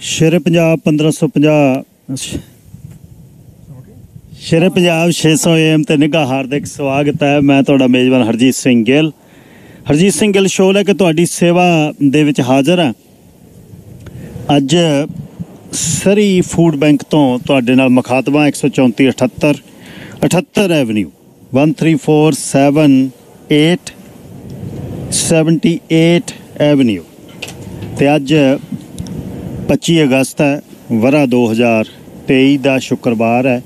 ਸ਼ੇਰੇ ਪੰਜਾਬ 1550 ਸ਼ੇਰੇ Punjab 600 AM ਤੇ ਨਿੱਘਾ ਹਾਰਦਿਕ ਸਵਾਗਤ ਹੈ। ਮੈਂ ਤੁਹਾਡਾ ਮੇਜ਼ਬਾਨ ਹਰਜੀਤ ਸਿੰਘ ਗਿੱਲ। ਹਰਜੀਤ ਸਿੰਘ ਗਿੱਲ ਸ਼ੋਅ ਲੈ ਕੇ ਤੁਹਾਡੀ ਸੇਵਾ ਦੇ ਵਿੱਚ ਹਾਜ਼ਰ ਹਾਂ। ਅੱਜ ਸਰੀ ਫੂਡ ਬੈਂਕ ਤੋਂ ਤੁਹਾਡੇ ਨਾਲ ਮੁਖਾਤਬਾ 134 78 78 ਐਵਨਿਊ 13478 78 ਐਵਨਿਊ ਤੇ ਅੱਜ 25 ਅਗਸਤ ਹੈ ਵਰਾ 2023 ਦਾ ਸ਼ੁੱਕਰਵਾਰ ਹੈ।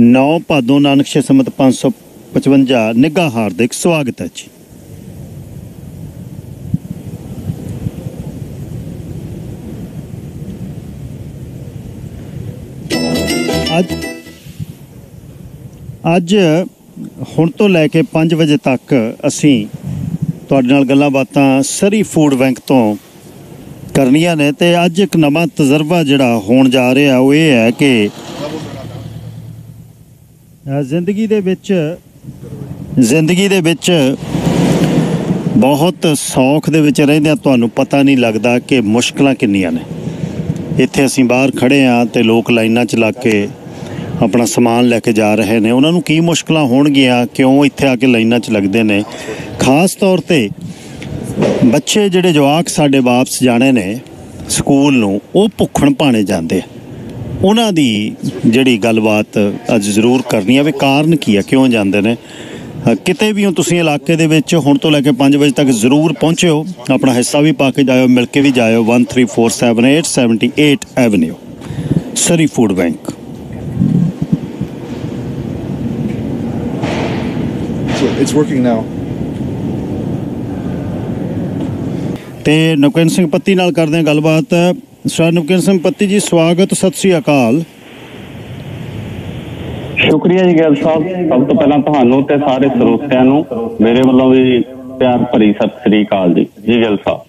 9 ਭਾਦੋਂ ਨਾਨਕ ਸ਼ੇ ਸਮਤ 555 ਨਿੱਘਾ ਹਾਰਦਿਕ ਸਵਾਗਤ ਹੈ ਜੀ। ਅੱਜ ਅੱਜ ਹੁਣ ਤੋਂ ਲੈ ਕੇ 5 ਵਜੇ ਤੱਕ ਅਸੀਂ ਤੁਹਾਡੇ ਨਾਲ ਗੱਲਾਂ ਬਾਤਾਂ ਸਰੀ ਫੂਡ ਬੈਂਕ ਤੋਂ ਕਰਨੀਆਂ ਨੇ ਤੇ ਅੱਜ ਇੱਕ ਨਵਾਂ ਤਜਰਬਾ ਜਿਹੜਾ ਹੋਣ ਜਾ ਰਿਹਾ ਉਹ ਇਹ ਹੈ ਕਿ ਜ਼ਿੰਦਗੀ ਦੇ ਵਿੱਚ, ਜ਼ਿੰਦਗੀ ਦੇ ਵਿੱਚ ਬਹੁਤ ਸੌਖ ਦੇ ਵਿੱਚ ਰਹਿੰਦੇ ਰਹਿੰਦਿਆਂ ਤੁਹਾਨੂੰ ਪਤਾ ਨਹੀਂ ਲੱਗਦਾ ਕਿ ਮੁਸ਼ਕਲਾਂ ਕਿੰਨੀਆਂ ਨੇ। ਇੱਥੇ ਅਸੀਂ ਬਾਹਰ ਖੜੇ ਆ ਤੇ ਲੋਕ ਲਾਈਨਾਂ 'ਚ ਲੱਗ ਕੇ ਆਪਣਾ ਸਮਾਨ ਲੈ ਕੇ ਜਾ ਰਹੇ ਨੇ। ਉਹਨਾਂ ਨੂੰ ਕੀ ਮੁਸ਼ਕਲਾਂ ਹੋਣਗੀਆਂ? ਕਿਉਂ ਇੱਥੇ ਆ ਕੇ ਲਾਈਨਾਂ 'ਚ ਲੱਗਦੇ ਨੇ? ਖਾਸ ਤੌਰ ਤੇ ਬੱਚੇ ਜਿਹੜੇ ਜਵਾਕ ਸਾਡੇ ਵਾਪਸ ਜਾਣੇ ਨੇ ਸਕੂਲ ਨੂੰ, ਉਹ ਭੁੱਖਣ ਭਾਣੇ ਜਾਂਦੇ ਉਹਨਾਂ ਦੀ ਜਿਹੜੀ ਗੱਲਬਾਤ ਅੱਜ ਜ਼ਰੂਰ ਕਰਨੀ ਹੈ ਵੀ ਕਾਰਨ ਕੀ ਹੈ ਕਿਉਂ ਜਾਂਦੇ ਨੇ? ਕਿਤੇ ਵੀ ਹੋ ਤੁਸੀਂ ਇਲਾਕੇ ਦੇ ਵਿੱਚ, ਹੁਣ ਤੋਂ ਲੈ ਕੇ 5 ਵਜੇ ਤੱਕ ਜ਼ਰੂਰ ਪਹੁੰਚਿਓ। ਆਪਣਾ ਹਿੱਸਾ ਵੀ ਪਾ ਕੇ ਜਾਇਓ, ਮਿਲ ਕੇ ਵੀ ਜਾਇਓ। 1347878 avenue Surrey food bank So, it's working now. ਤੇ ਨਵਕਰਨ ਸਿੰਘ ਪੱਤੀ ਨਾਲ ਕਰਦੇ ਹਾਂ ਗੱਲਬਾਤ। ਸਰ ਨਵਕਰਨ ਸਿੰਘ ਪੱਤੀ ਜੀ ਸਵਾਗਤ ਸਤਿ ਸ੍ਰੀ ਅਕਾਲ। ਸ਼ੁਕਰੀਆ ਜੀ ਗਿੱਲ ਸਾਹਿਬ। ਸਭ ਤੋਂ ਪਹਿਲਾਂ ਤੁਹਾਨੂੰ ਤੇ ਸਾਰੇ ਸਰੋਤਿਆਂ ਨੂੰ ਮੇਰੇ ਵੱਲੋਂ ਵੀ ਪਿਆਰ ਭਰੀ ਸਤਿ ਸ੍ਰੀ ਅਕਾਲ ਜੀ। ਜੀ ਗਿੱਲ ਸਾਹਿਬ।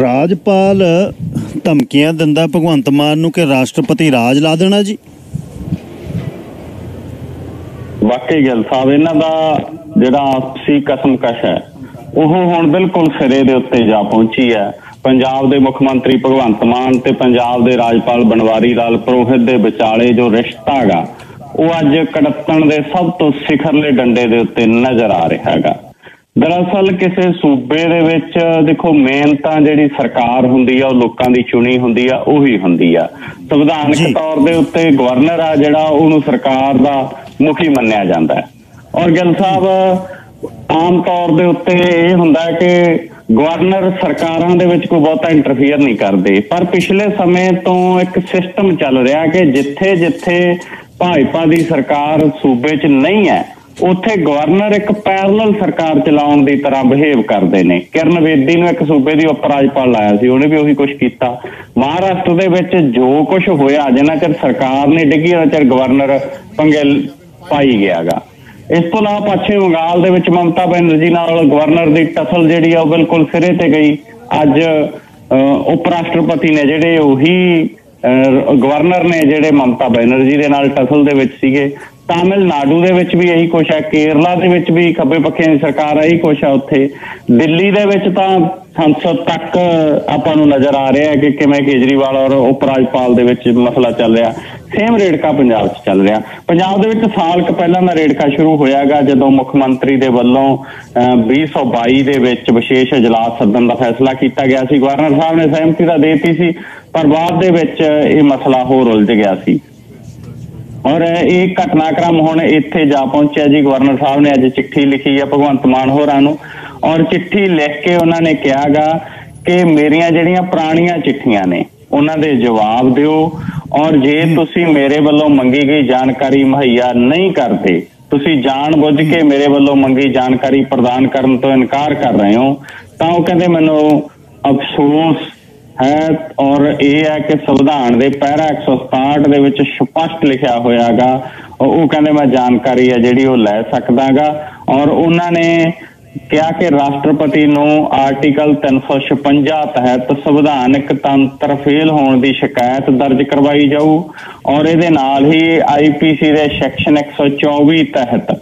ਰਾਜਪਾਲ ਧਮਕੀਆਂ ਦਿੰਦਾ ਭਗਵੰਤ ਮਾਨ ਨੂੰ ਕਿ ਰਾਸ਼ਟਰਪਤੀ ਰਾਜ ਲਾ ਦੇਣਾ ਜੀ? ਵਾਕਈ ਗਿੱਲ ਸਾਹਿਬ ਇਹਨਾਂ ਦਾ ਜਿਹੜਾ ਆਪਸੀ ਕਸਮਕਸ਼ ਹੈ ਉਹ ਹੁਣ ਬਿਲਕੁਲ ਸਿਰੇ ਦੇ ਉੱਤੇ ਜਾ ਪਹੁੰਚੀ ਹੈ। ਪੰਜਾਬ ਦੇ ਮੁੱਖ ਮੰਤਰੀ ਭਗਵੰਤ ਮਾਨ ਤੇ ਪੰਜਾਬ ਦੇ ਰਾਜਪਾਲ ਬਨਵਾਰੀ ਲਾਲ ਪੁਰੋਹਿਤ ਦੇ ਵਿਚਾਲੇ ਜੋ ਰਿਸ਼ਤਾ ਹੈਗਾ ਉਹ ਅੱਜ ਕੜੱਤਣ ਦੇ ਸਭ ਤੋਂ ਸਿਖਰਲੇ ਡੰਡੇ ਦੇ ਉੱਤੇ ਨਜ਼ਰ ਆ ਰਿਹਾ ਹੈਗਾ। ਦਰਅਸਲ ਕਿਸੇ ਸੂਬੇ ਦੇ ਵਿੱਚ ਦੇਖੋ ਮੇਨ ਤਾਂ ਜਿਹੜੀ ਸਰਕਾਰ ਹੁੰਦੀ ਆ ਉਹ ਲੋਕਾਂ ਦੀ ਚੁਣੀ ਹੁੰਦੀ ਆ ਉਹੀ ਹੁੰਦੀ ਆ। ਸੰਵਿਧਾਨਕ ਤੌਰ ਦੇ ਉੱਤੇ ਗਵਰਨਰ ਆ ਜਿਹੜਾ ਉਹਨੂੰ ਸਰਕਾਰ ਦਾ ਮੁਖੀ ਮੰਨਿਆ ਜਾਂਦਾ ਹੈ। ਔਰ ਗਿੱਲ ਸਾਹਿਬ ਆਮ ਤੌਰ ਦੇ ਉੱਤੇ ਇਹ ਹੁੰਦਾ ਕਿ ਗਵਰਨਰ ਸਰਕਾਰਾਂ ਦੇ ਵਿੱਚ ਕੋਈ ਬਹੁਤਾ ਇੰਟਰਫੀਅਰ ਨਹੀਂ ਕਰਦੇ। ਪਰ ਪਿਛਲੇ ਸਮੇਂ ਤੋਂ ਇੱਕ ਸਿਸਟਮ ਚੱਲ ਰਿਹਾ ਕਿ ਜਿੱਥੇ ਜਿੱਥੇ ਭਾਜਪਾ ਦੀ ਸਰਕਾਰ ਸੂਬੇ 'ਚ ਨਹੀਂ ਹੈ, ਉੱਥੇ ਗਵਰਨਰ ਇੱਕ ਪੈਰਲਲ ਸਰਕਾਰ ਚਲਾਉਣ ਦੀ ਤਰ੍ਹਾਂ ਬਿਹੇਵ ਕਰਦੇ ਨੇ। ਕਿਰਨ ਬੇਦੀ ਨੂੰ ਇੱਕ ਸੂਬੇ ਦੀ ਉਪ ਰਾਜਪਾਲ ਲਾਇਆ ਸੀ, ਉਹਨੇ ਵੀ ਉਹੀ ਕੁਝ ਕੀਤਾ। ਮਹਾਰਾਸ਼ਟਰ ਦੇ ਵਿੱਚ ਜੋ ਕੁਝ ਹੋਇਆ, ਜਿੰਨਾ ਚਿਰ ਸਰਕਾਰ ਨੇ ਡਿੱਗੀ, ਉਹਨਾਂ ਚਿਰ ਗਵਰਨਰ ਪੰਗੇ ਪਾਈ ਗਿਆਗਾ। ਇਸ ਤੋਂ ਇਲਾਵਾ ਪੱਛਮੀ ਬੰਗਾਲ ਦੇ ਵਿੱਚ ਮਮਤਾ ਬੈਨਰਜੀ ਨਾਲ ਗਵਰਨਰ ਦੀ ਟਸਲ ਜਿਹੜੀ ਆ ਉਹ ਬਿਲਕੁਲ ਸਿਰੇ ਤੇ ਗਈ। ਅੱਜ ਅਹ, ਉਪ ਰਾਸ਼ਟਰਪਤੀ ਨੇ ਜਿਹੜੇ ਉਹੀ ਅਹ, ਗਵਰਨਰ ਨੇ ਜਿਹੜੇ ਮਮਤਾ ਬੈਨਰਜੀ ਦੇ ਨਾਲ ਟਸਲ ਦੇ ਵਿੱਚ ਸੀਗੇ। ਤਾਮਿਲਨਾਡੂ ਦੇ ਵਿੱਚ ਵੀ ਇਹੀ ਕੁਛ ਹੈ ਕੇਰਲਾ ਦੇ ਵਿੱਚ ਵੀ ਖੱਬੇ ਪੱਖੇ ਦੀ ਸਰਕਾਰ ਇਹੀ ਕੁਛ ਹੈ ਉੱਥੇ। ਦਿੱਲੀ ਦੇ ਵਿੱਚ ਤਾਂ ਸੰਸਦ ਤੱਕ ਆਪਾਂ ਨੂੰ ਨਜ਼ਰ ਆ ਰਿਹਾ ਹੈ ਕਿ ਕਿਵੇਂ ਕੇਜਰੀਵਾਲ ਔਰ ਉਪ ਰਾਜਪਾਲ ਦੇ ਵਿੱਚ ਮਸਲਾ ਚੱਲ ਰਿਹਾ। ਸੇਮ ਰੇੜਕਾ ਪੰਜਾਬ 'ਚ ਚੱਲ ਰਿਹਾ। ਪੰਜਾਬ ਦੇ ਵਿੱਚ ਸਾਲ ਕੁ ਪਹਿਲਾਂ ਦਾ ਰੇੜਕਾ ਸ਼ੁਰੂ ਹੋਇਆਗਾ ਜਦੋਂ ਮੁੱਖ ਮੰਤਰੀ ਦੇ ਵੱਲੋਂ ਅਹ, 2022 ਦੇ ਵਿੱਚ ਵਿਸ਼ੇਸ਼ ਇਜਲਾਸ ਸੱਦਣ ਦਾ ਫੈਸਲਾ ਕੀਤਾ ਗਿਆ ਸੀ। ਗਵਰਨਰ ਸਾਹਿਬ ਨੇ ਸਹਿਮਤੀ ਤਾਂ ਦੇਤੀ ਸੀ ਪਰ ਬਾਅਦ ਦੇ ਵਿੱਚ ਇਹ ਮਸਲਾ ਹੋਰ ਉਲਝ ਗਿਆ ਸੀ। ਔਰ ਇਹ ਘਟਨਾਕ੍ਰਮ ਹੁਣ ਇੱਥੇ ਜਾ ਪਹੁੰਚਿਆ ਜੀ। ਗਵਰਨਰ ਸਾਹਿਬ ਨੇ ਅੱਜ ਚਿੱਠੀ ਲਿਖੀ ਹੈ ਭਗਵੰਤ ਮਾਨ ਹੋਰਾਂ ਨੂੰ। ਔਰ ਚਿੱਠੀ ਲਿਖ ਕੇ ਉਹਨਾਂ ਨੇ ਕਿਹਾਗਾ ਕਿ ਮੇਰੀਆਂ ਜਿਹੜੀਆਂ ਪੁਰਾਣੀਆਂ ਚਿੱਠੀਆਂ ਨੇ ਉਹਨਾਂ ਦੇ ਜਵਾਬ ਦਿਓ। ਔਰ ਜੇ ਤੁਸੀਂ ਮੇਰੇ ਵੱਲੋਂ ਮੰਗੀ ਗਈ ਜਾਣਕਾਰੀ ਮੁਹੱਈਆ ਨਹੀਂ ਕਰਦੇ ਤੁਸੀਂ ਜਾਣ ਬੁੱਝ ਕੇ ਮੇਰੇ ਵੱਲੋਂ ਮੰਗੀ ਜਾਣਕਾਰੀ ਪ੍ਰਦਾਨ ਕਰਨ ਤੋਂ ਇਨਕਾਰ ਕਰ ਰਹੇ ਹੋ ਤਾਂ ਉਹ ਕਹਿੰਦੇ ਮੈਨੂੰ ਅਫਸੋਸ ਹੈ ਔਰ ਇਹ ਹੈ ਕਿ ਸੰਵਿਧਾਨ ਦੇ ਪੈਰਾ 167 ਦੇ ਵਿੱਚ ਸਪਸ਼ਟ ਲਿਖਿਆ ਹੋਇਆਗਾ। ਉਹ ਕਹਿੰਦੇ ਮੈਂ ਜਾਣਕਾਰੀ ਹੈ ਜਿਹੜੀ ਉਹ ਲੈ ਸਕਦਾਗਾ। ਔਰ ਉਹਨਾਂ ਨੇ ਕਿਹਾ ਕਿ ਰਾਸ਼ਟਰਪਤੀ ਨੂੰ ਆਰਟੀਕਲ 356 ਤਹਿਤ ਸੰਵਿਧਾਨਕ ਤੰਤਰ ਫੇਲ ਹੋਣ ਦੀ ਸ਼ਿਕਾਇਤ ਦਰਜ ਕਰਵਾਈ ਜਾਊ ਔਰ ਇਹਦੇ ਨਾਲ ਹੀ ਆਈਪੀਸੀ ਦੇ ਸੈਕਸ਼ਨ 124 ਤਹਿਤ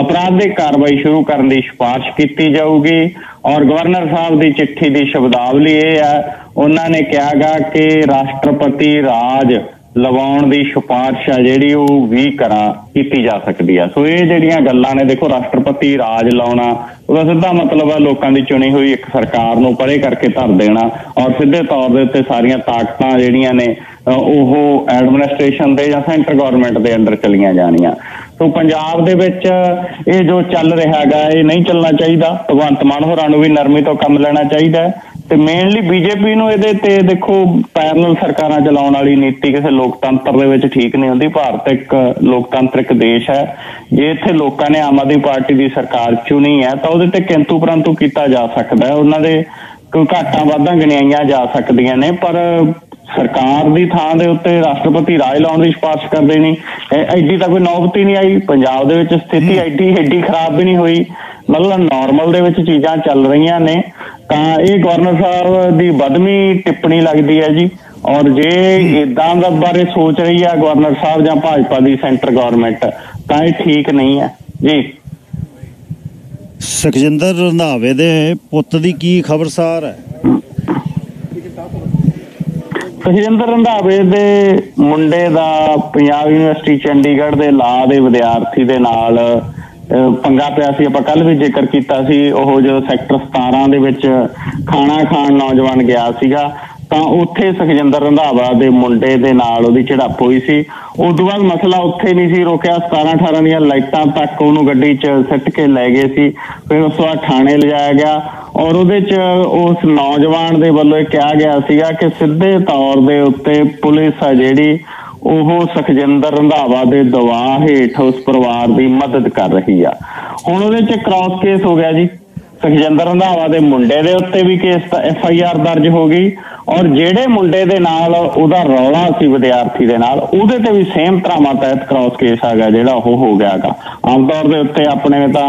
ਅਪਰਾਧਿਕ ਕਾਰਵਾਈ ਸ਼ੁਰੂ ਕਰਨ ਦੀ ਸਿਫਾਰਿਸ਼ ਕੀਤੀ ਜਾਊਗੀ ਔਰ ਗਵਰਨਰ ਸਾਹਿਬ ਦੀ ਚਿੱਠੀ ਦੀ ਸ਼ਬਦਾਵਲੀ ਇਹ ਹੈ, ਉਹਨਾਂ ਨੇ ਕਿਹਾਗਾ ਕਿ ਰਾਸ਼ਟਰਪਤੀ ਰਾਜ ਲਵਾਉਣ ਦੀ ਸਿਫਾਰਿਸ਼ ਆ ਜਿਹੜੀ ਉਹ ਵੀ ਕਰਾਂ ਕੀਤੀ ਜਾ ਸਕਦੀ ਆ। ਸੋ ਇਹ ਜਿਹੜੀਆਂ ਗੱਲਾਂ ਨੇ, ਦੇਖੋ ਰਾਸ਼ਟਰਪਤੀ ਰਾਜ ਲਾਉਣਾ, ਉਹਦਾ ਸਿੱਧਾ ਮਤਲਬ ਹੈ ਲੋਕਾਂ ਦੀ ਚੁਣੀ ਹੋਈ ਇੱਕ ਸਰਕਾਰ ਨੂੰ ਪਰੇ ਕਰਕੇ ਧਰ ਦੇਣਾ ਔਰ ਸਿੱਧੇ ਤੌਰ ਦੇ ਉੱਤੇ ਸਾਰੀਆਂ ਤਾਕਤਾਂ ਜਿਹੜੀਆਂ ਨੇ ਉਹ ਐਡਮਿਨਿਸਟ੍ਰੇਸ਼ਨ ਦੇ ਜਾਂ ਸੈਂਟਰ ਗਵਰਨਮੈਂਟ ਦੇ ਅੰਡਰ ਚਲੀਆਂ ਜਾਣੀਆਂ। ਸੋ ਪੰਜਾਬ ਦੇ ਵਿੱਚ ਇਹ ਜੋ ਚੱਲ ਰਿਹਾ ਹੈਗਾ, ਇਹ ਨਹੀਂ ਚੱਲਣਾ ਚਾਹੀਦਾ। ਭਗਵੰਤ ਮਾਨ ਹੋਰਾਂ ਨੂੰ ਵੀ ਨਰਮੀ ਤੋਂ ਕੰਮ ਲੈਣਾ ਚਾਹੀਦਾ ਤੇ ਮੇਨਲੀ ਬੀਜੇਪੀ ਨੂੰ ਇਹਦੇ ਤੇ ਦੇਖੋ ਪੈਰਲਲ ਸਰਕਾਰਾਂ ਚਲਾਉਣ ਵਾਲੀ ਨੀਤੀ ਕਿਸੇ ਲੋਕਤੰਤਰ ਦੇ ਵਿੱਚ ਠੀਕ ਨਹੀਂ ਹੁੰਦੀ ਭਾਰਤ ਇੱਕ ਲੋਕਤੰਤਰਿਕ ਦੇਸ਼ ਹੈ। ਜੇ ਇੱਥੇ ਲੋਕਾਂ ਨੇ ਆਮ ਆਦਮੀ ਪਾਰਟੀ ਦੀ ਸਰਕਾਰ ਚੁਣੀ ਹੈ ਤਾਂ ਉਹਦੇ ਤੇ ਕਿੰਤੂ ਪਰੰਤੂ ਕੀਤਾ ਜਾ ਸਕਦਾ ਹੈ। ਉਹਨਾਂ ਦੇ ਕੋਈ ਘਾਟਾਂ ਵਾਧਾਂ ਗਿਣਾਈਆਂ ਜਾ ਸਕਦੀਆਂ ਨੇ ਪਰ ਸਰਕਾਰ ਦੀ ਥਾਂ ਦੇ ਉੱਤੇ ਰਾਸ਼ਟਰਪਤੀ ਰਾਜ ਲਾਉਣ ਦੀ ਸਿਫਾਰਿਸ਼ ਕਰਦੇ ਨਹੀਂ ਇਹ ਐਡੀ ਤਾਂ ਕੋਈ ਨੌਬਤ ਹੀ ਨਹੀਂ ਆਈ। ਪੰਜਾਬ ਦੇ ਵਿੱਚ ਸਥਿਤੀ ਐਡੀ ਐਡੀ ਖਰਾਬ ਵੀ ਨਹੀਂ ਹੋਈ। ਮਤਲਬ ਨਾਰਮਲ ਦੇ ਵਿੱਚ ਚੀਜ਼ਾਂ ਚੱਲ ਰਹੀਆਂ ਨੇ। ਤਾਂ ਇਹ ਗਵਰਨਰ ਸਾਹਿਬ ਦੀ ਬਦਮੀ ਟਿੱਪਣੀ ਲੱਗਦੀ ਹੈ ਜੀ। ਔਰ ਜੇ ਇਦਾਂ ਦਾ ਬਾਰੇ ਸੋਚ ਰਹੀ ਹੈ ਗਵਰਨਰ ਸਾਹਿਬ ਜਾਂ ਭਾਜਪਾ ਦੀ ਸੈਂਟਰ ਗਵਰਨਮੈਂਟ ਤਾਂ ਇਹ ਠੀਕ ਨਹੀਂ ਹੈ। ਜੀ। ਸੁਖਜਿੰਦਰ ਰੰਧਾਵੇ ਦੇ ਪੁੱਤ ਦੀ ਕੀ ਖਬਰਸਾਰ ਹੈ? ਸੁਖਜਿੰਦਰ ਰੰਧਾਵੇ ਦੇ ਮੁੰਡੇ ਦਾ ਪੰਜਾਬ ਯੂਨੀਵਰਸਿਟੀ ਚੰਡੀਗੜ੍ਹ ਦੇ ਲਾ ਦੇ ਵਿਦਿਆਰਥੀ ਦੇ ਨਾਲ ਪੰਗਾ ਪਿਆ ਸੀ, ਆਪਾਂ ਕੱਲ ਵੀ ਜ਼ਿਕਰ ਕੀਤਾ ਸੀ, ਉਹ ਜੋ ਸੈਕਟਰ 17 ਦੇ ਵਿੱਚ ਖਾਣਾ ਖਾਣ ਨੌਜਵਾਨ ਗਿਆ ਸੀਗਾ, ਤਾਂ ਉੱਥੇ ਸੁਖਜਿੰਦਰ ਰੰਧਾਵਾ ਦੇ ਮੁੰਡੇ ਦੇ ਨਾਲ ਉਹਦੀ ਝੜਪ ਹੋਈ ਸੀ। ਉਸ ਤੋਂ ਬਾਅਦ ਮਸਲਾ ਉੱਥੇ ਨਹੀਂ ਸੀ ਰੋਕਿਆ 17 18 ਦੀਆਂ ਲਾਈਟਾਂ ਤੱਕ ਉਹਨੂੰ ਗੱਡੀ 'ਚ ਸਿੱਟ ਕੇ ਲੈ ਗਏ ਸੀ, ਫਿਰ ਉਸ ਤੋਂ ਬਾਅਦ ਥਾਣੇ ਲਿਜਾਇਆ ਗਿਆ ਔਰ ਉਹਦੇ 'ਚ ਉਸ ਨੌਜਵਾਨ ਦੇ ਵੱਲੋਂ ਇਹ ਕਿਹਾ ਗਿਆ ਸੀਗਾ ਕਿ ਸਿੱਧੇ ਤੌਰ ਦੇ ਉੱਤੇ ਪੁਲਿਸ ਆ ਜਿਹੜੀ ਉਹ ਸੁਖਜਿੰਦਰ ਰੰਧਾਵਾ ਦੇ ਦਬਾਅ ਹੇਠ ਉਸ ਪਰਿਵਾਰ ਦੀ ਮਦਦ ਕਰ ਰਹੀ ਆ। ਹੁਣ ਉਹਦੇ 'ਚ ਕ੍ਰਾਸ ਕੇਸ ਹੋ ਗਿਆ ਜੀ। ਸੁਖਜਿੰਦਰ ਰੰਧਾਵਾ ਦੇ ਮੁੰਡੇ ਦੇ ਉੱਤੇ ਵੀ ਕੇਸ ਐਫ ਆਈ ਆਰ ਦਰਜ ਹੋ ਗਈ ਔਰ ਜਿਹੜੇ ਮੁੰਡੇ ਦੇ ਨਾਲ ਉਹਦਾ ਰੌਲਾ ਸੀ ਵਿਦਿਆਰਥੀ ਦੇ ਨਾਲ, ਉਹਦੇ ਤੇ ਵੀ ਸੇਮ ਧਰਾਵਾਂ ਤਹਿਤ ਕ੍ਰਾਸ ਕੇਸ ਹੈਗਾ ਜਿਹੜਾ ਉਹ ਹੋ ਗਿਆਗਾ ਆਮ ਤੌਰ ਦੇ ਉੱਤੇ ਆਪਣੇ ਤਾਂ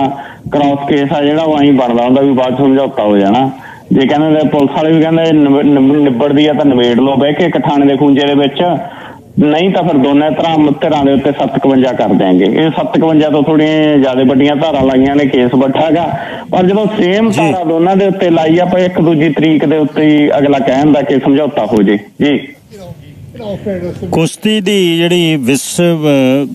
ਕ੍ਰਾਸ ਕੇਸ ਆ ਜਿਹੜਾ ਉਹ ਐਂ ਬਣਦਾ ਹੁੰਦਾ ਵੀ ਬਾਅਦ ਸਮਝੌਤਾ ਹੋ ਜਾਣਾ। ਜੇ ਕਹਿੰਦੇ ਪੁਲਿਸ ਵਾਲੇ ਵੀ ਕਹਿੰਦੇ ਨਿਬੜਦੀ ਆ ਤਾਂ ਨਿਬੇੜ ਲਓ, ਬਹਿ ਕੇ ਕਠਾਣੇ ਦੇ ਖੂੰਜੇ ਦੇ ਵਿੱਚ ਨਹੀਂ ਤਾਂ ਫਿਰ ਦੋਨੇ ਤਰ੍ਹਾਂ ਧਿਰਾਂ ਦੇ ਉੱਤੇ 751 ਕਰ ਦਿਆਂਗੇ। ਇਹ 751 ਤੋਂ ਥੋੜੀਆਂ ਜ਼ਿਆਦਾ ਵੱਡੀਆਂ ਧਾਰਾਂ ਲਾਈਆਂ ਨੇ ਕੇਸ ਬੱਠਾਗਾ ਪਰ ਜਦੋਂ ਸੇਮ। ਧਾਰਾ ਦੋਨਾਂ ਦੇ ਉੱਤੇ ਲਾਈ ਆਪਾਂ ਇੱਕ ਦੂਜੀ ਤਰੀਕ ਦੇ ਉੱਤੇ ਹੀ ਅਗਲਾ ਕਹਿਣ ਦਾ ਕਿ ਸਮਝੌਤਾ ਹੋ ਜੇ। ਜੀ। ਕੁਸ਼ਤੀ ਦੀ ਜਿਹੜੀ ਵਿਸ਼ਵ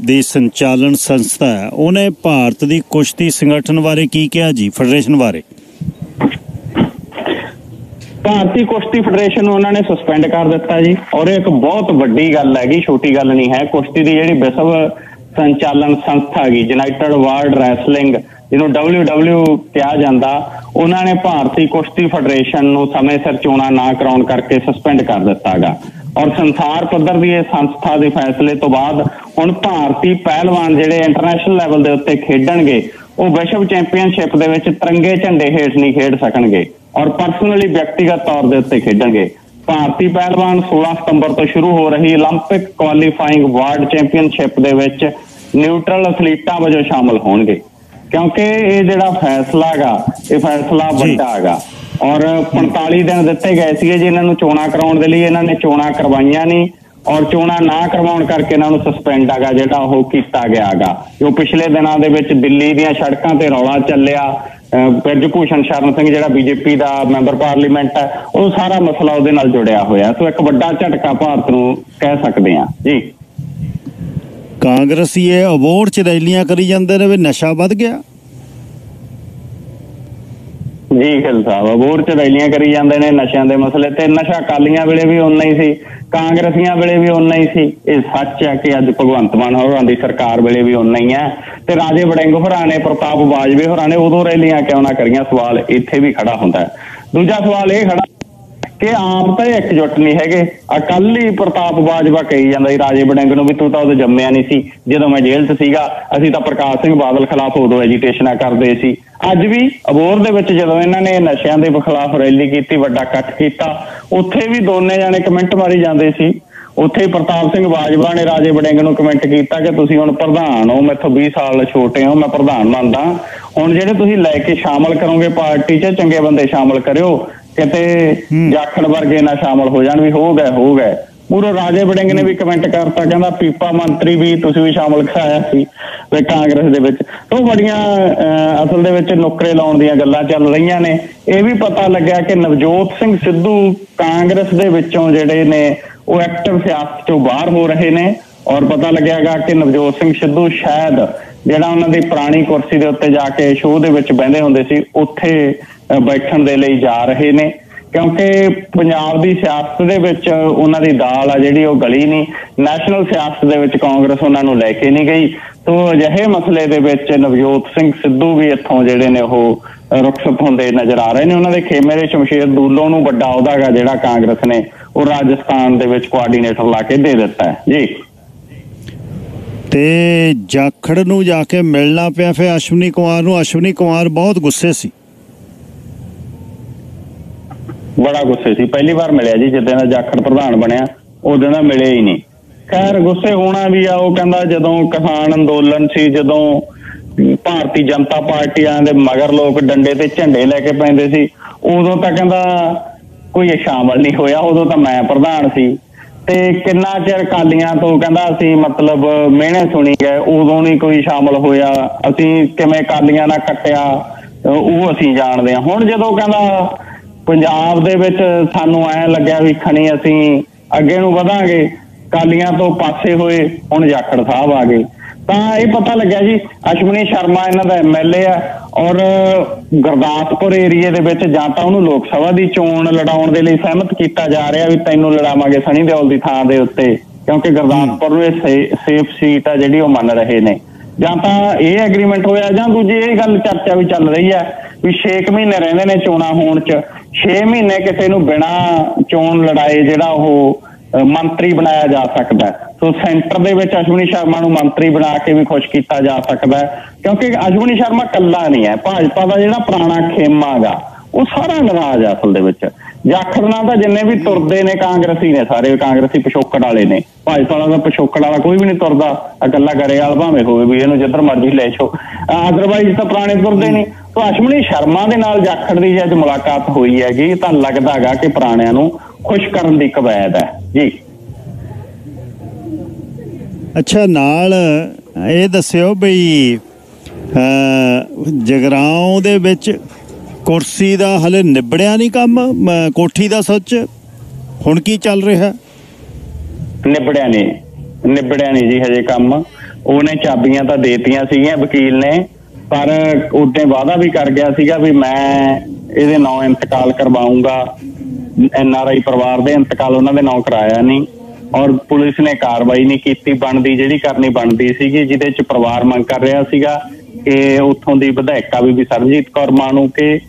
ਦੀ ਸੰਚਾਲਨ ਸੰਸਥਾ ਹੈ ਉਹਨੇ ਭਾਰਤ ਦੀ ਕੁਸ਼ਤੀ ਸੰਗਠਨ ਬਾਰੇ ਕੀ ਕਿਹਾ ਜੀ? ਫੈਡਰੇਸ਼ਨ ਬਾਰੇ? ਭਾਰਤੀ ਕੁਸ਼ਤੀ ਫੈਡਰੇਸ਼ਨ ਨੂੰ ਉਹਨਾਂ ਨੇ ਸਸਪੈਂਡ ਕਰ ਦਿੱਤਾ ਜੀ। ਔਰ ਇਹ ਇੱਕ ਬਹੁਤ ਵੱਡੀ ਗੱਲ ਹੈਗੀ, ਛੋਟੀ ਗੱਲ ਨਹੀਂ ਹੈ। ਕੁਸ਼ਤੀ ਦੀ ਜਿਹੜੀ ਵਿਸ਼ਵ ਸੰਚਾਲਨ ਸੰਸਥਾ ਹੈਗੀ ਯੂਨਾਈਟਿਡ ਵਰਲਡ ਰੈਸਲਿੰਗ ਜਿਹਨੂੰ WW ਕਿਹਾ ਜਾਂਦਾ, ਉਹਨਾਂ ਨੇ ਭਾਰਤੀ ਕੁਸ਼ਤੀ ਫੈਡਰੇਸ਼ਨ ਨੂੰ ਸਮੇਂ ਸਿਰ ਚੋਣਾਂ ਨਾ ਕਰਾਉਣ ਕਰਕੇ ਸਸਪੈਂਡ ਕਰ ਦਿੱਤਾਗਾ ਔਰ ਸੰਸਾਰ ਪੱਧਰ ਦੀ ਇਹ ਸੰਸਥਾ ਦੇ ਫੈਸਲੇ ਤੋਂ ਬਾਅਦ ਹੁਣ ਭਾਰਤੀ ਪਹਿਲਵਾਨ ਜਿਹੜੇ ਇੰਟਰਨੈਸ਼ਨਲ ਲੈਵਲ ਦੇ ਉੱਤੇ ਖੇਡਣਗੇ ਉਹ ਵਿਸ਼ਵ ਚੈਂਪੀਅਨਸ਼ਿਪ ਦੇ ਵਿੱਚ ਤਿਰੰਗੇ ਝੰਡੇ ਹੇਠ ਨਹੀਂ ਖੇਡ ਸਕਣਗੇ ਔਰ ਪਰਸਨਲੀ ਵਿਅਕਤੀਗਤ ਤੌਰ ਦੇ ਉੱਤੇ ਖੇਡਣਗੇ ਭਾਰਤੀ ਪਹਿਲਵਾਨ 16 ਸਤੰਬਰ ਤੋਂ ਸ਼ੁਰੂ ਹੋ ਰਹੀ 올림픽 ਕੁਆਲੀਫਾਈਂਗ ਵਰਲਡ ਚੈਂਪੀਅਨਸ਼ਿਪ ਦੇ ਵਿੱਚ ਨਿਊਟਰਲ ਐਥਲੀਟਾਂ ਵਜੋਂ ਸ਼ਾਮਲ ਹੋਣਗੇ ਕਿਉਂਕਿ ਇਹ ਜਿਹੜਾ ਫੈਸਲਾ ਹੈਗਾ ਇਹ ਫੈਸਲਾ ਜੀ। ਵੱਡਾ ਹੈਗਾ ਔਰ 45 ਦਿਨ ਦਿੱਤੇ ਗਏ ਸੀਗੇ ਜੀ ਇਹਨਾਂ ਨੂੰ ਚੋਣਾਂ ਕਰਾਉਣ ਦੇ ਲਈ ਇਹਨਾਂ ਨੇ ਚੋਣਾਂ ਕਰਵਾਈਆਂ ਨਹੀਂ ਔਰ ਚੋਣਾਂ ਨਾ ਕਰਵਾਉਣ ਕਰਕੇ ਇਹਨਾਂ ਨੂੰ ਸਸਪੈਂਡ ਹੈਗਾ ਜਿਹੜਾ ਉਹ ਕੀਤਾ ਗਿਆ ਹੈਗਾ। ਜੋ ਪਿਛਲੇ ਦਿਨਾਂ ਦੇ ਵਿੱਚ ਦਿੱਲੀ ਦੀਆਂ ਸੜਕਾਂ ਤੇ ਰੌਲਾ ਚੱਲਿਆ ਬ੍ਰਿਜ ਭੂਸ਼ਣ ਸ਼ਰਨ ਸਿੰਘ ਜਿਹੜਾ ਬੀਜੇਪੀ ਦਾ ਮੈਂਬਰ ਪਾਰਲੀਮੈਂਟ ਹੈ ਉਹ ਸਾਰਾ ਮਸਲਾ ਉਹਦੇ ਨਾਲ ਜੁੜਿਆ ਹੋਇਆ। ਸੋ ਇੱਕ ਵੱਡਾ ਝਟਕਾ ਭਾਰਤ ਨੂੰ ਕਹਿ ਸਕਦੇ ਹਾਂ। ਜੀ। ਕਾਂਗਰਸੀ ਇਹ ਅਬੋਰਡ ਚ ਰੈਲੀਆਂ ਕਰੀ ਜਾਂਦੇ ਨੇ ਵੀ ਨਸ਼ਾ ਵੱਧ ਗਿਆ। ਜੀ ਗਿੱਲ ਸਾਹਿਬ ਅਬੋਰ ਚ ਰੈਲੀਆਂ ਕਰੀ ਜਾਂਦੇ ਨੇ ਨਸ਼ਿਆਂ ਦੇ ਮਸਲੇ ਤੇ। ਨਸ਼ਾ ਕਾਲੀਆਂ ਵੇਲੇ ਵੀ ਓਨਾ ਹੀ ਸੀ। ਕਾਂਗਰਸੀਆਂ ਵੇਲੇ ਵੀ ਉਨਾ ਹੀ ਸੀ। ਇਹ ਸੱਚ ਹੈ ਕਿ ਅੱਜ ਭਗਵੰਤ ਮਾਨ ਹੋਰਾਂ ਦੀ ਸਰਕਾਰ ਵੇਲੇ ਵੀ ਓਨਾ ਹੀ ਹੈ। ਤੇ ਰਾਜੇ ਵੜਿੰਗ ਹੋਰਾਂ ਨੇ, ਪ੍ਰਤਾਪ ਬਾਜਵੇ ਹੋਰਾਂ ਨੇ ਉਦੋਂ ਰੈਲੀਆਂ ਕਿਉਂ ਨਾ ਕਰੀਆਂ? ਸਵਾਲ ਇੱਥੇ ਵੀ ਖੜਾ ਹੁੰਦਾ ਦੂਜਾ ਸਵਾਲ ਇਹ ਖੜਾ ਕਿ ਆਪ ਤਾਂ ਇਹ ਇਕਜੁੱਟ ਨਹੀਂ ਹੈਗੇ। ਅਕਾਲੀ ਪ੍ਰਤਾਪ ਬਾਜਵਾ ਕਹੀ ਜਾਂਦਾ ਸੀ ਰਾਜੇ ਵੜਿੰਗ ਨੂੰ ਵੀ ਤੂੰ ਤਾਂ ਉਦੋਂ ਜੰਮਿਆ ਨਹੀਂ ਸੀ। ਜਦੋਂ ਮੈਂ ਜੇਲ੍ਹ 'ਚ ਸੀਗਾ, ਅਸੀਂ ਤਾਂ ਪ੍ਰਕਾਸ਼ ਸਿੰਘ ਬਾਦਲ ਖਿਲਾਫ ਉਦੋਂ ਐਜੀਟੇਸ਼ਨਾਂ ਕਰਦੇ ਸੀ। ਅੱਜ ਵੀ ਅਬੋਰ ਦੇ ਵਿੱਚ ਜਦੋਂ ਇਹਨਾਂ ਨੇ ਨਸ਼ਿਆਂ ਦੇ ਖਿਲਾਫ ਰੈਲੀ ਕੀਤੀ, ਵੱਡਾ ਇਕੱਠ ਕੀਤਾ, ਉੱਥੇ ਵੀ ਦੋਨੇ ਜਾਣੇ ਕਮੈਂਟ ਮਾਰੀ ਜਾਂਦੇ ਸੀ। ਉੱਥੇ ਹੀ ਪ੍ਰਤਾਪ ਸਿੰਘ ਬਾਜਵਾ ਨੇ ਰਾਜੇ ਬਡਿੰਗ ਨੂੰ ਕਮੈਂਟ ਕੀਤਾ ਕਿ ਤੁਸੀਂ ਹੁਣ ਪ੍ਰਧਾਨ ਹੋ, ਮੈਥੋਂ 20 ਸਾਲ ਛੋਟੇ ਹੋ, ਮੈਂ ਪ੍ਰਧਾਨ ਮੰਨਦਾ। ਹੁਣ ਜਿਹੜੇ ਤੁਸੀਂ ਲੈ ਕੇ ਸ਼ਾਮਲ ਕਰੋਗੇ ਪਾਰਟੀ 'ਚ, ਚੰਗੇ ਬੰਦੇ ਸ਼ਾਮਲ ਕਰਿਓ। ਕਿਤੇ। ਜਾਖੜ ਵਰਗੇ ਨਾ ਸ਼ਾਮਲ ਹੋ ਜਾਣ ਵੀ ਹੋ ਗਏ ਹੋ ਗਏ। ਮੂਰੋ ਰਾਜੇ ਵੜਿੰਗ ਨੇ ਵੀ ਕਮੈਂਟ ਕਰਤਾ ਕਹਿੰਦਾ ਪੀਪਾ ਮੰਤਰੀ ਵੀ ਤੁਸੀਂ ਵੀ ਸ਼ਾਮਲ ਕਰਾਇਆ ਸੀ ਤੇ ਕਾਂਗਰਸ ਦੇ ਵਿੱਚ। ਉਹ ਬੜੀਆਂ ਅਸਲ ਦੇ ਵਿੱਚ ਨੁਕਰੇ ਲਾਉਣ ਦੀਆਂ ਗੱਲਾਂ ਚੱਲ ਰਹੀਆਂ ਨੇ। ਇਹ ਵੀ ਪਤਾ ਲੱਗਿਆ ਕਿ ਨਵਜੋਤ ਸਿੰਘ ਸਿੱਧੂ ਕਾਂਗਰਸ ਦੇ ਵਿੱਚੋਂ ਜਿਹੜੇ ਨੇ ਉਹ ਐਕਟਿਵ ਸਿਆਸਤ ਚੋਂ ਬਾਹਰ ਹੋ ਰਹੇ ਨੇ। ਔਰ ਪਤਾ ਲੱਗਿਆਗਾ ਕਿ ਨਵਜੋਤ ਸਿੰਘ ਸਿੱਧੂ ਸ਼ਾਇਦ ਜਿਹੜਾ ਉਹਨਾਂ ਦੀ ਪੁਰਾਣੀ ਕੁਰਸੀ ਦੇ ਉੱਤੇ ਜਾ ਕੇ ਸ਼ੋਅ ਦੇ ਵਿੱਚ ਬਹਿੰਦੇ ਹੁੰਦੇ ਸੀ, ਉੱਥੇ ਬੈਠਣ ਦੇ ਲਈ ਜਾ ਰਹੇ ਨੇ। ਕਿਉਂਕਿ ਪੰਜਾਬ ਦੀ ਸਿਆਸਤ ਦੇ ਵਿੱਚ ਉਹਨਾਂ ਦੀ ਦਾਲ ਆ ਜਿਹੜੀ, ਉਹ ਗਲੀ ਨਹੀਂ। ਨੈਸ਼ਨਲ ਸਿਆਸਤ ਦੇ ਵਿੱਚ ਕਾਂਗਰਸ ਉਹਨਾਂ ਨੂੰ ਲੈ ਕੇ ਨਹੀਂ ਗਈ। ਤੋਂ ਅਜਿਹੇ ਮਸਲੇ ਦੇ ਵਿੱਚ ਨਵਜੋਤ ਸਿੰਘ ਸਿੱਧੂ ਵੀ ਇੱਥੋਂ ਜਿਹੜੇ ਨੇ ਉਹ ਰੁਖਸਤ ਹੁੰਦੇ ਨਜ਼ਰ ਆ ਰਹੇ ਨੇ। ਉਹਨਾਂ ਦੇ ਖੇਮੇ ਦੇ ਸ਼ਮਸ਼ੇਰ ਦੂਲੋਂ ਨੂੰ ਵੱਡਾ ਅਹੁਦਾ ਅਹੁਦਾਗਾ ਜਿਹੜਾ ਕਾਂਗਰਸ ਨੇ, ਉਹ ਰਾਜਸਥਾਨ ਦੇ ਵਿੱਚ ਕੋਆਰਡੀਨੇਟਰ ਲਾ ਕੇ ਦੇ ਦਿੱਤਾ ਹੈ। ਜੀ। ਤੇ ਜਾਖੜ ਨੂੰ ਜਾ ਕੇ ਮਿਲਣਾ ਪਿਆ ਫਿਰ ਅਸ਼ਵਨੀ ਕੁਮਾਰ ਨੂੰ। ਅਸ਼ਵਨੀ ਕੁਮਾਰ ਬਹੁਤ ਗੁੱਸੇ ਸੀ। ਬੜਾ ਗੁੱਸੇ ਸੀ। ਪਹਿਲੀ ਵਾਰ ਮਿਲਿਆ ਜੀ, ਜਿੱਦਾਂ ਦਾ ਜਾਖੜ ਪ੍ਰਧਾਨ ਬਣਿਆ ਉਦੋਂ ਦਾ ਮਿਲਿਆ ਹੀ ਨਹੀਂ। ਖੈਰ, ਗੁੱਸੇ ਹੋਣਾ ਵੀ ਆ, ਉਹ ਕਹਿੰਦਾ ਜਦੋਂ ਕਿਸਾਨ ਅੰਦੋਲਨ ਸੀ, ਜਦੋਂ ਭਾਰਤੀ ਜਨਤਾ ਪਾਰਟੀਆਂ ਦੇ ਮਗਰ ਲੋਕ ਡੰਡੇ ਤੇ ਝੰਡੇ ਲੈ ਕੇ ਪੈਂਦੇ ਸੀ, ਉਦੋਂ ਤਾਂ ਕਹਿੰਦਾ ਕੋਈ ਸ਼ਾਮਲ ਨਹੀਂ ਹੋਇਆ, ਉਦੋਂ ਤਾਂ ਮੈਂ ਪ੍ਰਧਾਨ ਸੀ। ਤੇ ਕਿੰਨਾ ਚਿਰ ਕਾਲੀਆਂ ਤੋਂ ਕਹਿੰਦਾ ਅਸੀਂ ਮਤਲਬ ਮਿਹਣੇ ਸੁਣੀ ਗਏ ਉਦੋਂ ਨਹੀਂ ਕੋਈ ਸ਼ਾਮਲ ਹੋਇਆ, ਅਸੀਂ ਕਿਵੇਂ ਕਾਲੀਆਂ ਨਾਲ ਕੱਟਿਆ, ਉਹ ਅਸੀਂ ਜਾਣਦੇ ਹਾਂ। ਹੁਣ ਜਦੋਂ ਕਹਿੰਦਾ ਪੰਜਾਬ ਦੇ ਵਿੱਚ ਸਾਨੂੰ ਐ ਲੱਗਿਆ ਵੀ ਖਣੀ ਅਸੀਂ ਅੱਗੇ ਨੂੰ ਵਧਾਂਗੇ ਕਾਲੀਆਂ ਤੋਂ ਪਾਸੇ ਹੋਏ ਹੁਣ ਜਾਖੜ ਸਾਹਿਬ ਆ ਗਏ। ਤਾਂ ਇਹ ਪਤਾ ਲੱਗਿਆ ਜੀ, ਅਸ਼ਵਨੀ ਸ਼ਰਮਾ ਇਹਨਾਂ ਦਾ ਐਮਐਲਏ ਆ ਔਰ ਗੁਰਦਾਸਪੁਰ ਏਰੀਏ ਦੇ ਵਿੱਚ ਜਾਂ ਤਾਂ ਉਹਨੂੰ ਲੋਕ ਸਭਾ ਦੀ ਚੋਣ ਲੜਾਉਣ ਦੇ ਲਈ ਸਹਿਮਤ ਕੀਤਾ ਜਾ ਰਿਹਾ ਵੀ ਤੈਨੂੰ ਲੜਾਵਾਂਗੇ ਸਣੀ ਦਿਓਲ ਦੀ ਥਾਂ ਦੇ ਉੱਤੇ, ਕਿਉਂਕਿ ਗੁਰਦਾਸਪੁਰ ਨੂੰ ਇਹ ਸੇਫ ਸੀਟ ਆ ਜਿਹੜੀ ਉਹ ਮੰਨ ਰਹੇ ਨੇ। ਜਾਂ ਤਾਂ ਇਹ ਐਗਰੀਮੈਂਟ ਹੋਇਆ ਜਾਂ ਦੂਜੀ ਇਹ ਗੱਲ ਚਰਚਾ ਵੀ ਚੱਲ ਰਹੀ ਹੈ ਵੀ 6 ਮਹੀਨੇ ਰਹਿੰਦੇ ਨੇ ਚੋਣਾਂ ਹੋਣ ਚ। 6 ਮਹੀਨੇ ਕਿਸੇ ਨੂੰ ਬਿਨਾਂ ਚੋਣ ਲੜਾਏ ਜਿਹੜਾ ਉਹ ਮੰਤਰੀ ਬਣਾਇਆ ਜਾ ਸਕਦਾ ਸੋ ਸੈਂਟਰ ਦੇ ਵਿੱਚ ਅਸ਼ਵਨੀ ਸ਼ਰਮਾ ਨੂੰ ਮੰਤਰੀ ਬਣਾ ਕੇ ਵੀ ਖੁਸ਼ ਕੀਤਾ ਜਾ ਸਕਦਾ ਕਿਉਂਕਿ ਅਸ਼ਵਨੀ ਸ਼ਰਮਾ ਕੱਲਾ ਨਹੀਂ ਹੈ। ਭਾਜਪਾ ਦਾ ਜਿਹੜਾ ਪੁਰਾਣਾ ਖੇਮਾ ਗਾ ਉਹ ਸਾਰਾ ਨਾਰਾਜ਼ ਆ ਅਸਲ ਦੇ ਵਿੱਚ। ਜਾਖੜ ਨਾਲ ਤਾਂ ਜਿੰਨੇ ਵੀ ਤੁਰਦੇ ਨੇ ਕਾਂਗਰਸੀ ਨੇ, ਸਾਰੇ ਕਾਂਗਰਸੀ ਪਿਛੋਕੜ ਵਾਲੇ ਨੇ। ਭਾਜਪਾ ਦਾ ਪਿਛੋਕੜ ਵਾਲਾ ਕੋਈ ਵੀ ਨਹੀਂ ਤੁਰਦਾ। ਇਕੱਲਾ ਗਰੇਵਾਲ ਭਾਵੇਂ ਹੋਵੇ ਵੀ ਇਹਨੂੰ ਜਿੱਧਰ ਮਰਜ਼ੀ ਲੈ ਜਾਓ। ਅਦਰਵਾਈਜ਼ ਤਾਂ ਪੁਰਾਣੇ ਤੁਰਦੇ ਨਹੀਂ ਤਾਂ ਅਸ਼ਮਨੀ ਸ਼ਰਮਾ ਦੇ ਨਾਲ ਜਾਖੜ ਦੀ ਜੇ ਅੱਜ ਮੁਲਾਕਾਤ ਹੋਈ ਹੈਗੀ। ਤਾਂ ਲੱਗਦਾਗਾ ਕਿ ਪੁਰਾਣਿਆਂ ਨੂੰ ਖੁਸ਼ ਕਰਨ ਦੀ ਕਵਾਇਦ ਹੈ। ਜੀ। ਅੱਛਾ ਨਾਲ ਇਹ ਦੱਸਿਓ ਬਈ ਜਗਰਾਉਂ ਦੇ ਵਿੱਚ ਕੁਰਸੀ ਦਾ ਹਲੇ ਨਿਬੜਿਆ ਨਹੀਂ ਕੰਮ ਕੋਠੀ ਦਾ ਸੱਚ? ਹੁਣ ਕੀ ਚੱਲ ਰਿਹਾ? ਨਿਬੜਿਆ ਨਹੀਂ ਨਿਬੜਿਆ ਨਹੀਂ ਜੀ ਹਜੇ ਕੰਮ। ਉਹਨੇ ਚਾਬੀਆਂ ਤਾਂ ਦੇਤੀਆਂ ਸੀਗੀਆਂ ਵਕੀਲ ਨੇ ਪਰ ਉਹਦੇ ਵਾਅਦਾ ਵੀ ਕਰ ਗਿਆ ਸੀਗਾ ਵੀ ਮੈਂ ਇਹਦੇ ਨਾਂ ਇੰਤਕਾਲ ਕਰਵਾਉਂਗਾ। ਐਨ ਆਰ ਆਈ ਪਰਿਵਾਰ ਦੇ ਇੰਤਕਾਲ ਉਹਨਾਂ ਦੇ ਨਾਂ ਕਰਾਇਆ ਨਹੀਂ। ਔਰ ਪੁਲਿਸ ਨੇ ਕਾਰਵਾਈ ਨਹੀਂ ਕੀਤੀ। ਬਣਦੀ ਜਿਹੜੀ ਕਰਨੀ ਬਣਦੀ ਸੀਗੀ, ਜਿਹਦੇ ਚ ਪਰਿਵਾਰ ਮੰਗ ਕਰ ਰਿਹਾ ਸੀਗਾ ਕਿ ਉੱਥੋਂ ਦੀ ਵਿਧਾਇਕਾ ਵੀ ਸਰਜੀਤ ਕੌਰ ਮਾਣੂ ਕਿ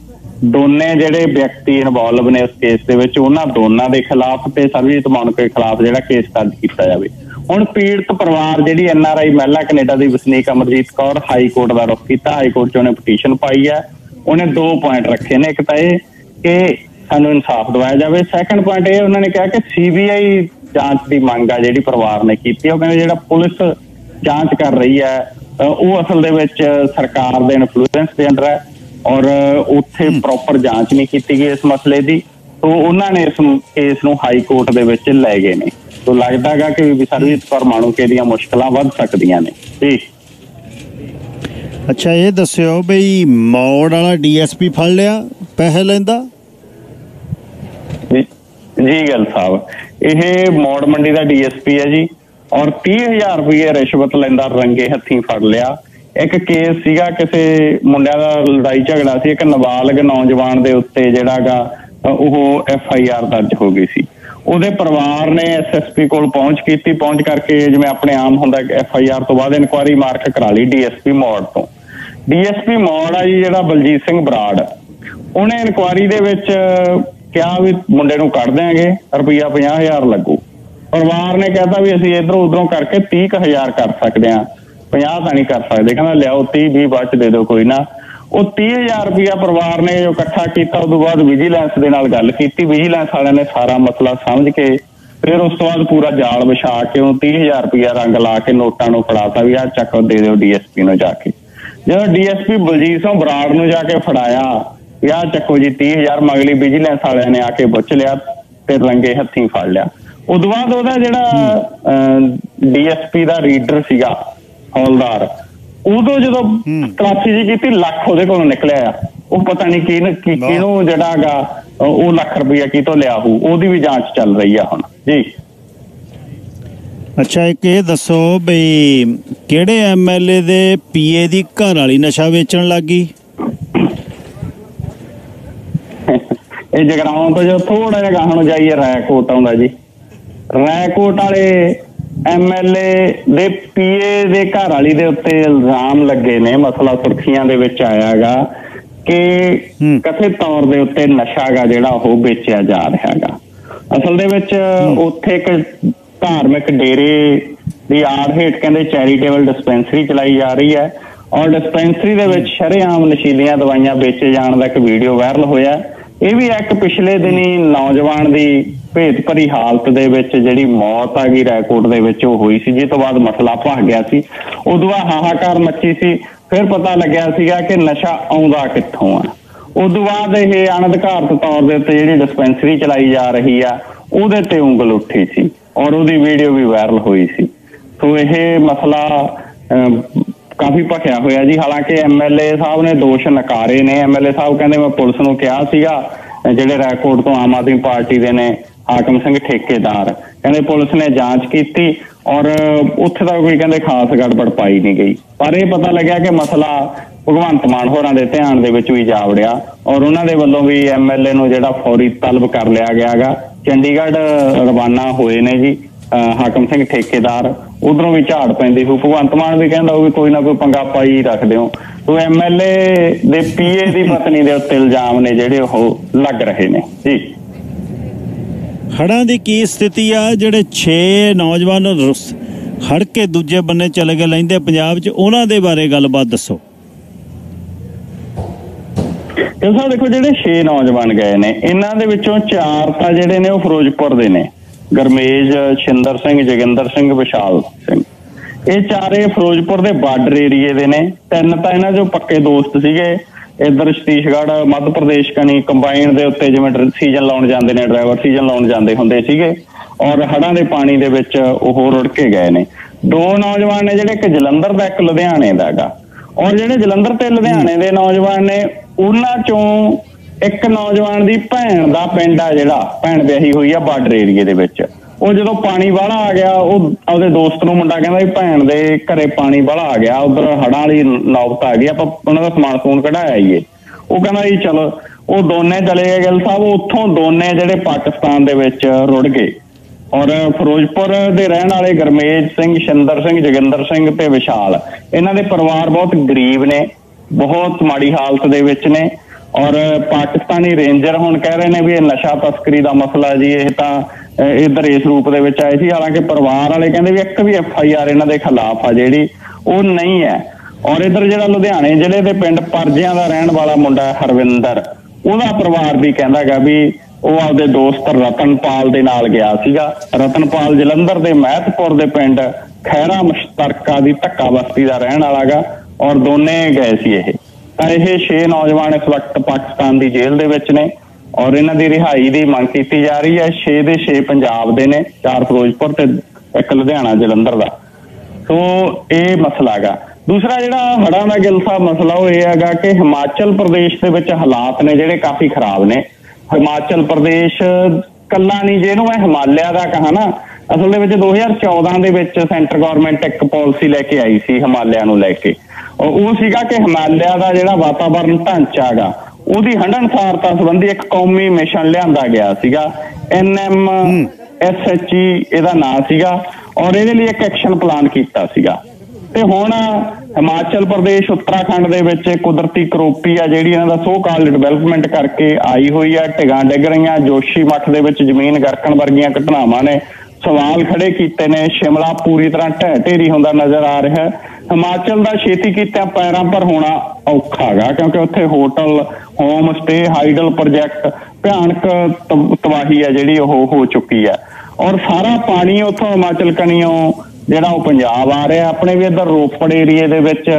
ਦੋਨੇ ਜਿਹੜੇ ਵਿਅਕਤੀ ਇਨਵੋਲਵ ਨੇ ਉਸ ਕੇਸ ਦੇ ਵਿੱਚ, ਉਹਨਾਂ ਦੋਨਾਂ ਦੇ ਖਿਲਾਫ ਤੇ ਸਰਬਜੀਤ ਮਾਨਕ ਦੇ ਖਿਲਾਫ ਜਿਹੜਾ ਕੇਸ ਦਰਜ ਕੀਤਾ ਜਾਵੇ। ਹੁਣ ਪੀੜਤ ਪਰਿਵਾਰ ਜਿਹੜੀ ਐਨ ਆਰ ਆਈ ਮਹਿਲਾ ਕੈਨੇਡਾ ਦੀ ਵਸਨੀਕ ਅਮਰਜੀਤ ਕੌਰ ਹਾਈ ਕੋਰਟ ਦਾ ਰੁਖ ਕੀਤਾ। ਹਾਈ ਕੋਰਟ 'ਚ ਉਹਨੇ ਪਟੀਸ਼ਨ ਪਾਈ ਹੈ। ਉਹਨੇ ਦੋ ਪੁਆਇੰਟ ਰੱਖੇ ਨੇ। ਇੱਕ ਤਾਂ ਇਹ ਕਿ ਸਾਨੂੰ ਇਨਸਾਫ ਦਿਵਾਇਆ ਜਾਵੇ। ਸੈਕੰਡ ਪੁਆਇੰਟ ਇਹ ਉਹਨਾਂ ਨੇ ਕਿਹਾ ਕਿ ਸੀਬੀਆਈ ਜਾਂਚ ਦੀ ਮੰਗ ਆ ਜਿਹੜੀ ਪਰਿਵਾਰ ਨੇ ਕੀਤੀ ਉਹ ਕਹਿੰਦੇ ਜਿਹੜਾ ਪੁਲਿਸ ਜਾਂਚ ਕਰ ਰਹੀ ਹੈ ਉਹ ਅਸਲ ਦੇ ਵਿੱਚ ਸਰਕਾਰ ਦੇ ਇਨਫਲੂਐਂਸ ਦੇ ਅੰਡਰ ਹੈ ਔਰ ਉੱਥੇ ਪ੍ਰੋਪਰ ਜਾਂਚ ਨਹੀਂ ਕੀਤੀ ਗਈ ਇਸ ਮਸਲੇ ਦੀ। ਤੋਂ ਉਹਨਾਂ ਨੇ ਇਸ ਕੇਸ ਨੂੰ ਹਾਈ ਕੋਰਟ ਦੇ ਵਿੱਚ ਲੈ ਗਏ ਨੇ। ਤੋਂ ਲੱਗਦਾਗਾ ਕਿ ਵੀ ਸਰਵਿਸ ਕੌਰ ਮਾਣੂਕੇ ਦੀਆਂ ਮੁਸ਼ਕਲਾਂ ਵੱਧ ਸਕਦੀਆਂ ਨੇ। ਜੀ। ਅੱਛਾ ਇਹ ਦੱਸਿਓ ਬਈ ਮੌੜ ਵਾਲਾ ਡੀਐਸਪੀ ਫੜ ਲਿਆ ਪੈਸੇ ਲੈਂਦਾ? ਜੀ ਗੱਲ ਸਾਹਿਬ, ਇਹ ਮੌੜ ਮੰਡੀ ਦਾ ਡੀਐਸਪੀ ਹੈ ਜੀ, ਔਰ 30000 ਰੁਪਏ ਰਿਸ਼ਵਤ ਲੈਂਦਾ ਰੰਗੇ ਹੱਥੀਂ ਫੜ ਲਿਆ। ਇੱਕ ਕੇਸ ਸੀਗਾ, ਕਿਸੇ ਮੁੰਡਿਆਂ ਦਾ ਲੜਾਈ ਝਗੜਾ ਸੀ, ਇੱਕ ਨਾਬਾਲਗ ਨੌਜਵਾਨ ਦੇ ਉੱਤੇ ਜਿਹੜਾਗਾ, ਉਹ ਐਫ ਆਈ ਆਰ ਦਰਜ ਹੋ ਗਈ ਸੀ। ਉਹਦੇ ਪਰਿਵਾਰ ਨੇ ਐਸਐਸਪੀ ਕੋਲ ਪਹੁੰਚ ਕੀਤੀ, ਪਹੁੰਚ ਕਰਕੇ ਜਿਵੇਂ ਆਪਣੇ ਆਮ ਹੁੰਦਾ ਐਫ ਆਈ ਆਰ ਤੋਂ ਬਾਅਦ ਇਨਕੁਆਰੀ ਮਾਰਕ ਕਰਾ ਲਈ ਡੀਐਸਪੀ ਮੌੜ ਤੋਂ। ਡੀਐਸਪੀ ਮੌੜ ਆ ਜੀ, ਜਿਹੜਾ ਬਲਜੀਤ ਸਿੰਘ ਬਰਾੜ। ਉਹਨੇ ਇਨਕੁਆਰੀ ਦੇ ਵਿੱਚ ਕਿਹਾ ਵੀ ਮੁੰਡੇ ਨੂੰ ਕੱਢ ਦਿਆਂਗੇ, ਰੁਪਈਆ 50000 ਲੱਗੂ। ਪਰਿਵਾਰ ਨੇ ਕਹਿਤਾ ਵੀ ਅਸੀਂ ਇਧਰੋਂ ਉਧਰੋਂ ਕਰਕੇ 30000 ਕਰ ਸਕਦੇ ਆ 50 ਤਾਂ ਨਹੀਂ ਕਰ ਸਕਦੇ, ਕਹਿੰਦਾ ਲਿਆਓ 30 20 ਬਾਅਦ ਚ ਦੇ ਦਿਓ, ਕੋਈ ਨਾ। ਉਹ 30000 ਰੁਪਇਆ ਪਰਿਵਾਰ ਨੇ ਜੋ ਇਕੱਠਾ ਕੀਤਾ ਉਸ ਤੋਂ ਬਾਅਦ ਵਿਜੀਲੈਂਸ ਦੇ ਨਾਲ ਗੱਲ ਕੀਤੀ। ਵਿਜੀਲੈਂਸ ਵਾਲਿਆਂ ਨੇ ਸਾਰਾ ਮਸਲਾ ਸਮਝ ਕੇ, ਫਿਰ ਉਸ ਤੋਂ ਬਾਅਦ ਪੂਰਾ ਜਾਲ ਵਿਛਾ ਕੇ ਉਹ 30000 ਰੁਪਇਆ ਰੰਗ ਲਾ ਕੇ ਨੋਟਾਂ ਨੂੰ ਫੜਾਤਾ ਵੀ ਆ ਚੱਕ ਦੇ ਦਿਓ ਡੀਐਸਪੀ ਨੂੰ ਜਾ ਕੇ। ਜਦੋਂ ਡੀਐਸਪੀ ਬਲਜੀਤ ਸਿੰਘ ਬਰਾੜ ਨੂੰ ਜਾ ਕੇ ਫੜਾਇਆ ਆਹ ਚੱਕੋ ਜੀ 30000 ਮਗਲੀ ਵਿਜੀਲੈਂਸ ਵਾਲਿਆਂ ਨੇ ਆ ਕੇ ਪੁੱਛ ਲਿਆ ਤੇ ਰੰਗੇ ਹੱਥੀਂ ਫੜ ਲਿਆ। ਉਦੋਂ ਬਾਅਦ ਉਹਦਾ ਜਿਹੜਾ ਡੀਐਸਪੀ ਦਾ ਰੀਡਰ ਸੀਗਾ ਹੌਲਦਾਰ ਉਦੋਂ ਜਦੋਂ ਹੂੰ। ਤਲਾਸ਼ੀ ਜੀ ਕੀਤੀ ਲੱਖ ਉਹਦੇ ਕੋਲੋਂ ਨਿਕਲਿਆ ਆ। ਉਹ ਪਤਾ ਨਹੀਂ ਕਿਹਨ ਕੀ-। ਕਿਹਨੂੰ ਜਿਹੜਾਗਾ ਉਹ ਲੱਖ ਰੁਪਈਆ ਕਿਤੋਂ ਲਿਆ ਹੋਊ ਉਹਦੀ ਵੀ ਜਾਂਚ ਚੱਲ ਰਹੀ ਆ ਹੁਣ। ਜੀ। ਅੱਛਾ ਇੱਕ ਇਹ ਦੱਸੋ ਬਈ ਕਿਹੜੇ ਐਮਐਲਏ ਦੇ ਪੀਏ ਦੀ ਘਰ ਵਾਲੀ ਨਸ਼ਾ ਵੇਚਣ ਲੱਗੀ ਇਹ ਜਗਰਾਉਂ ਤੋਂ ਜੋ ਥੋੜਾ ਜਿਹਾ ਗਾਹਾਂ ਨੂੰ ਜਾਈਏ ਰਾਏਕੋਟ ਆਉਂਦਾ ਜੀ। ਰਾਏਕੋਟ ਵਾਲੇ ਐਮਐਲਏ ਦੇ ਪੀਏ ਦੇ ਘਰ ਵਾਲੀ ਦੇ ਉੱਤੇ ਇਲਜ਼ਾਮ ਲੱਗੇ ਨੇ ਮਸਲਾ ਸੁਰਖੀਆਂ ਦੇ ਵਿੱਚ ਆਇਆਗਾ ਕਿ। ਕਥਿਤ ਤੌਰ ਦੇ ਉੱਤੇ ਨਸ਼ਾਗਾ ਜਿਹੜਾ ਉਹ ਵੇਚਿਆ ਜਾ ਰਿਹਾਗਾ। ਅਸਲ ਦੇ ਵਿੱਚ ਉੱਥੇ ਇੱਕ ਧਾਰਮਿਕ ਡੇਰੇ ਦੀ ਆੜ ਹੇਠ ਕਹਿੰਦੇ ਚੈਰੀਟੇਬਲ ਡਿਸਪੈਂਸਰੀ ਚਲਾਈ ਜਾ ਰਹੀ ਹੈ। ਔਰ ਡਿਸਪੈਂਸਰੀ ਦੇ ਵਿੱਚ ਸ਼ਰੇਆਮ ਨਸ਼ੀਲੀਆਂ ਦਵਾਈਆਂ ਵੇਚੇ ਜਾਣ ਦਾ ਇੱਕ ਵੀਡੀਓ ਵਾਇਰਲ ਹੋਇਆ। ਇਹ ਵੀ ਇੱਕ ਪਿਛਲੇ ਦਿਨੀ ਨੌਜਵਾਨ ਦੀ ਭੇਤ ਭਰੀ ਹਾਲਤ ਦੇ ਵਿੱਚ ਜਿਹੜੀ ਮੌਤ ਆ ਗਈ ਰੈਕੋਰਡ ਦੇ ਵਿੱਚ ਉਹ ਹੋਈ ਸੀ। ਜਿਸ ਤੋਂ ਬਾਅਦ ਮਸਲਾ ਭਖ ਗਿਆ ਸੀ। ਉਦੋਂ ਬਾਅਦ ਹਾਹਾਕਾਰ ਮੱਚੀ ਸੀ। ਫਿਰ ਪਤਾ ਲੱਗਿਆ ਸੀਗਾ ਕਿ ਨਸ਼ਾ ਆਉਂਦਾ ਕਿੱਥੋਂ ਆ। ਉਦੋਂ ਬਾਅਦ ਇਹ ਅਣਅਧਿਕਾਰਤ ਤੌਰ ਦੇ ਉੱਤੇ ਜਿਹੜੀ ਡਿਸਪੈਂਸਰੀ ਚਲਾਈ ਜਾ ਰਹੀ ਆ ਉਹਦੇ ਤੇ ਉਂਗਲ ਉੱਠੀ ਸੀ। ਔਰ ਉਹਦੀ ਵੀਡੀਓ ਵੀ ਵਾਇਰਲ ਹੋਈ ਸੀ। ਸੋ ਇਹ ਮਸਲਾ ਅਮ, ਕਾਫੀ ਭਖਿਆ ਹੋਇਆ ਜੀ। ਹਾਲਾਂਕਿ ਐਮਐਲਏ ਸਾਹਿਬ ਨੇ ਦੋਸ਼ ਨਕਾਰੇ ਨੇ। ਐਮਐਲਏ ਸਾਹਿਬ ਕਹਿੰਦੇ ਮੈਂ ਪੁਲਿਸ ਨੂੰ ਕਿਹਾ ਸੀਗਾ, ਜਿਹੜੇ ਰੈਕੋਰਡ ਤੋਂ ਆਮ ਆਦਮੀ ਪਾਰਟੀ ਦੇ ਨੇ, ਹਾਕਮ ਸਿੰਘ ਠੇਕੇਦਾਰ। ਕਹਿੰਦੇ ਪੁਲਿਸ ਨੇ ਜਾਂਚ ਕੀਤੀ ਔਰ ਉੱਥੇ ਤਾਂ ਕੋਈ ਕਹਿੰਦੇ ਖਾਸ ਗੜਬੜ ਪਾਈ ਨਹੀਂ ਗਈ। ਪਰ ਇਹ ਪਤਾ ਲੱਗਿਆ ਕਿ ਮਸਲਾ ਭਗਵੰਤ ਮਾਨ ਹੋਰਾਂ ਦੇ ਧਿਆਨ ਦੇ ਵਿੱਚ ਵੀ ਜਾ ਵੜਿਆ ਔਰ ਉਹਨਾਂ ਦੇ ਵੱਲੋਂ ਵੀ ਐਮਐਲਏ ਨੂੰ ਜਿਹੜਾ ਫੌਰੀ ਤਲਬ ਕਰ ਲਿਆ ਗਿਆਗਾ ਚੰਡੀਗੜ੍ਹ ਰਵਾਨਾ ਹੋਏ ਨੇ ਜੀ, ਅਹ ਹਾਕਮ ਸਿੰਘ ਠੇਕੇਦਾਰ। ਉਧਰੋਂ ਵੀ ਝਾੜ ਪੈਂਦੀ ਹੋ ਭਗਵੰਤ ਮਾਨ ਵੀ ਕਹਿੰਦਾ ਉਹ ਵੀ ਕੋਈ ਨਾ ਕੋਈ ਪੰਗਾ ਪਾਈ ਰੱਖਦੇ ਹੋ। ਤੋ ਐਮਐਲਏ ਦੇ ਪੀਏ ਦੀ ਪਤਨੀ ਦੇ ਉੱਤੇ ਇਲਜ਼ਾਮ ਨੇ ਜਿਹੜੇ ਉਹ ਲੱਗ ਰਹੇ ਨੇ। ਜੀ। ਹੜਾਂ ਦੀ ਕੀ ਸਥਿਤੀ ਆ? ਜਿਹੜੇ 6 ਨੌਜਵਾਨ ਹੜ ਕੇ ਦੂਜੇ ਬੰਨੇ ਚਲੇ ਗਏ ਲੈਂਦੇ ਪੰਜਾਬ 'ਚ ਉਹਨਾਂ ਦੇ ਬਾਰੇ ਗੱਲਬਾਤ ਦੱਸੋ। ਇਹ ਸਭ ਦੇਖੋ ਜਿਹੜੇ 6 ਨੌਜਵਾਨ ਗਏ ਨੇ ਇਹਨਾਂ ਦੇ ਵਿੱਚੋਂ ਚਾਰ ਤਾਂ ਜਿਹੜੇ ਨੇ ਉਹ ਫਿਰੋਜ਼ਪੁਰ ਦੇ ਨੇ। ਗਰਮੇਜ ਛਿੰਦਰ ਸਿੰਘ, ਜੋਗਿੰਦਰ ਸਿੰਘ, ਵਿਸ਼ਾਲ ਸਿੰਘ। ਇਹ ਚਾਰੇ ਫਿਰੋਜ਼ਪੁਰ ਦੇ ਬਾਰਡਰ ਏਰੀਏ ਦੇ ਨੇ। ਤਿੰਨ ਤਾਂ ਇਹਨਾਂ ਜੋ ਪੱਕੇ ਦੋਸਤ ਸੀਗੇ। ਇਧਰ ਸਤੀਸ਼ਗੜ੍ਹ ਮੱਧ ਪ੍ਰਦੇਸ਼ ਕਣੀ ਕੰਬਾਈਨ ਦੇ ਉੱਤੇ ਜਿਵੇਂ ਸੀਜ਼ਨ ਲਾਉਣ ਜਾਂਦੇ ਨੇ ਡਰਾਈਵਰ ਸੀਜ਼ਨ ਲਾਉਣ ਜਾਂਦੇ ਹੁੰਦੇ ਸੀਗੇ। ਔਰ ਹੜਾਂ ਦੇ ਪਾਣੀ ਦੇ ਵਿੱਚ ਉਹ ਰੁੜ ਕੇ ਗਏ ਨੇ। ਦੋ ਨੌਜਵਾਨ ਨੇ ਜਿਹੜੇ ਇੱਕ ਜਲੰਧਰ ਦਾ, ਇੱਕ ਲੁਧਿਆਣੇ ਦਾ ਹੈਗਾ। ਔਰ ਜਿਹੜੇ ਜਲੰਧਰ ਤੇ ਲੁਧਿਆਣੇ ਦੇ ਨੌਜਵਾਨ ਨੇ, ਉਹਨਾਂ ਚੋਂ ਇੱਕ ਨੌਜਵਾਨ ਦੀ ਭੈਣ ਦਾ ਪਿੰਡ ਆ ਜਿਹੜਾ, ਭੈਣ ਵਿਆਹੀ ਹੋਈ ਆ ਬਾਰਡਰ ਏਰੀਏ ਦੇ ਵਿੱਚ। ਉਹ ਜਦੋਂ ਪਾਣੀ ਵਾਲਾ ਆ ਗਿਆ, ਉਹ ਆਪਦੇ ਦੋਸਤ ਨੂੰ ਮੁੰਡਾ ਕਹਿੰਦਾ ਵੀ ਭੈਣ ਦੇ ਘਰੇ ਪਾਣੀ ਵਾਲਾ ਆ ਗਿਆ, ਉਧਰ ਹੜਾਂ ਵਾਲੀ ਨੌਬਤ ਆ ਗਈ, ਆਪਾਂ ਉਹਨਾਂ ਦਾ ਸਮਾਨ ਸਮੂਨ ਕਢਾਇਆ ਆਈਏ ਉਹ ਕਹਿੰਦਾ ਜੀ, ਚਲੋ, ਉਹ ਦੋਨੇ ਚਲੇ ਗਏ ਗਿੱਲ ਸਾਹਿਬ ਉੱਥੋਂ ਦੋਨੇ ਜਿਹੜੇ ਪਾਕਿਸਤਾਨ ਦੇ ਵਿੱਚ ਰੁੜ ਗਏ। ਔਰ ਫਿਰੋਜ਼ਪੁਰ ਦੇ ਰਹਿਣ ਵਾਲੇ ਗਰਮੇਜ ਸਿੰਘ, ਸ਼ਿੰਦਰ ਸਿੰਘ, ਜੋਗਿੰਦਰ ਸਿੰਘ ਤੇ ਵਿਸ਼ਾਲ, ਇਹਨਾਂ ਦੇ ਪਰਿਵਾਰ ਬਹੁਤ ਗਰੀਬ ਨੇ, ਬਹੁਤ ਮਾੜੀ ਹਾਲਤ ਦੇ ਵਿੱਚ ਨੇ। ਔਰ ਪਾਕਿਸਤਾਨੀ ਰੇਂਜਰ ਹੁਣ ਕਹਿ ਰਹੇ ਨੇ ਵੀ ਇਹ ਨਸ਼ਾ ਤਸਕਰੀ ਦਾ ਮਸਲਾ ਜੀ ਇਹ ਤਾਂ ਅਹ, ਇਧਰ ਇਸ ਰੂਪ ਦੇ ਵਿੱਚ ਆਏ ਸੀ। ਹਾਲਾਂਕਿ ਪਰਿਵਾਰ ਵਾਲੇ ਕਹਿੰਦੇ ਵੀ ਇੱਕ ਵੀ ਐਫ ਆਈ ਆਰ ਇਹਨਾਂ ਦੇ ਖਿਲਾਫ ਆ ਜਿਹੜੀ ਉਹ ਨਹੀਂ ਹੈ। ਔਰ ਇਧਰ ਜਿਹੜਾ ਲੁਧਿਆਣੇ ਜ਼ਿਲ੍ਹੇ ਦੇ ਪਿੰਡ ਪਰਜਿਆਂ ਦਾ ਰਹਿਣ ਵਾਲਾ ਮੁੰਡਾ ਹਰਵਿੰਦਰ ਉਹਦਾ ਪਰਿਵਾਰ ਵੀ ਕਹਿੰਦਾਗਾ ਵੀ ਉਹ ਆਪਦੇ ਦੋਸਤ ਰਤਨਪਾਲ ਦੇ ਨਾਲ ਗਿਆ ਸੀਗਾ। ਰਤਨਪਾਲ ਜਲੰਧਰ ਦੇ ਮਹਿਤਪੁਰ ਦੇ ਪਿੰਡ ਖੈਰਾ ਮੁਸ਼ਤਰਕਾ ਦੀ ਧੱਕਾ ਬਸਤੀ ਦਾ ਰਹਿਣ ਵਾਲਾਗਾ ਔਰ ਦੋਨੇ ਗਏ ਸੀ ਇਹ। ਇਹ 6 ਨੌਜਵਾਨ ਇਸ ਵਕਤ ਪਾਕਿਸਤਾਨ ਦੀ ਜੇਲ੍ਹ ਦੇ ਵਿੱਚ ਨੇ ਔਰ ਇਹਨਾਂ ਦੀ ਰਿਹਾਈ ਦੀ ਮੰਗ ਕੀਤੀ ਜਾ ਰਹੀ ਹੈ। 6 ਦੇ 6 ਪੰਜਾਬ ਦੇ ਨੇ, ਚਾਰ ਫਿਰੋਜ਼ਪੁਰ ਤੇ ਇੱਕ ਲੁਧਿਆਣਾ ਜਲੰਧਰ ਦਾ। ਸੋ ਇਹ ਮਸਲਾ ਹੈਗਾ। ਦੂਸਰਾ ਜਿਹੜਾ ਹੜਾਂ ਦਾ ਗਿਲ ਸਾਹਿਬ ਮਸਲਾ ਉਹ ਇਹ ਹੈਗਾ ਕਿ ਹਿਮਾਚਲ ਪ੍ਰਦੇਸ਼ ਦੇ ਵਿੱਚ ਹਾਲਾਤ ਨੇ ਜਿਹੜੇ ਕਾਫੀ ਖਰਾਬ ਨੇ। ਹਿਮਾਚਲ ਪ੍ਰਦੇਸ਼ ਕੱਲਾ ਨਹੀਂ ਜਿਹਨੂੰ ਮੈਂ ਹਿਮਾਲਿਆ ਦਾ ਕਹਾ ਨਾ, ਅਸਲ ਦੇ ਵਿੱਚ 2014 ਦੇ ਵਿੱਚ ਸੈਂਟਰ ਗਵਰਨਮੈਂਟ ਇੱਕ ਪਾਲਿਸੀ ਲੈ ਕੇ ਆਈ ਸੀ, ਹਿਮਾਲਿਆ ਨੂੰ ਲੈ ਕੇ। ਉਹ ਸੀਗਾ ਕਿ ਹਿਮਾਲਿਆ ਦਾ ਜਿਹੜਾ ਵਾਤਾਵਰਣ ਢਾਂਚਾ ਹੈਗਾ ਉਹਦੀ ਹੰਢਣਸਾਰਤਾ ਸੰਬੰਧੀ ਇੱਕ ਕੌਮੀ ਮਿਸ਼ਨ ਲਿਆਂਦਾ ਗਿਆ ਸੀਗਾ। ਐਨਐਮ ਐਸਐਚਈ ਇਹਦਾ ਨਾਮ ਸੀਗਾ ਔਰ ਇਹਦੇ ਲਈ ਇੱਕ ਐਕਸ਼ਨ ਪਲਾਨ ਕੀਤਾ ਸੀਗਾ। ਤੇ ਹੁਣ ਹਿਮਾਚਲ ਪ੍ਰਦੇਸ਼ ਉੱਤਰਾਖੰਡ ਦੇ ਵਿੱਚ ਕੁਦਰਤੀ ਕਰੋਪੀ ਆ ਜਿਹੜੀ ਇਹਨਾਂ ਦਾ ਸੋ ਕਾਲਡ ਡਿਵੈਲਪਮੈਂਟ ਕਰਕੇ ਆਈ ਹੋਈ ਆ। ਢਿਗਾਂ ਡਿੱਗ ਰਹੀਆਂ ਜੋਸ਼ੀ ਮੱਠ ਦੇ ਵਿੱਚ ਜ਼ਮੀਨ ਗਰਕਣ ਵਰਗੀਆਂ ਘਟਨਾਵਾਂ ਨੇ। ਸਵਾਲ ਖੜੇ ਕੀਤੇ ਨੇ ਸ਼ਿਮਲਾ ਪੂਰੀ ਤਰ੍ਹਾਂ ਢਹਿ ਢੇਰੀ ਹੁੰਦਾ ਨਜ਼ਰ ਆ ਰਿਹਾ। ਹੈ ਹਿਮਾਚਲ ਦਾ ਛੇਤੀ ਕੀਤਾ ਪੈਰਾਂ ਪਰ ਹੋਣਾ ਔਖਾ ਹੈਗਾ, ਕਿਉਂਕਿ ਉੱਥੇ hotel home stay hydel project ਭਿਆਨਕ ਤਬਾਹੀ ਹੈ ਜਿਹੜੀ ਉਹ ਹੋ ਚੁੱਕੀ ਹੈ। ਔਰ ਸਾਰਾ ਪਾਣੀ ਉੱਥੋਂ ਹਿਮਾਚਲ ਕਨੀਓ ਜਿਹੜਾ ਉਹ ਪੰਜਾਬ ਆ ਰਿਹਾ, ਆਪਣੇ ਵੀ ਇੱਧਰ ਰੋਪੜ ਏਰੀਏ ਦੇ ਵਿੱਚ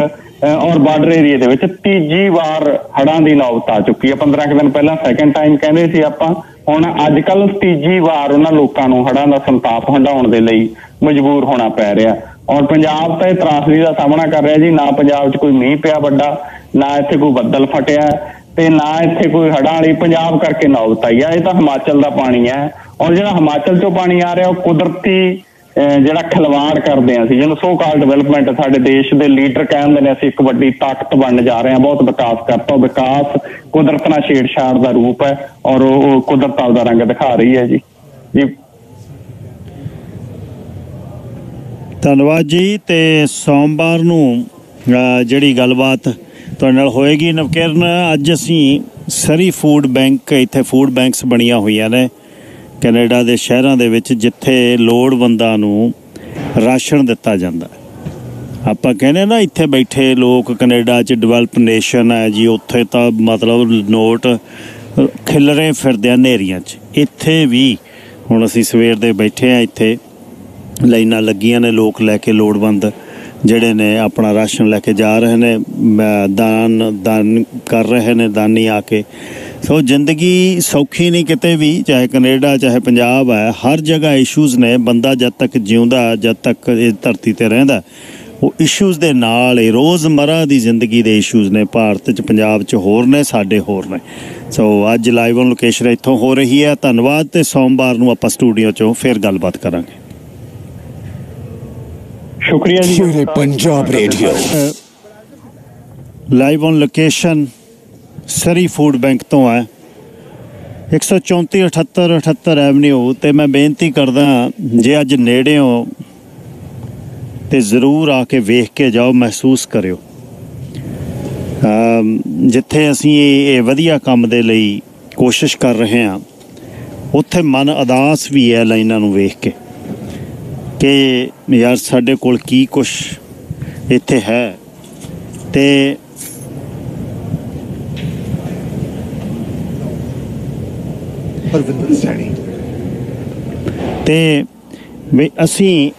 ਔਰ ਬਾਰਡਰ ਏਰੀਏ ਦੇ ਵਿੱਚ ਤੀਜੀ ਵਾਰ ਹੜ੍ਹਾਂ ਦੀ ਨੌਬਤ ਆ ਚੁੱਕੀ ਹੈ। 15 ਕੁ ਦਿਨ ਪਹਿਲਾਂ ਸੈਕੰਡ ਟਾਈਮ ਕਹਿੰਦੇ ਸੀ ਆਪਾਂ, ਹੁਣ ਅੱਜ ਕੱਲ ਤੀਜੀ ਵਾਰ ਉਹਨਾਂ ਲੋਕਾਂ ਨੂੰ ਹੜ੍ਹਾਂ ਦਾ ਸੰਤਾਪ ਹੰਡਾਉਣ ਦੇ ਲਈ ਮਜਬੂਰ ਹੋਣਾ ਪੈ ਰਿਹਾ। ਔਰ ਪੰਜਾਬ ਤਾਂ ਇਹ ਤਰਾਸਦੀ ਦਾ ਸਾਹਮਣਾ ਕਰ ਰਿਹਾ ਜੀ, ਨਾ ਪੰਜਾਬ 'ਚ ਕੋਈ ਮੀਂਹ ਪਿਆ ਵੱਡਾ, ਨਾ ਇੱਥੇ ਕੋਈ ਬੱਦਲ ਫਟਿਆ ਤੇ ਨਾ ਇੱਥੇ ਕੋਈ ਹੜਾਂ ਵਾਲੀ ਪੰਜਾਬ ਕਰਕੇ ਨੌਬਤ ਆਈ ਆ। ਇਹ ਤਾਂ ਹਿਮਾਚਲ ਦਾ ਪਾਣੀ ਹੈ ਔਰ ਜਿਹੜਾ ਹਿਮਾਚਲ 'ਚੋਂ ਪਾਣੀ ਆ ਰਿਹਾ, ਉਹ ਕੁਦਰਤੀ, ਅਹ, ਜਿਹੜਾ ਖਿਲਵਾੜ ਕਰਦੇ ਆ ਅਸੀਂ, ਜਿਹਨੂੰ ਸੋ ਕਾਲ ਡਿਵੈਲਪਮੈਂਟ ਸਾਡੇ ਦੇਸ਼ ਦੇ ਲੀਡਰ ਕਹਿੰਦੇ ਨੇ ਅਸੀਂ ਇੱਕ ਵੱਡੀ ਤਾਕਤ ਬਣਨ ਜਾ ਰਹੇ ਹਾਂ ਬਹੁਤ ਵਿਕਾਸ ਕਰਤਾ। ਵਿਕਾਸ ਕੁਦਰਤ ਨਾਲ ਛੇੜਛਾੜ ਦਾ ਰੂਪ ਹੈ ਔਰ ਉਹ ਉਹ ਕੁਦਰਤ ਦਾ ਰੰਗ ਦਿਖਾ ਰਹੀ ਹੈ ਜੀ। ਜੀ ਧੰਨਵਾਦ ਜੀ ਤੇ ਸੋਮਵਾਰ ਨੂੰ ਜਿਹੜੀ ਗੱਲਬਾਤ ਤੁਹਾਡੇ ਨਾਲ ਹੋਏਗੀ, ਨਵਕਿਰਨ, ਅੱਜ ਅਸੀਂ ਸਰੀ ਫੂਡ ਬੈਂਕ, ਇੱਥੇ ਫੂਡ ਬੈਂਕਸ ਬਣੀਆਂ ਹੋਈਆਂ ਨੇ ਕੈਨੇਡਾ ਦੇ ਸ਼ਹਿਰਾਂ ਦੇ ਵਿੱਚ, ਜਿੱਥੇ ਲੋੜਵੰਦਾਂ ਨੂੰ ਰਾਸ਼ਨ ਦਿੱਤਾ ਜਾਂਦਾ ਹੈ। ਆਪਾਂ ਕਹਿੰਦੇ ਨਾ, ਇੱਥੇ ਬੈਠੇ ਲੋਕ ਕੈਨੇਡਾ 'ਚ ਡਿਵੈਲਪ ਨੇਸ਼ਨ ਹੈ ਜੀ, ਉੱਥੇ ਤਾਂ ਮਤਲਬ ਨੋਟ ਖਿਲਰੇ ਫਿਰਦੇ ਆ ਨੇਰੀਆਂ 'ਚ। ਇੱਥੇ ਵੀ ਹੁਣ ਅਸੀਂ ਸਵੇਰ ਦੇ ਬੈਠੇ ਆ ਇੱਥੇ ਲਾਈਨਾਂ ਲੱਗੀਆਂ ਨੇ, ਲੋਕ ਲੈ ਕੇ ਲੋੜਵੰਦ ਜਿਹੜੇ ਨੇ ਆਪਣਾ ਰਾਸ਼ਨ ਲੈ ਕੇ ਜਾ ਰਹੇ ਨੇ ਦਾਨ ਦਾਨ ਕਰ ਰਹੇ ਨੇ, ਦਾਨੀ ਆ ਕੇ। ਸੋ ਜ਼ਿੰਦਗੀ ਸੌਖੀ ਨਹੀਂ ਕਿਤੇ ਵੀ, ਚਾਹੇ ਕੈਨੇਡਾ, ਚਾਹੇ ਪੰਜਾਬ ਹੈ, ਹਰ ਜਗ੍ਹਾ ਇਸ਼ੂਜ਼ ਨੇ, ਬੰਦਾ ਜਦ ਤੱਕ ਜਿਉਂਦਾ, ਜਦ ਤੱਕ ਇਹ ਧਰਤੀ ਤੇ ਰਹਿੰਦਾ, ਉਹ ਇਸ਼ੂਜ਼ ਦੇ ਨਾਲ ਇਹ ਰੋਜ਼ਮਰਾ ਦੀ ਜ਼ਿੰਦਗੀ ਦੇ ਇਸ਼ੂਜ਼ ਨੇ, ਭਾਰਤ ਚ, ਪੰਜਾਬ ਚ ਹੋਰ ਨੇ, ਸਾਡੇ ਹੋਰ ਨੇ। ਸੋ ਅੱਜ ਲਾਈਵ ਔਨ ਲੋਕੇਸ਼ਨ ਇੱਥੋਂ ਹੋ ਰਹੀ ਹੈ। ਧੰਨਵਾਦ ਤੇ ਸੋਮਵਾਰ ਨੂੰ ਆਪਾਂ ਸਟੂਡੀਓ ਚੋਂ ਫੇਰ ਗੱਲਬਾਤ ਕਰਾਂਗੇ। ਸ਼ੁਕਰੀਆ ਜੀ Sher-e Punjab radio live on location Surrey food bank ਤੋਂ ਹੈ। 134 78 78 ਐਵਨਿਊ ਤੇ ਮੈਂ ਬੇਨਤੀ ਕਰਦਾ ਜੇ ਅੱਜ ਨੇੜੇ ਹੋ ਤੇ ਜ਼ਰੂਰ ਆ ਕੇ ਵੇਖ ਕੇ ਜਾਓ ਮਹਿਸੂਸ ਕਰਿਓ। ਜਿੱਥੇ ਅਸੀਂ ਇਹ ਇਹ ਵਧੀਆ ਕੰਮ ਦੇ ਲਈ ਕੋਸ਼ਿਸ਼ ਕਰ ਰਹੇ ਹਾਂ ਉੱਥੇ ਮਨ ਅਦਾਸ ਵੀ ਹੈ ਲਾਈਨਾਂ ਨੂੰ ਵੇਖ ਕੇ। ਕਿ ਯਾਰ ਸਾਡੇ ਕੋਲ ਕੀ ਕੁਛ ਇੱਥੇ ਹੈ? ਤੇ Harvinder Sani. ਤੇ ਵੀ ਅਸੀਂ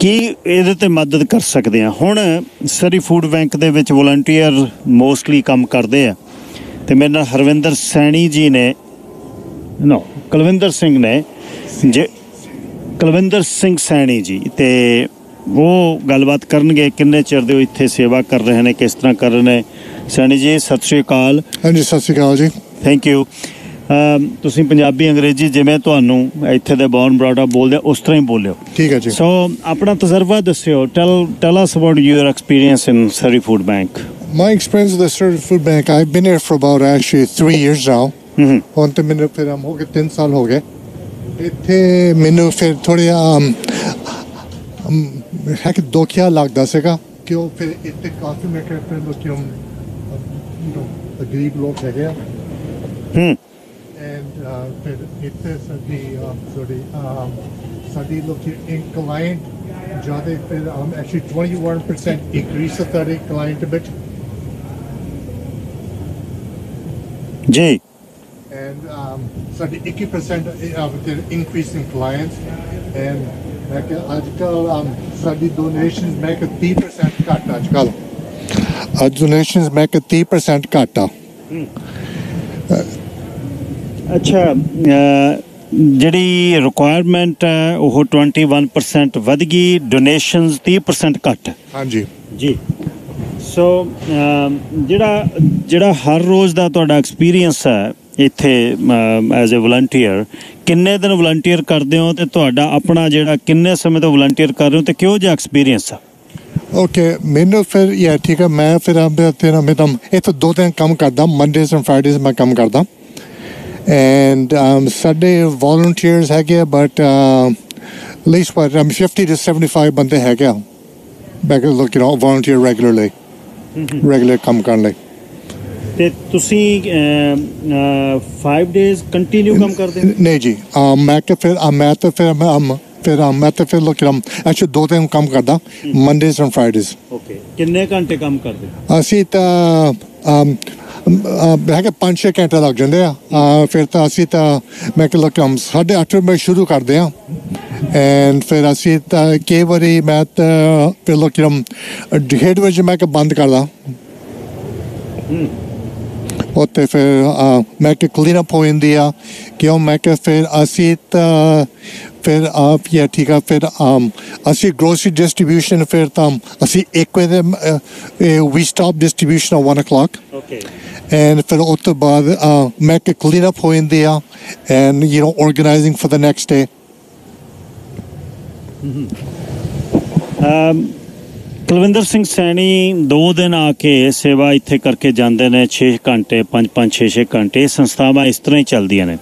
ਕੀ ਇਹਦੇ ਤੇ ਮਦਦ ਕਰ ਸਕਦੇ ਹਾਂ? ਹੁਣ ਸਰੀ ਫੂਡ ਬੈਂਕ ਦੇ ਵਿੱਚ ਵਲੰਟੀਅਰ ਮੋਸਟਲੀ ਕੰਮ ਕਰਦੇ ਆ। ਤੇ ਮੇਰੇ ਨਾਲ ਹਰਵਿੰਦਰ ਸੈਣੀ ਜੀ ਨੇ ਨੋ ਕੁਲਵਿੰਦਰ ਸਿੰਘ ਨੇ ਜੇ। ਕੁਲਵਿੰਦਰ ਸਿੰਘ ਸੈਣੀ ਜੀ ਤੇ ਉਹ ਗੱਲਬਾਤ ਕਰਨਗੇ ਕਿੰਨੇ ਚਿਰ ਦੇ ਇੱਥੇ ਸੇਵਾ ਕਰ ਰਹੇ ਨੇ ਕਿਸ ਤਰ੍ਹਾਂ ਕਰ ਰਹੇ ਨੇ? ਸੈਣੀ ਜੀ ਸਤਿ ਸ਼੍ਰੀ ਅਕਾਲ। ਹਾਂਜੀ ਸਤਿ ਸ਼੍ਰੀ ਅਕਾਲ ਜੀ। ਥੈਂਕ ਯੂ ਤੁਸੀਂ ਪੰਜਾਬੀ ਅੰਗਰੇਜ਼ੀ ਜਿਵੇਂ ਤੁਹਾਨੂੰ ਇੱਥੇ ਦੇ ਬੌਰਨ ਬਰਾਡਾ ਬੋਲਦੇ ਉਸ ਤਰ੍ਹਾਂ ਹੀ ਬੋਲਿਓ। ਠੀਕ ਹੈ ਜੀ। ਸੋ ਆਪਣਾ ਤਜਰਬਾ ਦੱਸਿਓ। Tell tell us about your experience in Surrey food bank My experience with the Certain Food Bank, I've been here for about actually three years now. ਤੇ ਮੈਨੂੰ ਫਿਰ ਹਮ ਹੋ ਗਏ 3 ਸਾਲ ਹੋ ਗਏ ਇੱਥੇ ਮੈਨੂੰ ਫਿਰ ਥੋੜ੍ਹਾ ਹੈ ਕਿ ਦੋਖਿਆ ਲੱਗਦਾ ਸੀਗਾ ਕਿ ਉਹ ਫਿਰ ਇੱਥੇ ਕਾਫੀ ਮੈਂ ਕਿਹਾ ਫਿਰ ਲੋਕੀ ਹਮ ਗਰੀਬ ਲੋਕ ਹੈਗੇ ਆ। ਹੂੰ। ਐਂਡ ਫਿਰ ਇੱਥੇ ਸਾਡੀ ਥੋੜੀ ਸਾਡੀ ਲੋਕੀ ਇਨਕਲਾਈਨਡ ਜ਼ਿਆਦਾ ਫਿਰ um, actually 21% increase of that inclined ਵਿੱਚ। ਜੀ। And um, ਸਾਡੀ 21% of the increase in clients. And ਮੈਂ ਕਿ ਅੱਜ ਕੱਲ ਸਾਡੀ donations ਮੈਂ ਕਿ 30% ਘੱਟ ਅੱਜ ਕੱਲ ਅੱਜ donations ਮੈਂ ਕਿ 30% ਘੱਟ ਆ ਅੱਛਾ ਜਿਹੜੀ ਰਿਕੁਆਇਰਮੈਂਟ ਹੈ ਉਹ 21% ਵਧ ਗਈ ਡੋਨੇਸ਼ਨਸ 30% ਘੱਟ ਹਾਂਜੀ ਜੀ ਸੋ ਜਿਹੜਾ ਜਿਹੜਾ ਹਰ ਰੋਜ਼ ਦਾ ਤੁਹਾਡਾ ਐਕਸਪੀਰੀਅੰਸ ਹੈ ਇੱਥੇ ਐਜ਼ ਅ ਵਲੰਟੀਅਰ ਕਿੰਨੇ ਦਿਨ ਵਲੰਟੀਅਰ ਕਰਦੇ ਹੋ ਤੇ ਤੁਹਾਡਾ ਆਪਣਾ ਜਿਹੜਾ ਕਿੰਨੇ ਸਮੇਂ ਤੋਂ ਵਲੰਟੀਅਰ ਕਰ ਰਹੇ ਹੋ ਤੇ ਕਿਹੋ ਜਿਹਾ ਐਕਸਪੀਰੀਅੰਸ ਆ? ਓਕੇ ਮੈਨੂੰ ਫਿਰ ਯਾ ਠੀਕ ਹੈ ਮੈਂ ਫਿਰ ਆਪਦੇ ਤੇਰਾ ਮੈਂ ਤਾਂ ਇੱਥੇ ਦੋ ਦਿਨ ਕੰਮ ਕਰਦਾ ਮੰਡੇਜ਼ ਐਂਡ ਫਰਾਈਡੇਜ਼ ਮੈਂ ਕੰਮ ਕਰਦਾ। ਐਂਡ um, ਸਾਡੇ ਵੋਲੰਟੀਅਰਸ ਹੈਗੇ but least what I'm 50 to 75 ਬੰਦੇ ਹੈਗੇ ਆ। ਬੈਕ ਲੋਕ ਯੂ ਵੋਲੰਟੀਅਰ ਰੈਗੂਲਰਲੀ ਰੈਗੂਲਰ ਕੰਮ ਕਰਨ ਲਈ। ਤੇ ਤੁਸੀਂ 5 ਡੇਜ਼ ਕੰਟੀਨਿਊ ਕੰਮ ਕਰਦੇ ਹੋ? ਨਹੀਂ ਜੀ ਮੈਂ ਕਿ ਫਿਰ ਮੈਂ ਤਾਂ ਫਿਰ ਮੈਂ ਫਿਰ ਮੈਂ ਤਾਂ ਫਿਰ ਲੋਕ ਯੂ ਐਕਚੁਅਲੀ ਦੋ ਦਿਨ ਕੰਮ ਕਰਦਾ ਮੰਡੇਜ਼ ਐਂਡ ਫਰਾਈਡੇਜ਼ ਓਕੇ ਕਿੰਨੇ ਘੰਟੇ ਕੰਮ ਕਰਦੇ ਹੋ? ਅਸੀਂ ਤਾਂ ਹੈਗੇ 5-6 ਘੰਟੇ ਲੱਗ ਜਾਂਦੇ ਆ। ਫਿਰ ਤਾਂ ਅਸੀਂ ਤਾਂ ਮੈਂ ਕਿ ਲੋਕ ਹਮ 8:30 ਵਜੇ ਸ਼ੁਰੂ ਕਰਦੇ ਆ। ਐਂਡ ਫਿਰ ਅਸੀਂ ਤਾਂ ਕਈ ਵਾਰੀ ਮੈਂ ਤਾਂ ਫਿਰ ਲੋਕੀ ਨੂੰ ਡੇਢ ਵਜੇ ਮੈਂ ਕਿ ਬੰਦ ਕਰਦਾ। ਉੱਥੇ ਫਿਰ ਅਹ, ਮੈਂ ਕਿ ਕਲੀਨ ਅਪ ਹੋ ਜਾਂਦੀ ਆ ਕਿਉਂ ਮੈਂ ਕਿ ਫਿਰ ਅਸੀਂ ਤਾਂ ਫਿਰ ਆਪ ਇਹ ਠੀਕ ਆ ਫਿਰ um, ਅਸੀਂ ਗਰੋਸਰੀ ਡਿਸਟ੍ਰੀਬਿਊਸ਼ਨ ਫਿਰ ਤਾਂ ਅਸੀਂ ਇੱਕ ਵਜੇ ਵੀ stop distribution at 1 o'clock okay and ਫਿਰ ਉਸ ਤੋਂ ਬਾਅਦ uh, ਮੈਂ ਕਿ ਕਲੀਨ ਅਪ ਹੋ ਜਾਂਦੀ ਆ and you know organizing for the next day. ਅਮ ਕੁਲਵਿੰਦਰ ਸਿੰਘ ਸੈਣੀ ਦੋ ਦਿਨ ਆ ਕੇ ਸੇਵਾ ਇੱਥੇ ਕਰਕੇ ਜਾਂਦੇ ਨੇ 6 ਘੰਟੇ 5 5 6 6 ਘੰਟੇ, ਇਹ ਸੰਸਥਾਵਾਂ ਇਸ ਤਰ੍ਹਾਂ ਹੀ ਚੱਲਦੀਆਂ ਨੇ।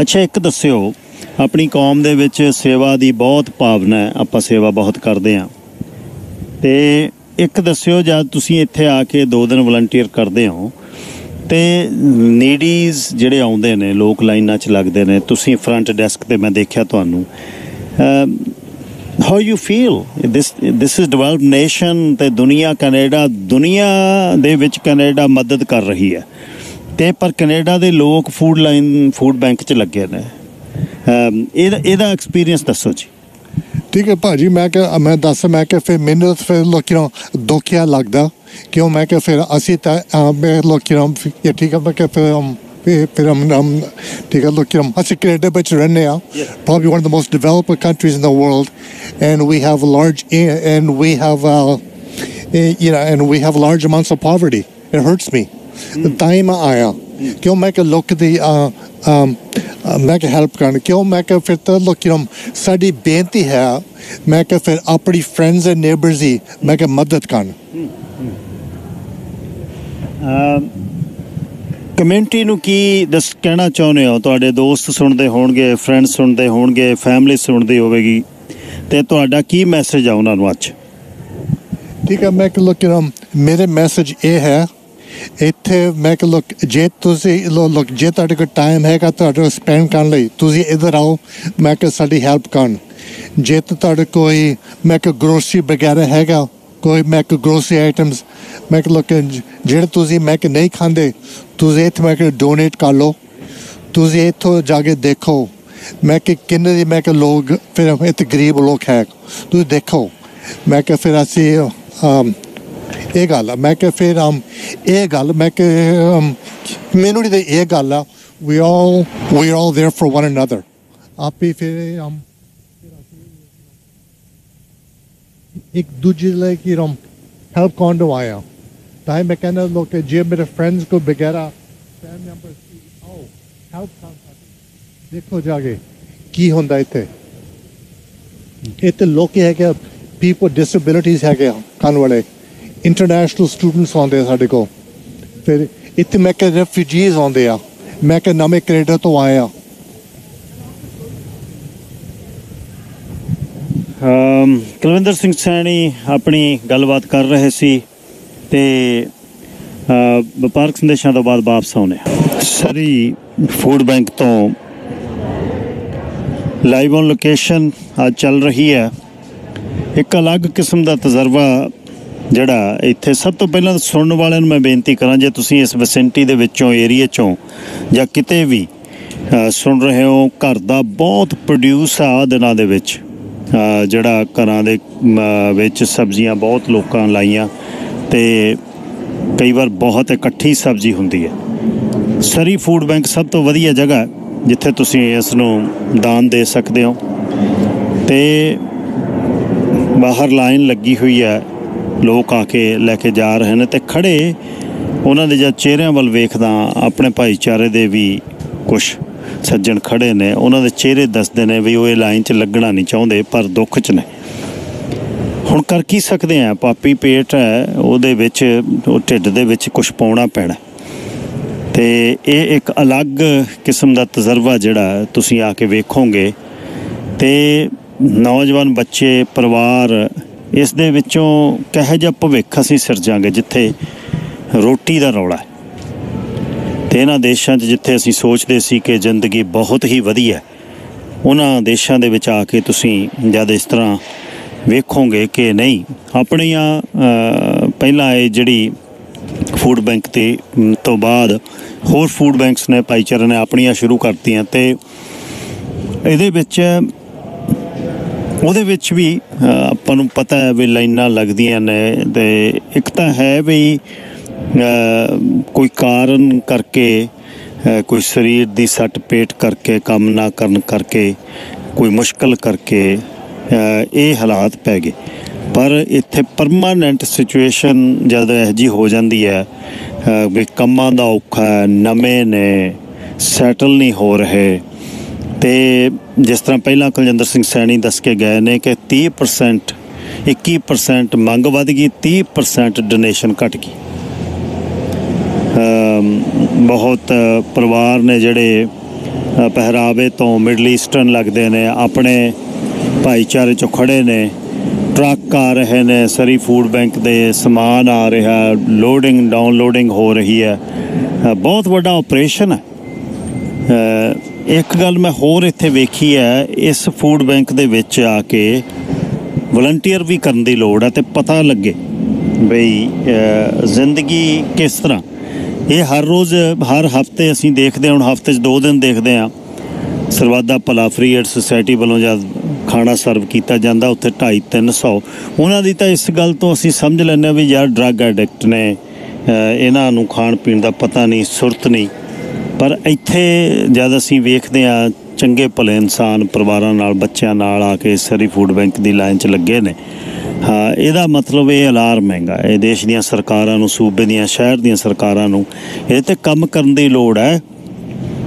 ਅੱਛਾ, ਇੱਕ ਦੱਸਿਓ, ਆਪਣੀ ਕੌਮ ਦੇ ਵਿੱਚ ਸੇਵਾ ਦੀ ਬਹੁਤ ਭਾਵਨਾ ਹੈ, ਆਪਾਂ ਸੇਵਾ ਬਹੁਤ ਕਰਦੇ ਹਾਂ। ਤੇ ਇੱਕ ਦੱਸਿਓ, ਜਦ ਤੁਸੀਂ ਇੱਥੇ ਆ ਕੇ ਦੋ ਦਿਨ ਵਲੰਟੀਅਰ ਕਰਦੇ ਹੋ, ਤੇ ਨੀਡੀਜ਼ ਜਿਹੜੇ ਆਉਂਦੇ ਨੇ, ਲੋਕ ਲਾਈਨਾਂ 'ਚ ਲੱਗਦੇ ਨੇ, ਤੁਸੀਂ ਫਰੰਟ ਡੈਸਕ ਤੇ ਮੈਂ ਦੇਖਿਆ ਤੁਹਾਨੂੰ how you feel? This this is developed nation ਤੇ ਦੁਨੀਆ ਕੈਨੇਡਾ ਦੁਨੀਆ ਦੇ ਵਿੱਚ ਕੈਨੇਡਾ ਮਦਦ ਕਰ ਰਹੀ ਹੈ। ਤੇ ਪਰ ਕੈਨੇਡਾ ਦੇ ਲੋਕ ਫੂਡ ਲਾਈਨ ਫੂਡ ਬੈਂਕ 'ਚ ਲੱਗੇ ਨੇ। ਇਹਦਾ ਇਹਦਾ ਐਕਸਪੀਰੀਅੰਸ ਦੱਸੋ ਜੀ। ਠੀਕ ਹੈ ਭਾਜੀ ਮੈਂ ਕਿ ਮੈਂ ਦੱਸ ਮੈਂ ਕਿ ਫਿਰ ਮੈਨੂੰ ਤਾਂ ਫਿਰ ਲੋਕੀ ਨੂੰ ਦੁਖਿਆ ਲੱਗਦਾ। ਕਿਉਂ? ਮੈਂ ਕਿ ਫਿਰ ਅਸੀਂ ਤਾਂ ਅਹ, ਮੈਂ ਲੋਕੀ ਨੂੰ ਇਹ ਠੀਕ ਹੈ ਮੈਂ ਕਿ ਫਿਰ um, ਫਿਰ ਫਿਰ um, um, ਠੀਕ ਹੈ ਲੋਕੀ ਨੂੰ ਅਸੀਂ ਕੈਨੇਡਾ ਵਿੱਚ ਰਹਿੰਦੇ ਆ probably one of the most developed countries in the world and we have large and we have uh, eh, you know and we have large amounts of poverty it hurts me ਤਾਂ ਹੀ ਮੈਂ ਆਇਆ ਕਿਉਂ ਮੈਂ ਕਿ ਲੋਕ ਦੀ ਅਹ, um, ਅਹ, ਮੈਂ ਕਿ help ਕਰਨ ਕਿਉਂ ਮੈਂ ਕਿ ਫਿਰ ਤਾਂ ਲੋਕੀ ਨੂੰ ਸਾਡੀ ਬੇਨਤੀ ਹੈ ਮੈਂ ਕਿ ਫਿਰ ਆਪਣੀ ਫਰੈਂਡਸ ਐਂਡ ਨੇਬਰਸ ਦੀ ਮੈਂ ਕਿ ਮਦਦ ਕਰਨ ਕਮਿਊਨਿਟੀ ਨੂੰ ਕੀ ਦੱਸ ਕਹਿਣਾ ਚਾਹੁੰਦੇ ਹੋ? ਤੁਹਾਡੇ ਦੋਸਤ ਸੁਣਦੇ ਹੋਣਗੇ ਫਰੈਂਡ ਸੁਣਦੇ ਹੋਣਗੇ ਫੈਮਿਲੀ ਸੁਣਦੀ ਹੋਵੇਗੀ। ਤੇ ਤੁਹਾਡਾ ਕੀ ਮੈਸੇਜ ਆ ਉਹਨਾਂ ਨੂੰ ਅੱਜ? ਠੀਕ ਹੈ, ਮੈਂ ਕਿ ਲੋਕੀ ਮੇਰੇ ਮੈਸੇਜ ਇਹ ਹੈ, ਇੱਥੇ ਮੈਂ ਕਿ ਲੋਕ ਜੇ ਤੁਸੀਂ ਲੋਕ ਜੇ ਤੁਹਾਡੇ ਕੋਲ ਟਾਈਮ ਹੈਗਾ, ਤੁਹਾਡੇ ਕੋਲ ਸਪੈਂਡ ਕਰਨ ਲਈ, ਤੁਸੀਂ ਇੱਧਰ ਆਓ, ਮੈਂ ਕਿ ਸਾਡੀ ਹੈਲਪ ਕਰਨ। ਜੇ ਤੁਹਾਡੇ ਕੋਈ, ਮੈਂ ਕਿ ਗਰੋਸਰੀ ਵਗੈਰਾ ਹੈਗਾ ਕੋਈ ਮੈਂ ਗਰੋਸਰੀ ਆਈਟਮਸ ਮੈਂ ਕਿ ਜਿਹੜੇ ਤੁਸੀਂ ਮੈਂ ਕਿ ਨਹੀਂ ਖਾਂਦੇ, ਤੁਸੀਂ ਇੱਥੇ ਮੈਂ ਡੋਨੇਟ ਕਰ ਲਓ। ਤੁਸੀਂ ਇੱਥੋਂ ਜਾ ਕੇ ਦੇਖੋ। ਮੈਂ ਕਿ ਕਿੰਨੇ ਦੀ, ਮੈਂ ਕਿ ਲੋਕ, ਫਿਰ ਇੱਥੇ ਗਰੀਬ ਲੋਕ ਹੈ। ਤੁਸੀਂ ਦੇਖੋ। ਮੈਂ ਕਿ ਫਿਰ ਅਸੀਂ ਇਹ ਗੱਲ ਆ। ਮੈਂ ਕਿ ਫਿਰ ਆਮ ਇਹ ਗੱਲ, ਮੈਂ ਕਿ ਕਮਿਊਨਿਟੀ ਇਹ ਗੱਲ ਆ। We all, we are all there for one another ਫਿਰ ਆਮ ਇੱਕ ਦੂਜੇ ਲਈ ਕਿ ਰਮ ਹੈਲਪ ਕਰਨ ਨੂੰ ਆਇਆ ਤਾਂ ਹੀ ਮੈਂ ਕਹਿੰਦਾ ਲੋਕ ਜੇ ਮੇਰੇ ਫਰੈਂਡਸ ਕੋ ਵਗੈਰਾ ਫੈਮਿਲੀ ਮੈਂਬਰਸ ਆਓ ਹੈਲਪ ਕਰ ਦੇਖੋ ਜਾ ਕੇ ਕੀ ਹੁੰਦਾ ਇੱਥੇ ਇੱਥੇ ਲੋਕ ਹੈਗੇ ਪੀਪਲ ਡਿਸੇਬਿਲਿਟੀਜ਼ ਹੈਗੇ ਆ, ਕੰਨ ਵਾਲੇ ਇੰਟਰਨੈਸ਼ਨਲ ਸਟੂਡੈਂਟਸ ਆਉਂਦੇ ਆ ਸਾਡੇ ਕੋਲ ਫਿਰ ਇੱਥੇ ਮੈਂ ਕਿ ਰੈਫਿਊਜੀਜ਼ ਆਉਂਦੇ ਆ ਮੈਂ ਕਿ ਨਵੇਂ ਕੈਨੇਡਾ ਤੋਂ ਆਏ ਅਮ ਕੁਲਵਿੰਦਰ ਸਿੰਘ ਸੈਣੀ ਆਪਣੀ ਗੱਲਬਾਤ ਕਰ ਰਹੇ ਸੀ ਤੇ ਵਪਾਰਕ ਸੰਦੇਸ਼ਾਂ ਤੋਂ ਬਾਅਦ ਵਾਪਸ ਆਉਨੇ ਸਰੀ ਫੂਡ ਬੈਂਕ ਤੋਂ ਲਾਈਵ ਔਨ ਲੋਕੇਸ਼ਨ ਅੱਜ ਚੱਲ ਰਹੀ ਹੈ। ਇੱਕ ਅਲੱਗ ਕਿਸਮ ਦਾ ਤਜਰਬਾ ਜਿਹੜਾ ਇੱਥੇ ਸਭ ਤੋਂ ਪਹਿਲਾਂ ਸੁਣਨ ਵਾਲਿਆਂ ਨੂੰ ਮੈਂ ਬੇਨਤੀ ਕਰਾਂ, ਜੇ ਤੁਸੀਂ ਇਸ ਵਿਸਿਨਟੀ ਦੇ ਵਿੱਚੋਂ ਏਰੀਆ ਚੋਂ ਜਾਂ ਕਿਤੇ ਵੀ ਸੁਣ ਰਹੇ ਹੋ, ਘਰ ਦਾ ਬਹੁਤ ਪ੍ਰੋਡਿਊਸ ਆ ਆਹ ਦਿਨਾਂ ਦੇ ਵਿੱਚ। ਜਿਹੜਾ ਘਰਾਂ ਦੇ ਵਿੱਚ ਸਬਜ਼ੀਆਂ ਬਹੁਤ ਲੋਕਾਂ ਲਾਈਆਂ ਤੇ ਕਈ ਵਾਰ ਬਹੁਤ ਇਕੱਠੀ ਸਬਜ਼ੀ ਹੁੰਦੀ ਹੈ। ਸਰੀ ਫੂਡ ਬੈਂਕ ਸਭ ਤੋਂ ਵਧੀਆ ਜਗ੍ਹਾ ਜਿੱਥੇ ਤੁਸੀਂ ਇਸ ਨੂੰ ਦਾਨ ਦੇ ਸਕਦੇ ਹੋ। ਤੇ ਬਾਹਰ ਲਾਈਨ ਲੱਗੀ ਹੋਈ ਹੈ, ਲੋਕ ਆ ਕੇ ਲੈ ਕੇ ਜਾ ਰਹੇ ਨੇ ਤੇ ਖੜੇ ਉਹਨਾਂ ਦੇ ਜਦ ਚਿਹਰਿਆਂ ਵੱਲ ਵੇਖਦਾ ਆਪਣੇ ਭਾਈਚਾਰੇ ਦੇ ਵੀ ਕੁਝ ਸੱਜਣ ਖੜੇ ਨੇ, ਉਹਨਾਂ ਦੇ ਚਿਹਰੇ ਦੱਸਦੇ ਨੇ ਵੀ ਉਹ ਇਹ ਲਾਈਨ 'ਚ ਲੱਗਣਾ ਨਹੀਂ ਚਾਹੁੰਦੇ, ਪਰ ਦੁੱਖ 'ਚ ਨੇ। ਹੁਣ ਕਰ ਕੀ ਸਕਦੇ ਆ? ਪਾਪੀ ਪੇਟ ਹੈ, ਉਹਦੇ ਵਿੱਚ, ਉਹ ਢਿੱਡ ਦੇ ਵਿੱਚ ਕੁਝ ਪਾਉਣਾ ਪੈਣਾ। ਤੇ ਇਹ ਇੱਕ ਅਲੱਗ ਕਿਸਮ ਦਾ ਤਜਰਬਾ ਜਿਹੜਾ ਤੁਸੀਂ ਆ ਕੇ ਵੇਖੋਗੇ। ਤੇ ਨੌਜਵਾਨ ਬੱਚੇ, ਪਰਿਵਾਰ, ਇਸ ਦੇ ਵਿੱਚੋਂ ਕਹੇ ਜਿਹਾ ਭਵਿੱਖ ਅਸੀਂ ਸਿਰਜਾਂਗੇ, ਜਿੱਥੇ ਰੋਟੀ ਦਾ ਰੌਲਾ ਤੇ ਇਹਨਾਂ ਦੇਸ਼ਾਂ 'ਚ ਜਿੱਥੇ ਅਸੀਂ ਸੋਚਦੇ ਸੀ ਕਿ ਜ਼ਿੰਦਗੀ ਬਹੁਤ ਹੀ ਵਧੀਆ ਉਹਨਾਂ ਦੇਸ਼ਾਂ ਦੇ ਵਿੱਚ ਆ ਕੇ ਤੁਸੀਂ ਜਦ ਇਸ ਤਰ੍ਹਾਂ ਵੇਖੋਗੇ ਕਿ ਨਹੀਂ, ਆਪਣੀਆਂ ਪਹਿਲਾਂ ਇਹ ਜਿਹੜੀ ਫੂਡ ਬੈਂਕ ਤੇ ਤੋਂ ਬਾਅਦ ਹੋਰ ਫੂਡ ਬੈਂਕਸ ਨੇ ਭਾਈਚਾਰੇ ਨੇ ਆਪਣੀਆਂ ਸ਼ੁਰੂ ਕਰਤੀਆਂ ਤੇ ਇਹਦੇ ਵਿੱਚ, ਉਹਦੇ ਵਿੱਚ ਵੀ ਆਪਾਂ ਨੂੰ ਪਤਾ ਹੈ ਵੀ ਲਾਈਨਾਂ ਲੱਗਦੀਆਂ ਨੇ ਤੇ ਇੱਕ ਤਾਂ ਹੈ ਵੀ ਕੋਈ ਕਾਰਨ ਕਰਕੇ ਕੋਈ ਸਰੀਰ ਦੀ ਸੱਟ ਪੇਟ ਕਰਕੇ, ਕੰਮ ਨਾ ਕਰਨ ਕਰਕੇ, ਕੋਈ ਮੁਸ਼ਕਲ ਕਰਕੇ ਇਹ ਹਾਲਾਤ ਪੈ ਗਏ। ਪਰ ਇੱਥੇ ਪਰਮਾਨੈਂਟ ਸਿਚੁਏਸ਼ਨ ਜਦ ਇਹ ਜੀ ਹੋ ਜਾਂਦੀ ਹੈ ਵੀ ਕੰਮਾਂ ਦਾ ਔਖਾ ਹੈ, ਨਵੇਂ ਨੇ ਸੈਟਲ ਨਹੀਂ ਹੋ ਰਹੇ। ਤੇ ਜਿਸ ਤਰ੍ਹਾਂ ਪਹਿਲਾਂ ਕੁਲਜਿੰਦਰ ਸਿੰਘ ਸੈਣੀ ਦੱਸ ਕੇ ਗਏ ਨੇ ਕਿ 30% 21% ਮੰਗ ਵਧ ਗਈ 30% ਡੋਨੇਸ਼ਨ ਘਟ ਗਈ। ਬਹੁਤ ਪਰਿਵਾਰ ਨੇ ਜਿਹੜੇ ਪਹਿਰਾਵੇ ਤੋਂ ਮਿਡਲ ਈਸਟਰਨ ਲੱਗਦੇ ਨੇ, ਆਪਣੇ ਭਾਈਚਾਰੇ ਚੋਂ ਖੜੇ ਨੇ, ਟਰੱਕ ਆ ਰਹੇ ਨੇ, ਸਰੀ ਫੂਡ ਬੈਂਕ ਦੇ ਸਮਾਨ ਆ ਰਿਹਾ ਲੋਡਿੰਗ ਡਾਊਨਲੋਡਿੰਗ ਹੋ ਰਹੀ ਹੈ। ਬਹੁਤ ਵੱਡਾ ਆਪਰੇਸ਼ਨ ਹੈ। ਇੱਕ ਗੱਲ ਮੈਂ ਹੋਰ ਇੱਥੇ ਵੇਖੀ ਹੈ, ਇਸ ਫੂਡ ਬੈਂਕ ਦੇ ਵਿੱਚ ਆ ਕੇ ਵਲੰਟੀਅਰ ਵੀ ਕਰਨ ਦੀ ਲੋੜ ਹੈ ਤੇ ਪਤਾ ਲੱਗੇ ਬਈ ਜ਼ਿੰਦਗੀ ਕਿਸ ਤਰ੍ਹਾਂ ਇਹ ਹਰ ਰੋਜ਼, ਹਰ ਹਫ਼ਤੇ ਅਸੀਂ ਦੇਖਦੇ ਹਾਂ, ਹੁਣ ਹਫ਼ਤੇ 'ਚ ਦੋ ਦਿਨ ਦੇਖਦੇ ਹਾਂ। ਸਰਵਾਦਾ ਭਲਾ ਫਰੀ ਏਡ ਸੁਸਾਇਟੀ ਵੱਲੋਂ ਜਦ ਖਾਣਾ ਸਰਵ ਕੀਤਾ ਜਾਂਦਾ, ਉੱਥੇ 2.5 300 ਉਹਨਾਂ ਦੀ ਤਾਂ ਇਸ ਗੱਲ ਤੋਂ ਅਸੀਂ ਸਮਝ ਲੈਂਦੇ ਹਾਂ ਵੀ ਯਾਰ ਡਰੱਗ ਐਡਿਕਟ ਨੇ ਇਹਨਾਂ ਨੂੰ ਖਾਣ ਪੀਣ ਦਾ ਪਤਾ ਨਹੀਂ, ਸੁਰਤ ਨਹੀਂ। ਪਰ ਇੱਥੇ ਜਦ ਅਸੀਂ ਵੇਖਦੇ ਹਾਂ, ਚੰਗੇ ਭਲੇ ਇਨਸਾਨ ਪਰਿਵਾਰਾਂ ਨਾਲ, ਬੱਚਿਆਂ ਨਾਲ ਆ ਕੇ ਸਰੀ ਫੂਡ ਬੈਂਕ ਦੀ ਲਾਈਨ 'ਚ ਲੱਗੇ ਨੇ ਇਹਦਾ ਮਤਲਬ ਇਹ ਅਲਾਰਮ ਹੈਗਾ। ਇਹ ਦੇਸ਼ ਦੀਆਂ ਸਰਕਾਰਾਂ ਨੂੰ, ਸੂਬੇ ਦੀਆਂ, ਸ਼ਹਿਰ ਦੀਆਂ ਸਰਕਾਰਾਂ ਨੂੰ, ਇਹ ਤੇ ਕੰਮ ਕਰਨ ਦੀ ਲੋੜ ਹੈ।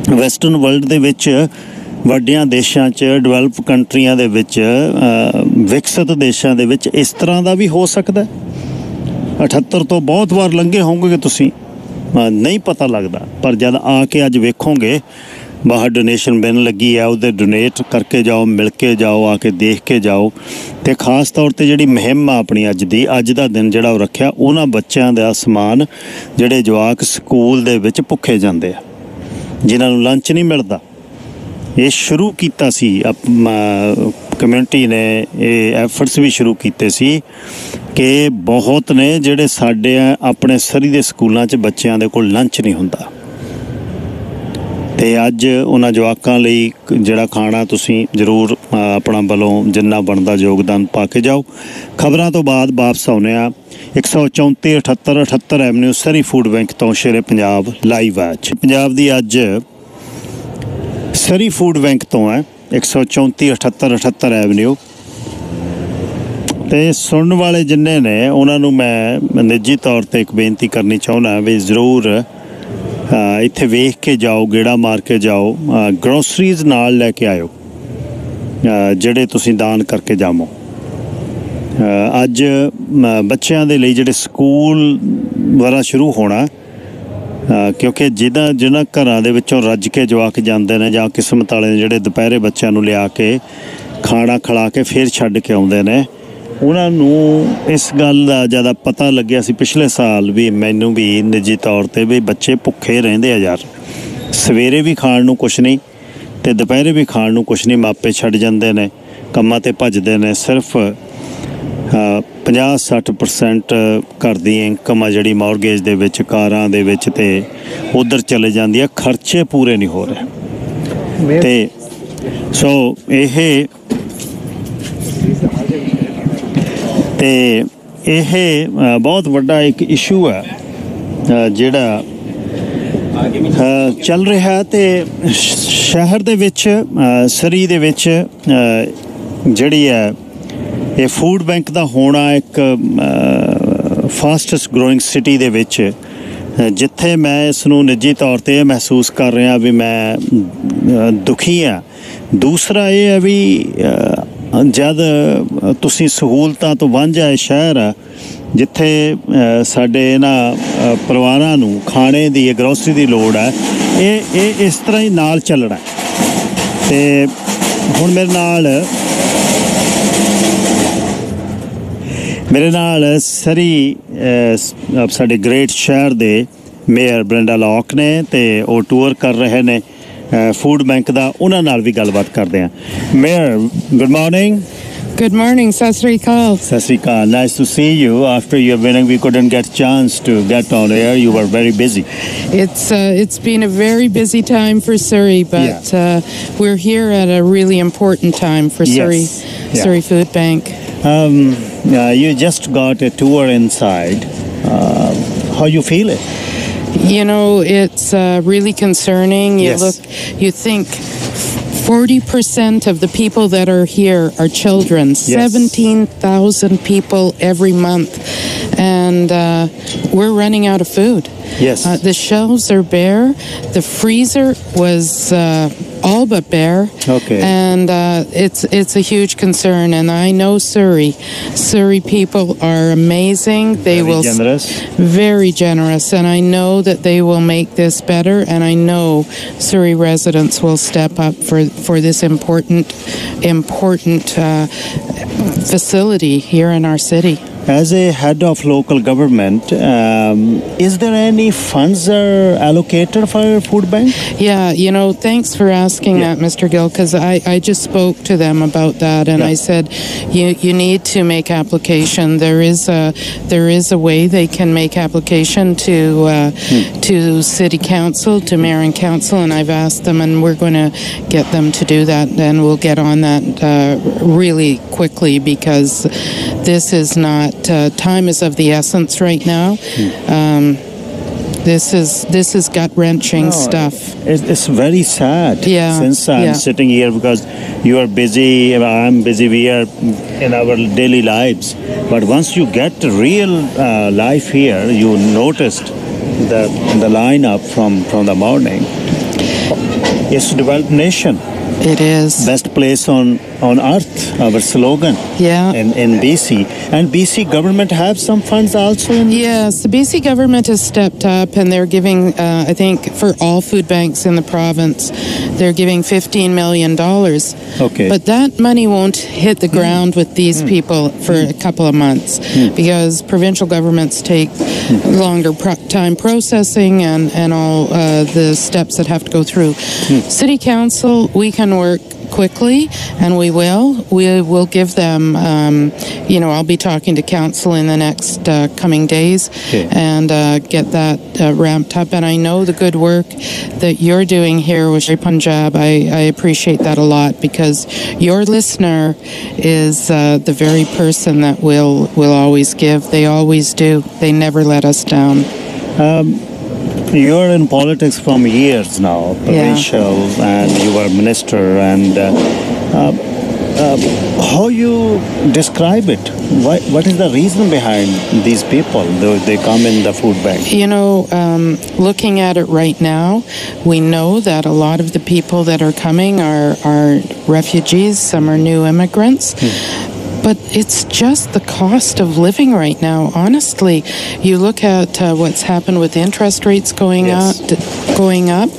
ਵੈਸਟਰਨ ਵਰਲਡ ਦੇ ਵਿੱਚ, ਵੱਡਿਆਂ ਦੇਸ਼ਾਂ 'ਚ ਡਿਵੈਲਪ ਕੰਟਰੀਆਂ ਦੇ ਵਿੱਚ ਵਿਕਸਿਤ ਦੇਸ਼ਾਂ ਦੇ ਵਿੱਚ ਇਸ ਤਰ੍ਹਾਂ ਦਾ ਵੀ ਹੋ ਸਕਦਾ ਹੈ। 78 ਤੋਂ ਬਹੁਤ ਵਾਰ ਲੰਘੇ ਹੋਵੋਗੇ ਤੁਸੀਂ। ਨਹੀਂ ਪਤਾ ਲੱਗਦਾ। ਪਰ ਜਦ ਆ ਕੇ ਅੱਜ ਵੇਖੋਗੇ ਬਾਹਰ ਡੋਨੇਸ਼ਨ ਬਿਨ ਲੱਗੀ ਆ, ਉਹਦੇ ਡੋਨੇਟ ਕਰਕੇ ਜਾਓ, ਮਿਲ ਕੇ ਜਾਓ, ਆ ਕੇ ਦੇਖ ਕੇ ਜਾਓ। ਤੇ ਖਾਸ ਤੌਰ ਤੇ ਜਿਹੜੀ ਮੁਹਿੰਮ ਆ ਆਪਣੀ ਅੱਜ ਦੀ, ਅੱਜ ਦਾ ਦਿਨ ਜਿਹੜਾ ਉਹ ਰੱਖਿਆ, ਉਹਨਾਂ ਬੱਚਿਆਂ ਦਾ ਸਮਾਨ ਜਿਹੜੇ ਜਵਾਕ ਸਕੂਲ ਦੇ ਵਿੱਚ ਭੁੱਖੇ ਜਾਂਦੇ ਆ, ਜਿਨ੍ਹਾਂ ਨੂੰ ਲੰਚ ਨਹੀਂ ਮਿਲਦਾ। ਇਹ ਸ਼ੁਰੂ ਕੀਤਾ ਸੀ ਕਮਿਊਨਿਟੀ ਨੇ ਇਹ ਐਫਰਟਸ ਵੀ ਸ਼ੁਰੂ ਕੀਤੇ ਸੀ ਕਿ ਬਹੁਤ ਨੇ ਜਿਹੜੇ ਸਾਡੇ ਆਪਣੇ ਸਰੀ ਦੇ ਸਕੂਲਾਂ 'ਚ ਬੱਚਿਆਂ ਦੇ ਕੋਲ ਲੰਚ ਨਹੀਂ ਹੁੰਦਾ। ਤੇ ਅੱਜ ਉਹਨਾਂ ਜਵਾਕਾਂ ਲਈ ਕ- ਜਿਹੜਾ ਖਾਣਾ ਤੁਸੀਂ ਜ਼ਰੂਰ ਆਪਣਾ ਵੱਲੋਂ ਜਿੰਨਾ ਬਣਦਾ ਯੋਗਦਾਨ ਪਾ ਕੇ ਜਾਓ। ਖਬਰਾਂ ਤੋਂ ਬਾਅਦ ਵਾਪਸ ਆਉਨੇ ਆ 134 78 78 ਐਵਨਿਊ ਸਰੀ ਫੂਡ ਬੈਂਕ ਤੋਂ ਸ਼ੇਰੇ ਪੰਜਾਬ ਲਾਈਵ ਅੱਜ ਪੰਜਾਬ ਦੀ ਅੱਜ ਸਰੀ ਫੂਡ ਬੈਂਕ ਤੋਂ ਹੈ। 134 78 78 ਐਵਨਿਊ ਤੇ ਸੁਣਨ ਵਾਲੇ ਜਿੰਨੇ ਨੇ, ਉਹਨਾਂ ਨੂੰ ਮੈਂ ਨਿੱਜੀ ਤੌਰ ਤੇ ਇੱਕ ਬੇਨਤੀ ਕਰਨੀ ਚਾਹੁੰਦਾ ਵੀ ਜ਼ਰੂਰ ਇੱਥੇ ਵੇਖ ਕੇ ਜਾਓ, ਗੇੜਾ ਮਾਰ ਕੇ ਜਾਓ ਗਰੋਸਰੀਜ਼ ਨਾਲ ਲੈ ਕੇ ਆਇਓ ਜਿਹੜੇ ਤੁਸੀਂ ਦਾਨ ਕਰਕੇ ਜਾਵੋ। ਅੱਜ ਬੱਚਿਆਂ ਦੇ ਲਈ ਜਿਹੜੇ ਸਕੂਲ ਵਾਰਾ ਸ਼ੁਰੂ ਹੋਣਾ ਕਿਉਂਕਿ ਜਿਹਦਾ, ਜਿਹਨਾਂ ਘਰਾਂ ਦੇ ਵਿੱਚੋਂ ਰੱਜ ਕੇ ਜਵਾਕ ਜਾਂਦੇ ਨੇ ਜਾਂ ਕਿਸਮਤ ਵਾਲੇ ਜਿਹੜੇ ਦੁਪਹਿਰੇ ਬੱਚਿਆਂ ਨੂੰ ਲਿਆ ਕੇ ਖਾਣਾ ਖਿਲਾ ਕੇ ਫੇਰ ਛੱਡ ਕੇ ਆਉਂਦੇ ਨੇ ਉਹਨਾਂ ਨੂੰ ਇਸ ਗੱਲ ਦਾ ਜ਼ਿਆਦਾ ਪਤਾ ਲੱਗਿਆ ਸੀ ਪਿਛਲੇ ਸਾਲ ਵੀ ਮੈਨੂੰ ਵੀ ਨਿੱਜੀ ਤੌਰ ਤੇ ਵੀ ਬੱਚੇ ਭੁੱਖੇ ਰਹਿੰਦੇ ਆ ਯਾਰ। ਸਵੇਰੇ ਵੀ ਖਾਣ ਨੂੰ ਕੁਛ ਨਹੀਂ ਤੇ ਦੁਪਹਿਰੇ ਵੀ ਖਾਣ ਨੂੰ ਕੁਛ ਨਹੀਂ ਮਾਪੇ ਛੱਡ ਜਾਂਦੇ ਨੇ ਕੰਮਾਂ ਤੇ ਭੱਜਦੇ ਨੇ ਸਿਰਫ 50-60% ਘਰ ਦੀ ਇਨਕਮ ਆ ਜਿਹੜੀ ਮਾਰਗੇਜ ਦੇ ਵਿੱਚ ਕਾਰਾਂ ਦੇ ਵਿੱਚ ਤੇ ਉਧਰ ਚਲੇ ਜਾਂਦੀ ਆ ਖਰਚੇ ਪੂਰੇ ਨਹੀਂ ਹੋ ਰਹੇ। ਤੇ ਸੋ ਇਹ ਤੇ ਇਹ ਬਹੁਤ ਵੱਡਾ ਇੱਕ ਇਸ਼ੂ ਹੈ ਜਿਹੜਾ ਚੱਲ ਰਿਹਾ ਤੇ ਸ਼ਹਿਰ ਦੇ ਵਿੱਚ ਸਰੀ ਦੇ ਵਿੱਚ ਜਿਹੜੀ ਹੈ, ਇਹ ਫੂਡ ਬੈਂਕ ਦਾ ਹੋਣਾ ਇੱਕ ਫਾਸਟੈਸਟ ਗਰੋਇੰਗ ਸਿਟੀ ਦੇ ਵਿੱਚ ਜਿੱਥੇ ਮੈਂ ਇਸ ਨੂੰ ਨਿੱਜੀ ਤੌਰ ਤੇ ਇਹ ਮਹਿਸੂਸ ਕਰ ਰਿਹਾ ਵੀ ਮੈਂ ਦੁਖੀ ਆ ਦੂਸਰਾ ਇਹ ਹੈ ਵੀ ਜਦ ਤੁਸੀਂ ਸਹੂਲਤਾਂ ਤੋਂ ਵਾਂਝਾ ਇਹ ਸ਼ਹਿਰ ਆ, ਜਿੱਥੇ ਸਾਡੇ ਇਹਨਾਂ ਪਰਿਵਾਰਾਂ ਨੂੰ ਖਾਣੇ ਦੀ ਗਰੋਸਰੀ ਦੀ ਲੋੜ ਹੈ ਇਹ ਇਹ ਇਸ ਤਰ੍ਹਾਂ ਹੀ ਨਾਲ ਚੱਲਣਾ ਹੈ। ਤੇ ਹੁਣ ਮੇਰੇ ਨਾਲ ਮੇਰੇ ਨਾਲ ਸਰੀ ਸਾਡੇ ਗ੍ਰੇਟ ਸ਼ਹਿਰ ਦੇ ਮੇਅਰ ਬ੍ਰੈਂਡਾ ਲੌਕ ਨੇ ਤੇ ਉਹ ਟੂਰ ਕਰ ਰਹੇ ਨੇ ਫੂਡ ਬੈਂਕ ਦਾ ਉਹਨਾਂ ਨਾਲ ਵੀ ਗੱਲਬਾਤ ਕਰਦੇ ਹਾਂ mayor good morning Good morning, Sasri Kal. ਸਤਿ ਸ਼੍ਰੀ ਅਕਾਲ nice to see you after you winning we couldn't get chance to get on air you were very busy It's uh, it's been a very busy time for Surrey, but uh, we're here at a really important time for Surrey. Yes. Yeah. Surrey Food Bank. Um, uh, you just got a tour inside. Uh, how you feel it? You know, it's uh, really concerning. You Yes. look, you think. 40% of the people that are here are children. 17,000 people every month. And uh, we're running out of food. Yes. Uh, the shelves are bare. The freezer was uh, all but bare. Okay. And uh, it's it's a huge concern. And I know Surrey. Surrey people are amazing. They Very will generous. very generous, and I know that they will make this better. And I know Surrey residents will step up for for this important important uh, facility here in our city. As a head of local government, um, is there any funds are allocated for food bank? Yeah, you know, thanks for asking Yeah. that, Mr. Gill, because I, I just spoke to them about that, and Yeah. I said, you you need to make application. There is a there is a way they can make application to uh, Hmm. to city council, to mayor and council, and I've asked them, and we're going to get them to do that, and we'll get on that uh, really quickly because this is not uh, time is of the essence right now. Hmm. Um, this is this is gut wrenching stuff. It's, it's very sad. Yeah, Since I'm yeah. sitting here because you are busy, I'm busy, we are in our daily lives. But once you get real uh, life here, you noticed the the lineup from from the morning. It's a developed nation, It is. best place on on earth. Our slogan. Yeah. In in BC and BC government have some funds also in. Yes, the BC government has stepped up and they're giving, uh, I think, for all food banks in the province, they're giving $15 million. Okay. But that money won't hit the hmm. ground with these hmm. people for a hmm. couple of months because provincial governments take longer pro- time processing and, and all uh, the steps that have to go through. City Council, we can work quickly, and we will. We will give them, um, you know, I'll be talking to council in the next uh, coming days Okay. and uh, get that uh, ramped up. And I know the good work that you're doing here with Shri Punjab. I, I appreciate that a lot because your listener is uh, the very person that will will always give. They always do. They never let us down. You're in politics from years now, provincial, and you were minister. And uh, uh, uh, how you describe it? What, what is the reason behind these people? They, they come in the food bank. You know, um, looking at it right now, we know that a lot of the people that are coming are, are refugees, some are new immigrants. But it's just the cost of living right now. Honestly, you look at uh, what's happened with interest rates going Yes. up, going up.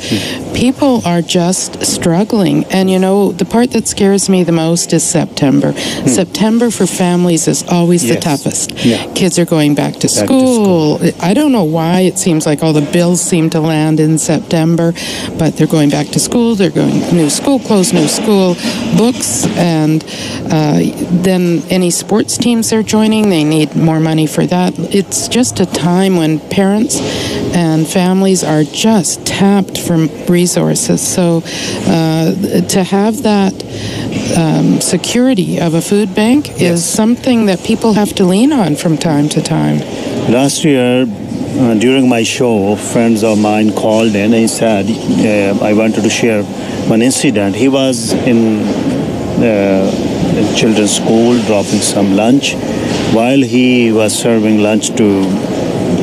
People are just struggling, and you know the part that scares me the most is September. September for families is always the toughest. Yeah. Kids are going back to Back to school. I don't know why it seems like all the bills seem to land in September, but they're going back to school. They're going new school clothes, new school books, and uh, then any sports teams they're joining, they need more money for that. It's just a time when parents and families are just tapped for resources. So uh, to have that um, security of a food bank is something that people have to lean on from time to time. Last year, uh, during my show, friends of mine called in and he said, uh, I wanted to share one incident. He was in, uh, in children's school dropping some lunch. While he was serving lunch to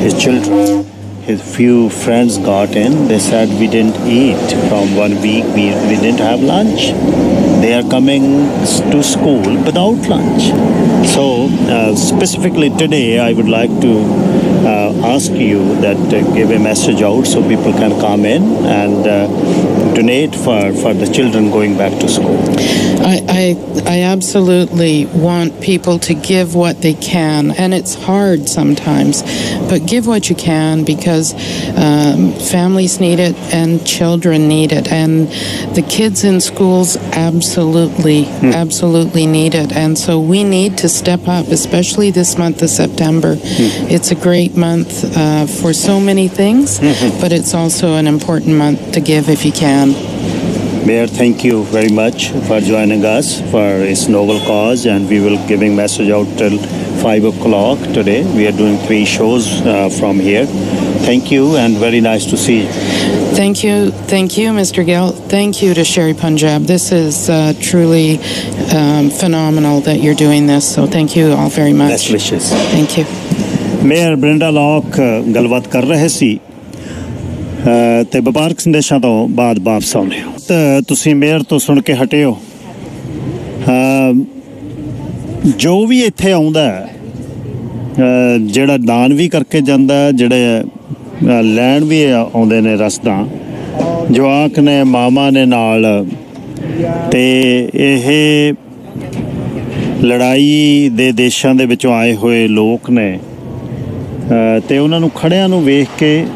his children, his few friends got in. They said, We didn't eat from one week, we, we didn't have lunch. They are coming to school without lunch. So, uh, specifically today, I would like to ask you that uh, give a message out so people can come in and uh, donate for, for the children going back to school. I, I, I absolutely want people to give what they can, and it's hard sometimes, but give what you can because um, families need it and children need it, and the kids in schools absolutely, absolutely need it, and so we need to step up, especially this month of September. It's a great month uh, for so many things, but it's also an important month to give if you can. Mayor, thank you very much for joining us for this noble cause, and we will giving message out till five o'clock today. We are doing three shows uh, from here. Thank you, and very nice to see you. Thank you, thank you, Mr. Gill. Thank you to Sherry Punjab. This is uh, truly um, phenomenal that you're doing this. So thank you all very much. Best wishes. Thank you. Mayor Brenda Locke ਗੱਲਬਾਤ ਕਰ ਰਹੇ ਸੀ। ਅ, ਤੇ ਵਪਾਰਕ ਸੰਦੇਸ਼ਾਂ ਤੋਂ ਬਾਅਦ ਵਾਪਸ ਆਉਂਦੇ ਹੋ। ਤੇ ਤੁਸੀਂ ਮੇਅਰ ਤੋਂ ਸੁਣ ਕੇ ਹਟੇ ਹੋ। ਜੋ ਵੀ ਇੱਥੇ ਆਉਂਦਾ ਜਿਹੜਾ ਦਾਨ ਵੀ ਕਰਕੇ ਜਾਂਦਾ ਜਿਹੜੇ ਲੈਣ ਵੀ ਆਉਂਦੇ ਨੇ ਰਸਦਾਂ ਜਵਾਕ ਨੇ ਮਾਮਾ ਨੇ ਨਾਲ ਤੇ ਇਹ ਲੜਾਈ ਦੇ ਦੇਸ਼ਾਂ ਦੇ ਵਿੱਚੋਂ ਆਏ ਹੋਏ ਲੋਕ ਨੇ ਤੇ ਉਹਨਾਂ ਨੂੰ ਖੜਿਆਂ ਨੂੰ ਵੇਖ ਕੇ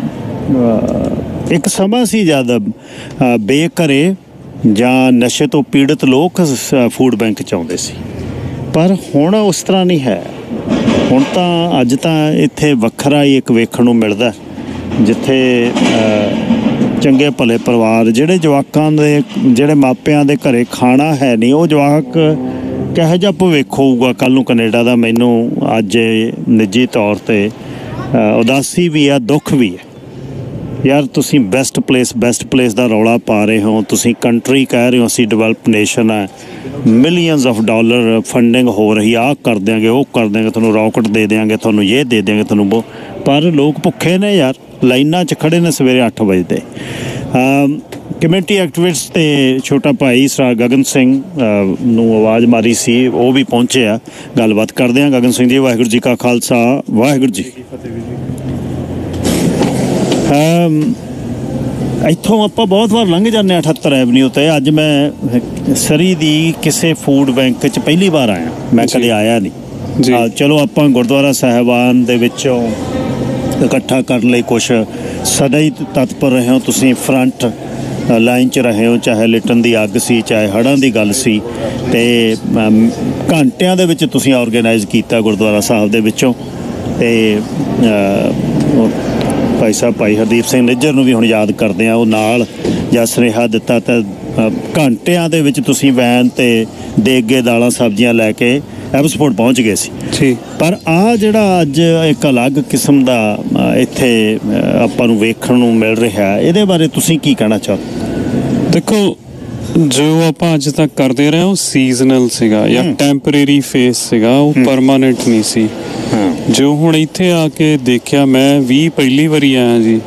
ਇੱਕ ਸਮਾਂ ਸੀ ਜਦ ਅ, ਬੇਘਰੇ ਜਾਂ ਨਸ਼ੇ ਤੋਂ ਪੀੜਤ ਲੋਕ ਸ- ਫੂਡ ਬੈਂਕ ਚ ਆਉਂਦੇ ਸੀ। ਪਰ ਹੁਣ ਉਸ ਤਰ੍ਹਾਂ ਨਹੀਂ ਹੈ। ਹੁਣ ਤਾਂ ਅੱਜ ਤਾਂ ਇੱਥੇ ਵੱਖਰਾ ਹੀ ਇੱਕ ਵੇਖਣ ਨੂੰ ਮਿਲਦਾ ਜਿੱਥੇ ਚੰਗੇ ਭਲੇ ਪਰਿਵਾਰ ਜਿਹੜੇ ਜਵਾਕਾਂ ਦੇ ਜਿਹੜੇ ਮਾਪਿਆਂ ਦੇ ਘਰੇ ਖਾਣਾ ਹੈ ਨਹੀਂ ਉਹ ਜਵਾਕ ਕਿਹੋ ਜਿਹਾ ਭਵਿੱਖ ਹੋਊਗਾ ਕੱਲ ਨੂੰ ਕੈਨੇਡਾ ਦਾ? ਮੈਨੂੰ ਅੱਜ ਨਿੱਜੀ ਤੌਰ ਤੇ ਉਦਾਸੀ ਵੀ ਆ, ਦੁੱਖ ਵੀ ਹੈ ਯਾਰ, ਤੁਸੀਂ ਬੈਸਟ ਪਲੇਸ ਬੈਸਟ ਪਲੇਸ ਦਾ ਰੌਲਾ ਪਾ ਰਹੇ ਹੋ, ਤੁਸੀਂ ਕੰਟਰੀ ਕਹਿ ਰਹੇ ਹੋ, ਅਸੀਂ ਡਿਵੈਲਪ ਨੇਸ਼ਨ ਹੈ ਮਿਲੀਅਨਸ ਆਫ ਡਾਲਰ ਫੰਡਿੰਗ ਹੋ ਰਹੀ ਆ, ਆਹ ਕਰ ਦਿਆਂਗੇ, ਉਹ ਕਰ ਦਿਆਂਗੇ, ਤੁਹਾਨੂੰ ਰਾਕਟ ਦੇ ਦਿਆਂਗੇ, ਤੁਹਾਨੂੰ ਇਹ ਦੇ ਦਿਆਂਗੇ, ਤੁਹਾਨੂੰ ਉਹ ਪਰ ਲੋਕ ਭੁੱਖੇ ਨੇ ਯਾਰ, ਲਾਈਨਾਂ 'ਚ ਖੜੇ ਨੇ ਸਵੇਰੇ 8 ਵਜੇ ਦੇ। ਕਮੇਟੀ ਐਕਟਿਵਿਸਟ ਤੇ ਛੋਟਾ ਭਾਈ ਸਰ ਗਗਨ ਸਿੰਘ ਨੂੰ ਆਵਾਜ਼ ਮਾਰੀ ਸੀ ਉਹ ਵੀ ਪਹੁੰਚੇ ਆ। ਗੱਲਬਾਤ ਕਰਦੇ ਆ ਗਗਨ ਸਿੰਘ ਜੀ ਵਾਹਿਗੁਰੂ ਜੀ ਕਾ ਖਾਲਸਾ ਵਾਹਿਗੁਰੂ ਜੀ ਅਮ ਇੱਥੋਂ ਆਪਾਂ ਬਹੁਤ ਵਾਰ ਲੰਘ ਜਾਂਦੇ ਹਾਂ 78 ਐਵਨਿਊ ਤੇ। ਅੱਜ ਮੈਂ ਸਰੀ ਦੀ ਕਿਸੇ ਫੂਡ ਬੈਂਕ 'ਚ ਪਹਿਲੀ ਵਾਰ ਆਇਆ। ਮੈਂ ਕਦੇ ਆਇਆ ਨਹੀਂ। ਜੀ। ਚਲੋ ਆਪਾਂ ਗੁਰਦੁਆਰਾ ਸਾਹਿਬਾਨ ਦੇ ਵਿੱਚੋਂ ਇਕੱਠਾ ਕਰਨ ਲਈ ਕੁਝ ਸਦਾ ਹੀ ਤਤਪਰ ਰਹੇ ਹੋ ਤੁਸੀਂ ਫਰੰਟ ਲਾਈਨ 'ਚ ਰਹੇ ਹੋ ਚਾਹੇ ਲਿਟਣ ਦੀ ਅੱਗ ਸੀ ਚਾਹੇ ਹੜ੍ਹਾਂ ਦੀ ਗੱਲ ਸੀ ਤੇ ਘੰਟਿਆਂ ਦੇ ਵਿੱਚ ਤੁਸੀਂ ਆਰਗੇਨਾਈਜ਼ ਕੀਤਾ ਗੁਰਦੁਆਰਾ ਸਾਹਿਬ ਦੇ ਵਿੱਚੋਂ ਤੇ ਭਾਈ ਸਾਹਿਬ ਭਾਈ ਹਰਦੀਪ ਸਿੰਘ ਨਿੱਜਰ ਨੂੰ ਵੀ ਹੁਣ ਯਾਦ ਕਰਦੇ ਆ ਉਹ ਨਾਲ ਜਾਂ ਸੁਨੇਹਾ ਦਿੱਤਾ ਤਾਂ ਘੰਟਿਆਂ ਦੇ ਵਿੱਚ ਤੁਸੀਂ ਵੈਨ ਤੇ ਦੇਗੇ ਦਾਲਾਂ ਸਬਜ਼ੀਆਂ ਲੈ ਕੇ ਐਬਸਪੋਰਟ ਪਹੁੰਚ ਗਏ ਸੀ। ਜੀ। ਪਰ ਆ ਜਿਹੜਾ ਅੱਜ ਇੱਕ ਅਲੱਗ ਕਿਸਮ ਦਾ ਇੱਥੇ ਆਪਾਂ ਨੂੰ ਵੇਖਣ ਨੂੰ ਮਿਲ ਰਿਹਾ ਇਹਦੇ ਬਾਰੇ ਤੁਸੀਂ ਕੀ ਕਹਿਣਾ ਚਾਹੋ ਦੇਖੋ ਜੋ ਆਪਾਂ ਅੱਜ ਤੱਕ ਕਰਦੇ ਰਹੇ ਉਹ ਸੀਜ਼ਨਲ ਸੀਗਾ ਜਾਂ ਟੈਂਪਰੇਰੀ ਫੇਸ ਸੀਗਾ ਉਹ ਪਰਮਾਨੈਂਟ ਨਹੀਂ ਸੀ। ਜੋ ਹੁਣ ਇੱਥੇ ਆ ਕੇ ਦੇਖਿਆ ਮੈਂ ਵੀ ਪਹਿਲੀ ਵਾਰੀ ਆਇਆ ਜੀ।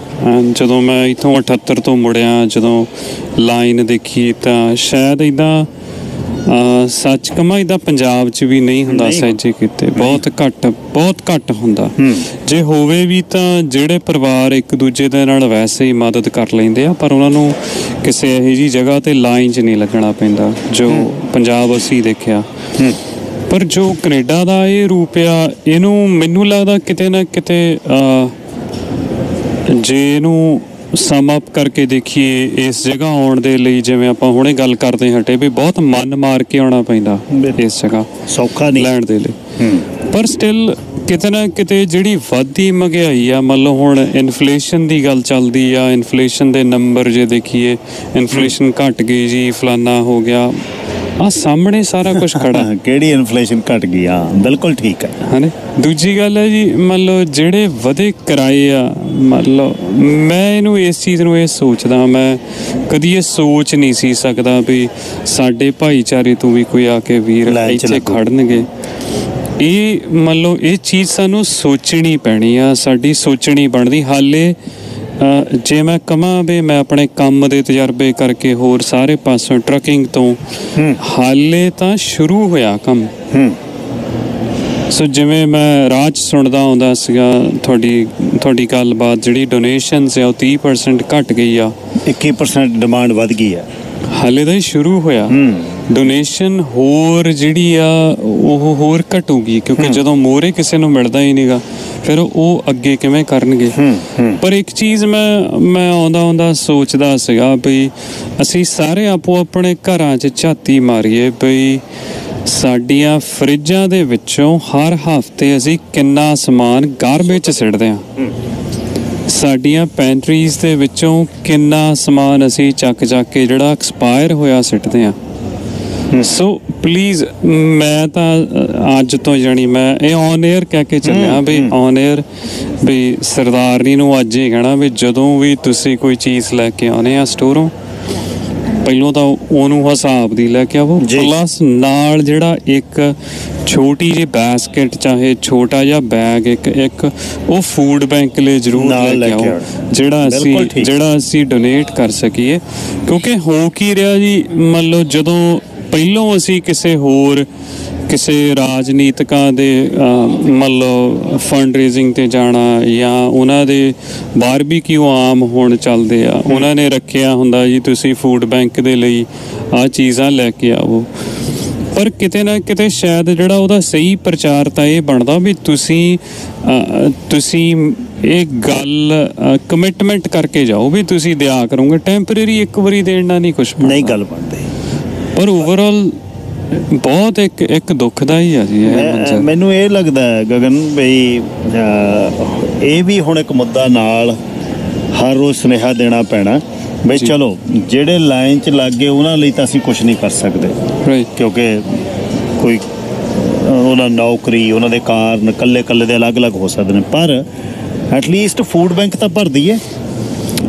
ਜਦੋਂ ਮੈਂ ਇੱਥੋਂ 78 ਤੋਂ ਮੁੜਿਆ ਜਦੋਂ ਲਾਈਨ ਦੇਖੀ ਤਾਂ ਸ਼ਾਇਦ ਇਦਾਂ ਸੱਚ ਕਮਾ ਇਦਾਂ ਪੰਜਾਬ 'ਚ ਵੀ ਨਹੀਂ ਹੁੰਦਾ। ਸਹਿਜੇ ਕਿਤੇ। ਬਹੁਤ ਘੱਟ ਬਹੁਤ ਘੱਟ ਹੁੰਦਾ। ਜੇ ਹੋਵੇ ਵੀ ਤਾਂ ਜਿਹੜੇ ਪਰਿਵਾਰ ਇੱਕ ਦੂਜੇ ਦੇ ਨਾਲ ਵੈਸੇ ਹੀ ਮਦਦ ਕਰ ਲੈਂਦੇ ਆ ਪਰ ਉਹਨਾਂ ਨੂੰ ਕਿਸੇ ਇਹੋ ਜੀ ਜਗ੍ਹਾ ਤੇ ਲਾਈਨ 'ਚ ਨਹੀਂ ਲੱਗਣਾ ਪੈਂਦਾ ਜੋ ਪੰਜਾਬ ਅਸੀਂ ਦੇਖਿਆ। ਪਰ ਜੋ ਕੈਨੇਡਾ ਦਾ ਇਹ ਰੂਪ ਆ ਇਹਨੂੰ ਮੈਨੂੰ ਲੱਗਦਾ ਕਿਤੇ ਨਾ ਕਿਤੇ ਜੇ ਇਹਨੂੰ ਸਮ ਅਪ ਕਰਕੇ ਦੇਖੀਏ ਇਸ ਜਗ੍ਹਾ ਆਉਣ ਦੇ ਲਈ ਜਿਵੇਂ ਆਪਾਂ ਹੁਣੇ ਗੱਲ ਕਰਦੇ ਹਟੇ ਵੀ ਬਹੁਤ ਮਨ ਮਾਰ ਕੇ ਆਉਣਾ ਪੈਂਦਾ। ਇਸ ਜਗ੍ਹਾ ਸੌਖਾ ਨਹੀਂ। ਲੈਣ ਦੇ ਲਈ। ਪਰ ਸਟਿਲ ਕਿਤੇ ਨਾ ਕਿਤੇ ਜਿਹੜੀ ਵੱਧਦੀ ਮਹਿੰਗਾਈ ਆ ਮੰਨ ਲਓ ਹੁਣ ਇਨਫਲੇਸ਼ਨ ਦੀ ਗੱਲ ਚੱਲਦੀ ਆ ਇਨਫਲੇਸ਼ਨ ਦੇ ਨੰਬਰ ਜੇ ਦੇਖੀਏ ਇਨਫਲੇਸ਼ਨ ਘਟ ਗਈ ਜੀ ਫਲਾਨਾ ਹੋ ਗਿਆ। ਆ ਸਾਹਮਣੇ ਸਾਰਾ ਕੁਝ ਖੜਾ। ਹਾਂ, ਕਿਹੜੀ ਇਨਫਲੇਸ਼ਨ ਘਟ ਗਈ? ਹਾਂ ਬਿਲਕੁਲ ਠੀਕ ਹੈ। ਹਨੇ ਦੂਜੀ ਗੱਲ ਹੈ ਜੀ ਮੰਨ ਲਓ ਜਿਹੜੇ ਵਧੇ ਕਿਰਾਏ ਆ ਮੰਨ ਲਓ ਮੈਂ ਇਹਨੂੰ ਇਸ ਚੀਜ਼ ਨੂੰ ਇਹ ਸੋਚਦਾ ਮੈਂ ਕਦੀ ਇਹ ਸੋਚ ਨਹੀਂ ਸੀ ਸਕਦਾ ਵੀ ਸਾਡੇ ਭਾਈਚਾਰੇ ਤੋਂ ਵੀ ਕੋਈ ਆ ਕੇ ਵੀਰ ਇੱਥੇ। ਖੜਨਗੇ ਇਹ ਮੰਨ ਲਓ ਇਹ ਚੀਜ਼ ਸਾਨੂੰ ਸੋਚਣੀ ਪੈਣੀ ਆ ਸਾਡੀ ਸੋਚਣੀ ਬਣਦੀ ਹਾਲੇ ਜੇ ਮੈਂ ਕਮਾਂ ਵੀ ਮੈਂ ਆਪਣੇ ਕੰਮ ਦੇ ਤਜਰਬੇ ਕਰਕੇ ਹੋਰ ਸਾਰੇ ਪਾਸੋਂ ਟਰੱਕਿੰਗ ਤੋਂ। ਹਾਲੇ ਤਾਂ ਸ਼ੁਰੂ ਹੋਇਆ ਕੰਮ ਹੂੰ ਸੋ ਜਿਵੇਂ ਮੈਂ ਰਾਜ ਸੁਣਦਾ ਆਉਂਦਾ ਸੀਗਾ ਤੁਹਾਡੀ ਤੁਹਾਡੀ ਗੱਲਬਾਤ ਜਿਹੜੀ ਡੋਨੇਸ਼ਨਸ ਆ ਉਹ 30% ਘਟ ਗਈ ਆ। 21% ਡਿਮਾਂਡ ਵੱਧ ਗਈ ਹੈ ਹਾਲੇ ਤਾਂ ਸ਼ੁਰੂ ਹੋਇਆ। ਡੋਨੇਸ਼ਨ ਹੋਰ ਜਿਹੜੀ ਆ ਉਹ ਹੋਰ ਘਟੂਗੀ ਕਿਉਂਕਿ ਜਦੋਂ ਮੋਰੇ ਕਿਸੇ ਨੂੰ ਮਿਲਦਾ ਹੀ ਨਹੀਂਗਾ ਫਿਰ ਉਹ ਅੱਗੇ ਕਿਵੇਂ ਕਰਨਗੇ? ਪਰ ਇੱਕ ਚੀਜ਼ ਮੈਂ ਮੈਂ ਆਉਂਦਾ ਆਉਂਦਾ ਸੋਚਦਾ ਸੀਗਾ ਵੀ ਅਸੀਂ ਸਾਰੇ ਆਪੋ ਆਪਣੇ ਘਰਾਂ 'ਚ ਝਾਤੀ ਮਾਰੀਏ ਵੀ ਸਾਡੀਆਂ ਫਰਿੱਜਾਂ ਦੇ ਵਿੱਚੋਂ ਹਰ ਹਫ਼ਤੇ ਅਸੀਂ ਕਿੰਨਾ ਸਮਾਨ ਗਾਰਬੇਜ 'ਚ ਸਿੱਟਦੇ ਹਾਂ? ਸਾਡੀਆਂ ਪੈਂਟਰੀਜ਼ ਦੇ ਵਿੱਚੋਂ ਕਿੰਨਾ ਸਮਾਨ ਅਸੀਂ ਚੱਕ ਚੱਕ ਕੇ ਜਿਹੜਾ ਐਕਸਪਾਇਰ ਹੋਇਆ ਸਿੱਟਦੇ ਆ ਸੋ ਪਲੀਜ਼ ਮੈਂ ਤਾਂ ਅੱਜ ਤੋਂ ਜਾਣੀ ਮੈਂ ਇਹ ਔਨ 에ਅਰ ਕਹਿ ਕੇ ਚੱਲਿਆ ਵੀ ਔਨ 에ਅਰ ਵੀ ਸਰਦਾਰਨੀ ਨੂੰ ਅੱਜ ਹੀ ਕਹਿਣਾ ਵੀ ਜਦੋਂ ਵੀ ਤੁਸੀਂ ਕੋਈ ਚੀਜ਼ ਲੈ ਕੇ ਆਉਨੇ ਆ ਸਟੋਰੋਂ ਪਹਿਲੋਂ ਤਾਂ ਉਹਨੂੰ ਹਿਸਾਬ ਦੀ ਲੈ ਕੇ ਆਵੋ। ਪਲੱਸ ਨਾਲ ਜਿਹੜਾ ਇੱਕ ਛੋਟੀ ਜਿਹੀ ਬਾਸਕਟ ਚਾਹੇ ਛੋਟਾ ਜਿਹਾ ਬੈਗ ਇੱਕ ਇੱਕ ਉਹ ਫੂਡ ਬੈਂਕ ਲਈ ਜ਼ਰੂਰ ਲੈ ਕੇ ਆਓ। ਜਿਹੜਾ ਅਸੀਂ। ਜਿਹੜਾ ਅਸੀਂ ਡੋਨੇਟ ਕਰ ਸਕੀਏ ਕਿਉਂਕਿ ਹੋ ਕੀ ਰਿਹਾ ਜੀ ਮੰਨ ਲਓ ਜਦੋਂ ਪਹਿਲੋਂ ਅਸੀਂ ਕਿਸੇ ਹੋਰ ਕਿਸੇ ਰਾਜਨੀਤਿਕਾਂ ਦੇ ਲਓ ਫੰਡ ਰੇਜ਼ਿੰਗ ਤੇ ਜਾਣਾ ਜਾਂ ਉਹਨਾਂ ਦੇ ਬਾਰਬੀਕਿਊ ਆਮ ਹੁਣ ਚੱਲਦੇ ਆ ਉਹਨਾਂ ਨੇ ਰੱਖਿਆ ਹੁੰਦਾ ਜੀ ਤੁਸੀਂ ਫੂਡ ਬੈਂਕ ਦੇ ਲਈ ਆ ਚੀਜ਼ਾਂ ਲੈ ਕੇ ਆਵੋ। ਪਰ ਕਿਤੇ ਨਾ ਕਿਤੇ ਸ਼ਾਇਦ ਜਿਹੜਾ ਉਹਦਾ ਸਹੀ ਪ੍ਰਚਾਰ ਤਾਂ ਇਹ ਬਣਦਾ ਵੀ ਤੁਸੀਂ ਤੁਸੀਂ ਇਹ ਗੱਲ ਕਮਿਟਮੈਂਟ ਕਰਕੇ ਜਾਓ ਵੀ ਤੁਸੀਂ ਦਿਆ ਕਰੋਗੇ। ਟੈਂਪਰੇਰੀ ਇੱਕ ਵਾਰੀ ਦੇਣ ਨਾਲ ਨਹੀਂ ਕੁਝ ਨਹੀਂ ਗੱਲ ਬਣਦੀ। ਪਰ ਓਵਰਆਲ ਬਹੁਤ ਇੱਕ ਇੱਕ ਦੁੱਖ ਦਾ ਹੀ ਆ ਜੀ ਇਹ ਮੰਜ਼ਰ ਮੈਨੂੰ ਇਹ ਲੱਗਦਾ ਹੈ ਗਗਨ ਬਈ ਇਹ ਵੀ ਹੁਣ ਇੱਕ ਮੁੱਦਾ ਨਾਲ ਹਰ ਰੋਜ਼ ਸੁਨੇਹਾ ਦੇਣਾ ਪੈਣਾ। ਬਈ। ਚਲੋ ਜਿਹੜੇ ਲਾਈਨ 'ਚ ਲੱਗ ਉਹਨਾਂ ਲਈ ਤਾਂ ਅਸੀਂ ਕੁਝ ਨਹੀਂ ਕਰ ਸਕਦੇ। ਕਿਉਂਕਿ ਕੋਈ ਉਹਨਾਂ ਨੌਕਰੀ ਉਹਨਾਂ ਦੇ ਕਾਰਨ ਕੱਲੇ ਕੱਲੇ ਦੇ ਅਲੱਗ-ਅਲੱਗ ਹੋ ਸਕਦੇ ਨੇ। ਪਰ ਐਟਲੀਸਟ ਫੂਡ ਬੈਂਕ ਤਾਂ ਭਰਦੀ ਹੈ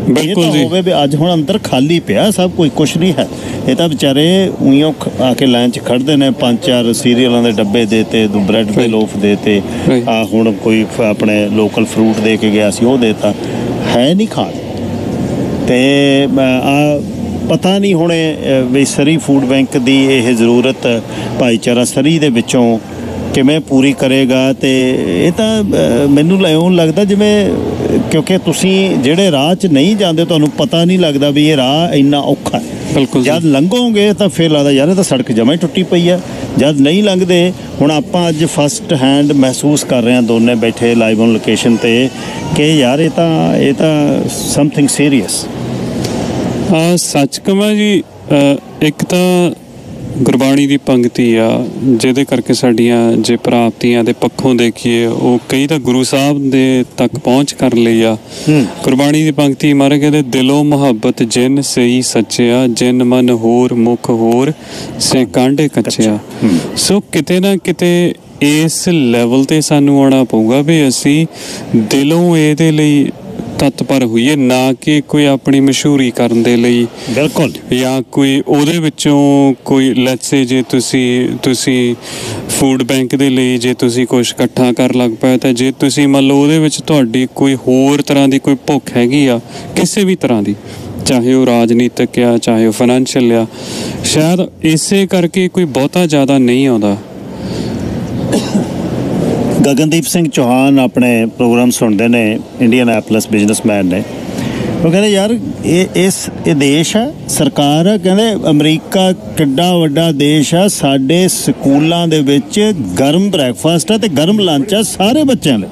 ਬਿਲਕੁਲ ਤਾਂ ਜੀ ਹੋਵੇ ਵੀ ਅੱਜ ਹੁਣ ਅੰਦਰ ਖਾਲੀ ਪਿਆ ਸਭ ਕੋਈ ਕੁਝ ਨਹੀਂ ਹੈ ਇਹ ਤਾਂ ਵਿਚਾਰੇ ਉਈਓ ਆ ਕੇ ਲਾਈਨ 'ਚ ਖੜਦੇ ਨੇ ਪੰਜ ਚਾਰ ਸੀਰੀਅਲਾਂ ਦੇ ਡੱਬੇ ਦੇਤੇ ਦੋ ਬ੍ਰੈਡ ਦੇ. ਲੋਫ ਦੇਤੇ Right. ਆ ਹੁਣ ਕੋਈ ਆਪਣੇ ਲੋਕਲ ਫਰੂਟ ਦੇ ਕੇ ਗਿਆ ਸੀ ਉਹ ਦੇਤਾ ਹੈ ਨਹੀਂ ਖਾਣ ਤੇ ਆ ਪਤਾ ਨਹੀਂ ਹੁਣੇ ਵੀ ਸਰੀ ਫੂਡ ਬੈਂਕ ਦੀ ਇਹ ਜ਼ਰੂਰਤ ਭਾਈਚਾਰਾ ਸਰੀ ਦੇ ਵਿੱਚੋਂ ਕਿਵੇਂ ਪੂਰੀ ਕਰੇਗਾ ਤੇ ਇਹ ਤਾਂ ਮੈਨੂੰ ਲੱਗਦਾ ਜਿਵੇਂ ਕਿਉਂਕਿ ਤੁਸੀਂ ਜਿਹੜੇ ਰਾਹ 'ਚ ਨਹੀਂ ਜਾਂਦੇ ਤੁਹਾਨੂੰ ਪਤਾ ਨਹੀਂ ਲੱਗਦਾ ਵੀ ਇਹ ਰਾਹ ਇੰਨਾ ਔਖਾ ਹੈ। ਬਿਲਕੁਲ ਜਦ ਲੰਘੋਗੇ ਤਾਂ ਫਿਰ ਲੱਗਦਾ ਯਾਰ ਇਹ ਤਾਂ ਸੜਕ ਜਮਾਂ ਹੀ ਟੁੱਟੀ ਪਈ ਆ ਜਦ ਨਹੀਂ ਲੰਘਦੇ ਹੁਣ ਆਪਾਂ ਅੱਜ ਫਸਟ ਹੈਂਡ ਮਹਿਸੂਸ ਕਰ ਰਹੇ ਹਾਂ ਦੋਨੇ ਬੈਠੇ ਲਾਈਵ ਔਨ ਲੋਕੇਸ਼ਨ ਤੇ ਕਿ ਯਾਰ ਇਹ ਤਾਂ ਇਹ ਤਾਂ ਸਮਥਿੰਗ ਸੀਰੀਅਸ ਸੱਚ ਕਵਾਂ ਜੀ ਇੱਕ ਤਾਂ ਗੁਰਬਾਣੀ ਦੀ ਪੰਕਤੀ ਆ ਜਿਹਦੇ ਕਰਕੇ ਸਾਡੀਆਂ ਜੇ ਪ੍ਰਾਪਤੀਆਂ ਦੇ ਪੱਖੋਂ ਦੇਖੀਏ ਉਹ ਕਈ ਤਾਂ ਗੁਰੂ ਸਾਹਿਬ ਦੇ ਤੱਕ ਪਹੁੰਚ ਕਰ ਲਈ ਆ। ਗੁਰਬਾਣੀ ਦੀ ਪੰਕਤੀ ਮਾਰੇ ਕਹਿੰਦੇ ਦਿਲੋਂ ਮੁਹੱਬਤ ਜਿਨ ਸਈ ਸੱਚਿਆ ਜਿਨ ਮਨ ਹੋਰ ਮੁਖ ਹੋਰ ਸੇ ਕਾਂਡੇ ਕੱਚਿਆ। ਸੋ ਕਿਤੇ ਨਾ ਕਿਤੇ ਇਸ ਲੈਵਲ ਤੇ ਸਾਨੂੰ ਆਉਣਾ ਪਊਗਾ ਵੀ ਅਸੀਂ ਦਿਲੋਂ ਇਹਦੇ ਲਈ ਤਤਪਰ ਹੋਈਏ ਨਾ ਕਿ ਕੋਈ ਆਪਣੀ ਮਸ਼ਹੂਰੀ ਕਰਨ ਦੇ ਲਈ। ਬਿਲਕੁਲ ਜਾਂ। ਕੋਈ ਉਹਦੇ ਵਿੱਚੋਂ ਕੋਈ ਲੈਟਸ ਸੇ ਜੇ ਤੁਸੀਂ ਤੁਸੀਂ ਫੂਡ ਬੈਂਕ ਦੇ ਲਈ ਜੇ ਤੁਸੀਂ ਕੁਝ ਇਕੱਠਾ ਕਰ ਲੱਗ ਪਏ ਤਾਂ ਜੇ ਤੁਸੀਂ ਮੰਨ ਲਓ ਉਹਦੇ ਵਿੱਚ ਤੁਹਾਡੀ ਕੋਈ ਹੋਰ ਤਰ੍ਹਾਂ ਦੀ ਕੋਈ ਭੁੱਖ ਹੈਗੀ ਆ ਕਿਸੇ ਵੀ ਤਰ੍ਹਾਂ ਦੀ ਚਾਹੇ ਉਹ ਰਾਜਨੀਤਿਕ ਆ ਚਾਹੇ ਉਹ ਫਾਈਨੈਂਸ਼ੀਅਲ ਆ ਸ਼ਾਇਦ ਇਸੇ ਕਰਕੇ ਕੋਈ ਬਹੁਤਾ ਜ਼ਿਆਦਾ ਨਹੀਂ ਆਉਂਦਾ। ਗਗਨਦੀਪ ਸਿੰਘ ਚੌਹਾਨ ਆਪਣੇ ਪ੍ਰੋਗਰਾਮ ਸੁਣਦੇ ਨੇ ਇੰਡੀਅਨ ਐਪਲਸ ਬਿਜ਼ਨਸਮੈਨ ਨੇ। ਉਹ ਕਹਿੰਦੇ ਯਾਰ ਇਹ ਇਸ ਇਹ ਦੇਸ਼ ਹੈ ਸਰਕਾਰ ਹੈ। ਕਹਿੰਦੇ ਅਮਰੀਕਾ ਕਿੱਡਾ ਵੱਡਾ ਦੇਸ਼ ਆ ਸਾਡੇ ਸਕੂਲਾਂ ਦੇ ਵਿੱਚ ਗਰਮ ਬ੍ਰੈਕਫਾਸਟ ਹੈ ਤੇ ਗਰਮ ਲੰਚ ਆ ਸਾਰੇ ਬੱਚਿਆਂ ਲਈ।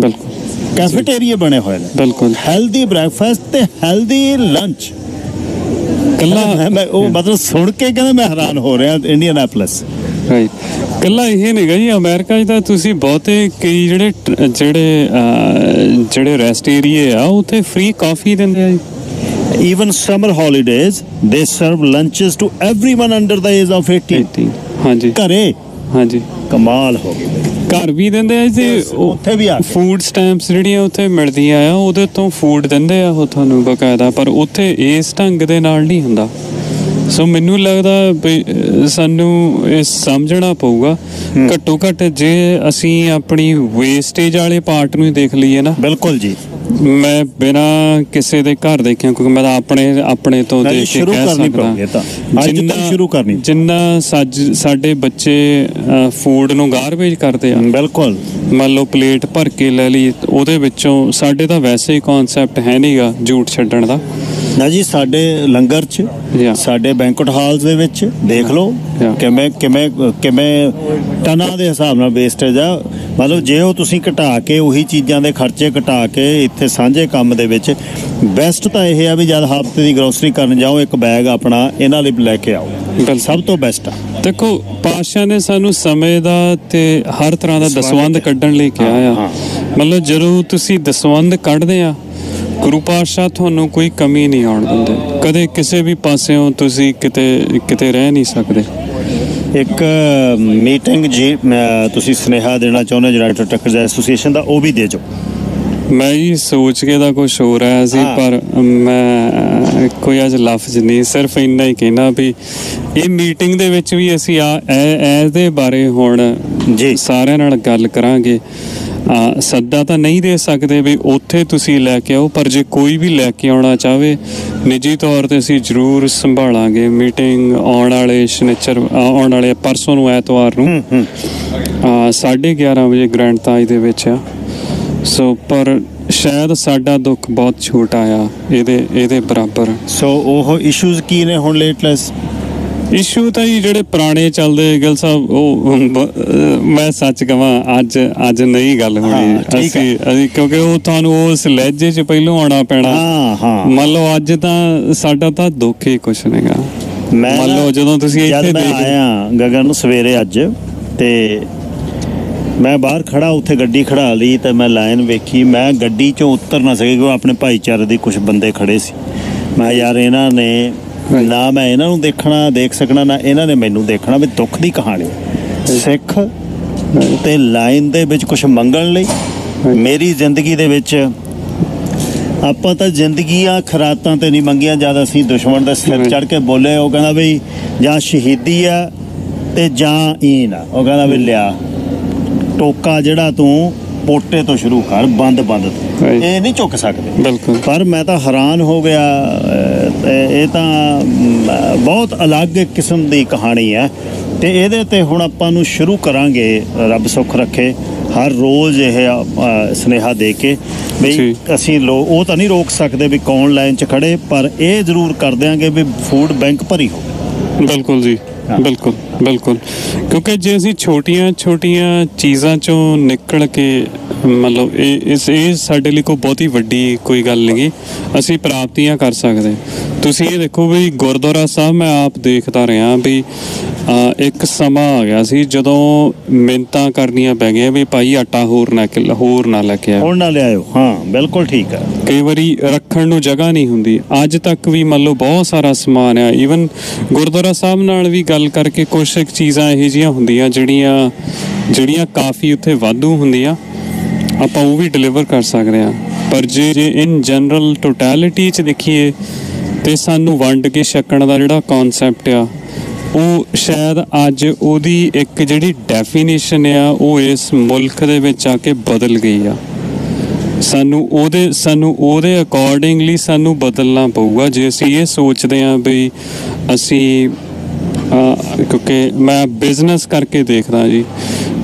ਬਿਲਕੁਲ। ਕੈਫੇਟੇਰੀਆ ਬਣੇ ਹੋਏ ਨੇ। ਬਿਲਕੁਲ। ਹੈਲਦੀ ਬ੍ਰੈਕਫਾਸਟ ਤੇ ਹੈਲਦੀ ਲੰਚ ਕੱਲਾ ਮੈਂ ਉਹ ਮਤਲਬ ਸੁਣ ਕੇ ਕਹਿੰਦਾ ਮੈਂ ਹੈਰਾਨ ਹੋ ਰਿਹਾ ਇੰਡੀਅਨ ਐਪਲਸ ਰਾਈਟ ਕੱਲਾ ਇਹ ਨਹੀਂਗਾ ਜੀ ਅਮਰੀਕਾ 'ਚ ਤਾਂ ਤੁਸੀਂ ਬਹੁਤੇ ਕਈ ਜਿਹੜੇ ਜਿਹੜੇ ਜਿਹੜੇ ਰੈਸਟ ਏਰੀਏ ਆ ਉੱਥੇ ਫ੍ਰੀ ਕਾਫੀ ਦਿੰਦੇ ਆ ਜੀ। Even summer holidays they serve lunches to everyone under the age of 18 18 ਹਾਂਜੀ। ਘਰੇ ਹਾਂਜੀ। ਕਮਾਲ ਹੋ ਗਈ। ਘਰ ਵੀ ਦਿੰਦੇ ਆ ਤੇ ਉੱਥੇ ਵੀ ਆ। ਫੂਡ ਸਟੈਂਪਸ ਜਿਹੜੀਆਂ ਉੱਥੇ ਮਿਲਦੀਆਂ ਆ ਉਹਦੇ ਤੋਂ ਫੂਡ ਦਿੰਦੇ ਆ ਉਹ ਤੁਹਾਨੂੰ ਬਕਾਇਦਾ ਪਰ ਉੱਥੇ ਇਸ ਢੰਗ ਦੇ ਨਾਲ ਨਹੀਂ ਹੁੰਦਾ। ਸੋ ਮੈਨੂੰ ਲੱਗਦਾ ਸਾਨੂੰ ਇਹ ਸਮਝਣਾ ਪਊਗਾ। ਘੱਟੋ ਘੱਟ ਜੇ ਅਸੀਂ ਆਪਣੀ ਵੇਸਟੇਜ ਵਾਲੇ ਪਾਰਟ ਨੂੰ ਹੀ ਦੇਖ ਲਈਏ ਨਾ। ਬਿਲਕੁਲ ਜੀ। ਮੈਂ ਬਿਨਾ ਕਿਸੇ ਦੇ ਘਰ ਦੇਖਿਆ ਕਿਉਂਕਿ ਮੈਂ ਤਾਂ ਆਪਣੇ ਆਪਣੇ ਤੋਂ ਦੇਖ ਕੇ ਸ਼ੁਰੂ ਕਹਿ ਕਰਨੀ ਸਕਦਾ। ਪਊਗੀ ਇਹ ਤਾਂ। ਅੱਜ ਤੋਂ ਜਿੰਨਾ- ਸ਼ੁਰੂ ਕਰਨੀ। ਜਿੰਨਾ ਸਾਡੇ ਬੱਚੇ ਫੂਡ ਨੂੰ ਗਾਰਬੇਜ ਕਰਦੇ ਆ। ਬਿਲਕੁਲ। ਮੰਨ ਲਓ ਪਲੇਟ ਭਰ ਕੇ ਲੈ ਲਈ ਉਹਦੇ ਵਿੱਚੋਂ ਸਾਡੇ ਤਾਂ ਵੈਸੇ ਹੀ ਕਨਸੈਪਟ ਹੈ ਨਹੀਂਗਾ ਝੂਠ ਛੱਡਣ ਦਾ। ਨਾ ਜੀ ਸਾਡੇ ਲੰਗਰ 'ਚ. ਸਾਡੇ ਬੈਂਕਟ ਹਾਲਸ ਦੇ ਵਿੱਚ ਦੇਖ ਲਓ. ਕਿਵੇਂ ਕਿਵੇਂ ਕਿਵੇਂ ਟਨਾਂ ਦੇ ਹਿਸਾਬ ਨਾਲ ਵੇਸਟੇਜ ਆ ਮਤਲਬ ਜੇ ਉਹ ਤੁਸੀਂ ਘਟਾ ਕੇ ਉਹੀ ਚੀਜ਼ਾਂ ਦੇ ਖਰਚੇ ਘਟਾ ਕੇ ਇੱਥੇ ਸਾਂਝੇ ਕੰਮ ਦੇ ਵਿੱਚ ਬੈਸਟ ਤਾਂ ਇਹ ਆ ਵੀ ਜਦ ਹਫ਼ਤੇ ਦੀ ਗਰੋਸਰੀ ਕਰਨ ਜਾਓ ਇੱਕ ਬੈਗ ਆਪਣਾ ਇਹਨਾਂ ਲਈ ਲੈ ਕੇ ਆਓ। ਸਭ ਤੋਂ ਬੈਸਟ ਆ ਦੇਖੋ ਪਾਤਸ਼ਾਹ ਨੇ ਸਾਨੂੰ ਸਮੇਂ ਦਾ ਤੇ ਹਰ ਤਰ੍ਹਾਂ ਦਾ ਦਸਵੰਧ ਕੱਢਣ ਲਈ ਕਿਹਾ ਆ। ਮਤਲਬ ਜਦੋਂ ਤੁਸੀਂ ਦਸਵੰਧ ਕੱਢਦੇ ਆ ਗੁਰੂ ਪਾਤਸ਼ਾਹ ਤੁਹਾਨੂੰ ਕੋਈ ਕਮੀ ਨਹੀਂ ਆਉਣ ਦਿੰਦੇ ਕਦੇ ਕਿਸੇ ਵੀ ਪਾਸਿਓਂ ਤੁਸੀਂ ਕਿਤੇ ਕਿਤੇ ਰਹਿ ਨਹੀਂ ਸਕਦੇ ਇੱਕ ਮੀਟਿੰਗ ਜੀ ਤੁਸੀਂ ਸੁਨੇਹਾ ਦੇਣਾ ਚਾਹੁੰਦੇ ਜਨਰੇਟਰ ਟਰੱਕਰਸ ਐਸੋਸੀਏਸ਼ਨ ਦਾ ਉਹ ਵੀ ਦੇ ਜੋ ਮੈਂ ਜੀ ਸੋਚ ਕੇ ਦਾ ਕੁਝ ਹੋ ਰਿਹਾ ਸੀ ਹਾਂ। ਪਰ ਮੈਂ ਕੋਈ ਅੱਜ ਲਫ਼ਜ਼ ਨਹੀਂ ਸਿਰਫ ਇੰਨਾ ਹੀ ਕਹਿਣਾ ਵੀ ਇਹ ਮੀਟਿੰਗ ਦੇ ਵਿੱਚ ਵੀ ਅਸੀਂ ਆ ਇਹ ਦੇ ਬਾਰੇ ਹੁਣ ਜੀ। ਸਾਰਿਆਂ ਨਾਲ ਗੱਲ ਕਰਾਂਗੇ ਸੱਦਾ ਤਾਂ ਨਹੀਂ ਦੇ ਸਕਦੇ ਵੀ ਉੱਥੇ ਤੁਸੀਂ ਲੈ ਕੇ ਆਓ ਪਰ ਜੇ ਕੋਈ ਵੀ ਲੈ ਕੇ ਆਉਣਾ ਚਾਹਵੇ ਨਿੱਜੀ ਤੌਰ ਤੇ ਅਸੀਂ ਜ਼ਰੂਰ ਸੰਭਾਲਾਂਗੇ ਮੀਟਿੰਗ ਆਉਣ ਵਾਲੇ ਸ਼ਨੀਚਰ ਆਉਣ ਵਾਲੇ ਪਰਸੋਂ ਨੂੰ ਐਤਵਾਰ ਨੂੰ। ਆ, ਸਾਢੇ 11 ਵਜੇ ਗ੍ਰੈਂਡ ਤਾਜ ਦੇ ਵਿੱਚ ਆ। ਸੋ ਪਰ ਸ਼ਾਇਦ ਸਾਡਾ ਦੁੱਖ ਬਹੁਤ ਛੋਟਾ ਆ ਇਹਦੇ ਇਹਦੇ ਬਰਾਬਰ। ਸੋ ਉਹ ਇਸ਼ੂਜ਼ ਕੀ ਨੇ ਹੁਣ ਲੇਟਲੈਸ ਇਸ਼ੂ ਤਾਂ ਜੀ ਜਿਹੜੇ ਪੁਰਾਣੇ ਚੱਲਦੇ ਗਿਲ ਸਾਹਿਬ ਉਹ ਮੈਂ ਸੱਚ ਕਹਾਂ ਅੱਜ ਅੱਜ ਨਹੀਂ ਗੱਲ ਹੋਣੀ। ਅਸੀਂ ਅਸੀਂ ਕਿਉਂਕਿ ਉਹ ਤੁਹਾਨੂੰ ਉਸ ਲਹਿਜੇ 'ਚ ਪਹਿਲੋਂ ਆਉਣਾ ਪੈਣਾ। ਹਾਂ ਹਾਂ। ਮੰਨ ਲਓ ਅੱਜ ਤਾਂ ਸਾਡਾ ਤਾਂ ਦੁੱਖ ਹੀ ਕੁਛ ਨਹੀਂਗਾ। ਮੈਂ ਮੰਨ ਲਓ ਜਦੋਂ ਤੁਸੀਂ ਇੱਥੇ ਦੇਖ ਆਇਆ ਗਗਨ ਸਵੇਰੇ ਅੱਜ ਤੇ ਮੈਂ ਬਾਹਰ ਖੜਾ ਉੱਥੇ ਗੱਡੀ ਖੜਾ ਲਈ ਤੇ ਮੈਂ ਲਾਈਨ ਵੇਖੀ। ਮੈਂ ਗੱਡੀ ਚੋਂ ਉਤਰ ਨਾ ਸਕੀ ਕਿਉਂਕਿ ਆਪਣੇ ਭਾਈਚਾਰੇ ਦੇ ਕੁਝ ਬੰਦੇ ਖੜੇ ਸੀ। ਮੈਂ ਯਾਰ ਇਹਨਾਂ ਨੇ ਨਾ ਮੈਂ ਇਹਨਾਂ ਨੂੰ ਦੇਖਣਾ ਦੇਖ ਸਕਣਾ ਨਾ ਇਹਨਾਂ ਨੇ ਮੈਨੂੰ ਦੇਖਣਾ ਵੀ ਦੁੱਖ ਦੀ ਕਹਾਣੀ। ਸਿੱਖ ਤੇ ਲਾਈਨ ਦੇ ਵਿੱਚ ਕੁਝ ਮੰਗਣ ਲਈ ਮੇਰੀ ਜ਼ਿੰਦਗੀ ਦੇ ਵਿੱਚ ਆਪਾਂ ਤਾਂ ਜ਼ਿੰਦਗੀਆਂ ਖਰਾਤਾਂ ਤੇ ਨਹੀਂ ਮੰਗੀਆਂ ਜਦ ਅਸੀਂ ਦੁਸ਼ਮਣ ਦੇ ਸਿਰ. ਚੜ ਕੇ ਬੋਲੇ ਉਹ ਕਹਿੰਦਾ ਵੀ ਜਾਂ ਸ਼ਹੀਦੀ ਆ ਤੇ ਜਾਂ ਈਨ ਉਹ ਕਹਿੰਦਾ ਵੀ ਲਿਆ। ਟੋਕਾ ਜਿਹੜਾ ਤੂੰ ਪੋਟੇ ਤੋਂ ਸ਼ੁਰੂ ਕਰ ਬੰਦ ਬੰਦ. ਇਹ ਨਹੀਂ ਚੁੱਕ ਸਕਦੇ ਬਿਲਕੁਲ ਪਰ ਮੈਂ ਤਾਂ ਹੈਰਾਨ ਹੋ ਗਿਆ ਇਹ ਤਾਂ ਬਹੁਤ ਅਲੱਗ ਕਿਸਮ ਦੀ ਕਹਾਣੀ ਹੈ ਤੇ ਇਹਦੇ ਤੇ ਹੁਣ ਆਪਾਂ ਨੂੰ ਸ਼ੁਰੂ ਕਰਾਂਗੇ ਰੱਬ ਸੁੱਖ ਰੱਖੇ ਹਰ ਰੋਜ਼ ਇਹ ਸੁਨੇਹਾ ਦੇ ਕੇ ਵੀ। ਅਸੀਂ ਲੋ ਉਹ ਤਾਂ ਨਹੀਂ ਰੋਕ ਸਕਦੇ ਵੀ ਕੌਣ ਲਾਈਨ 'ਚ ਖੜੇ ਪਰ ਇਹ ਜ਼ਰੂਰ ਕਰ ਦਿਆਂਗੇ ਵੀ ਫੂਡ ਬੈਂਕ ਭਰੀ ਹੋਵੇ ਬਿਲਕੁਲ ਜੀ ਹਾਂ। ਬਿਲਕੁਲ ਬਿਲਕੁਲ। ਕਿਉਂਕਿ ਜੇ ਅਸੀਂ ਛੋਟੀਆਂ ਛੋਟੀਆਂ ਚੀਜ਼ਾਂ ਚੋਂ ਨਿਕਲ ਕੇ, ਮਤਲਬ ਇਹ, ਇਸ, ਇਹ ਸਾਡੇ ਲਈ ਕੋਈ ਬਹੁਤੀ ਵੱਡੀ ਕੋਈ ਗੱਲ ਨਹੀਂ ਅਸੀਂ ਪ੍ਰਾਪਤੀਆਂ ਕਰ ਸਕਦੇ। ਤੁਸੀਂ ਇਹ ਦੇਖੋ ਵੀ ਗੁਰਦੁਆਰਾ ਸਾਹਿਬ ਮੈਂ ਆਪ ਦੇਖਦਾ ਰਿਹਾ ਵੀ ਇੱਕ ਸਮਾਂ ਆ ਗਿਆ ਸੀ ਜਦੋਂ ਮਿੰਤਾਂ ਕਰਨੀਆਂ ਪੈ ਗਈਆਂ ਵੀ ਭਾਈ ਆਟਾ ਹੋਰ ਨਾ ਕਿ ਹੋਰ ਨਾ ਲੈ ਕੇ ਆਓ ਹੁਣ ਨਾ ਲਿਆਇਓ। ਹਾਂ ਬਿਲਕੁਲ ਠੀਕ ਹੈ ਕਈ ਵਾਰੀ ਰੱਖਣ ਨੂੰ ਜਗ੍ਹਾ ਨਹੀਂ ਹੁੰਦੀ। ਅੱਜ ਤੱਕ ਵੀ ਮੰਨ ਲਓ ਬਹੁਤ ਸਾਰਾ ਸਮਾਨ ਆ। ਈਵਨ ਗੁਰਦੁਆਰਾ ਸਾਹਿਬ ਨਾਲ ਵੀ ਗੱਲ ਕਰਕੇ ਕੁਝ ਇੱਕ ਚੀਜ਼ਾਂ ਇਹੋ ਜਿਹੀਆਂ ਹੁੰਦੀਆਂ ਜਿਹੜੀਆਂ ਜਿਹੜੀਆਂ ਕਾਫੀ ਉੱਥੇ ਵਾਧੂ ਹੁੰਦੀਆਂ। ਆਪਾਂ ਉਹ ਵੀ ਡਿਲੀਵਰ ਕਰ ਸਕਦੇ ਆ ਪਰ ਜੇ ਜੇ ਇਨ ਜਨਰਲ ਟੋਟੈਲਿਟੀ ਚ ਦੇਖੀਏ ਤੇ ਸਾਨੂੰ ਵੰਡ ਕੇ ਛਕਣ ਦਾ ਜਿਹੜਾ ਕਨਸੈਪਟ ਆ ਉਹ ਸ਼ਾਇਦ ਅੱਜ ਉਹਦੀ ਇੱਕ ਜਿਹੜੀ ਡੈਫੀਨੇਸ਼ਨ ਆ, ਉਹ ਇਸ ਮੁਲਕ ਦੇ ਵਿੱਚ ਆ ਕੇ ਬਦਲ ਗਈ ਆ। ਸਾਨੂੰ ਉਹਦੇ ਸਾਨੂੰ ਉਹਦੇ ਅਕੋਰਡਿੰਗਲੀ ਸਾਨੂੰ ਬਦਲਣਾ ਪਊਗਾ। ਜੇ ਅਸੀਂ ਇਹ ਸੋਚਦੇ ਹਾਂ ਵੀ ਅਸੀਂ ਕਿਉਂਕਿ ਮੈਂ ਬਿਜ਼ਨਸ ਕਰਕੇ ਦੇਖਦਾ ਜੀ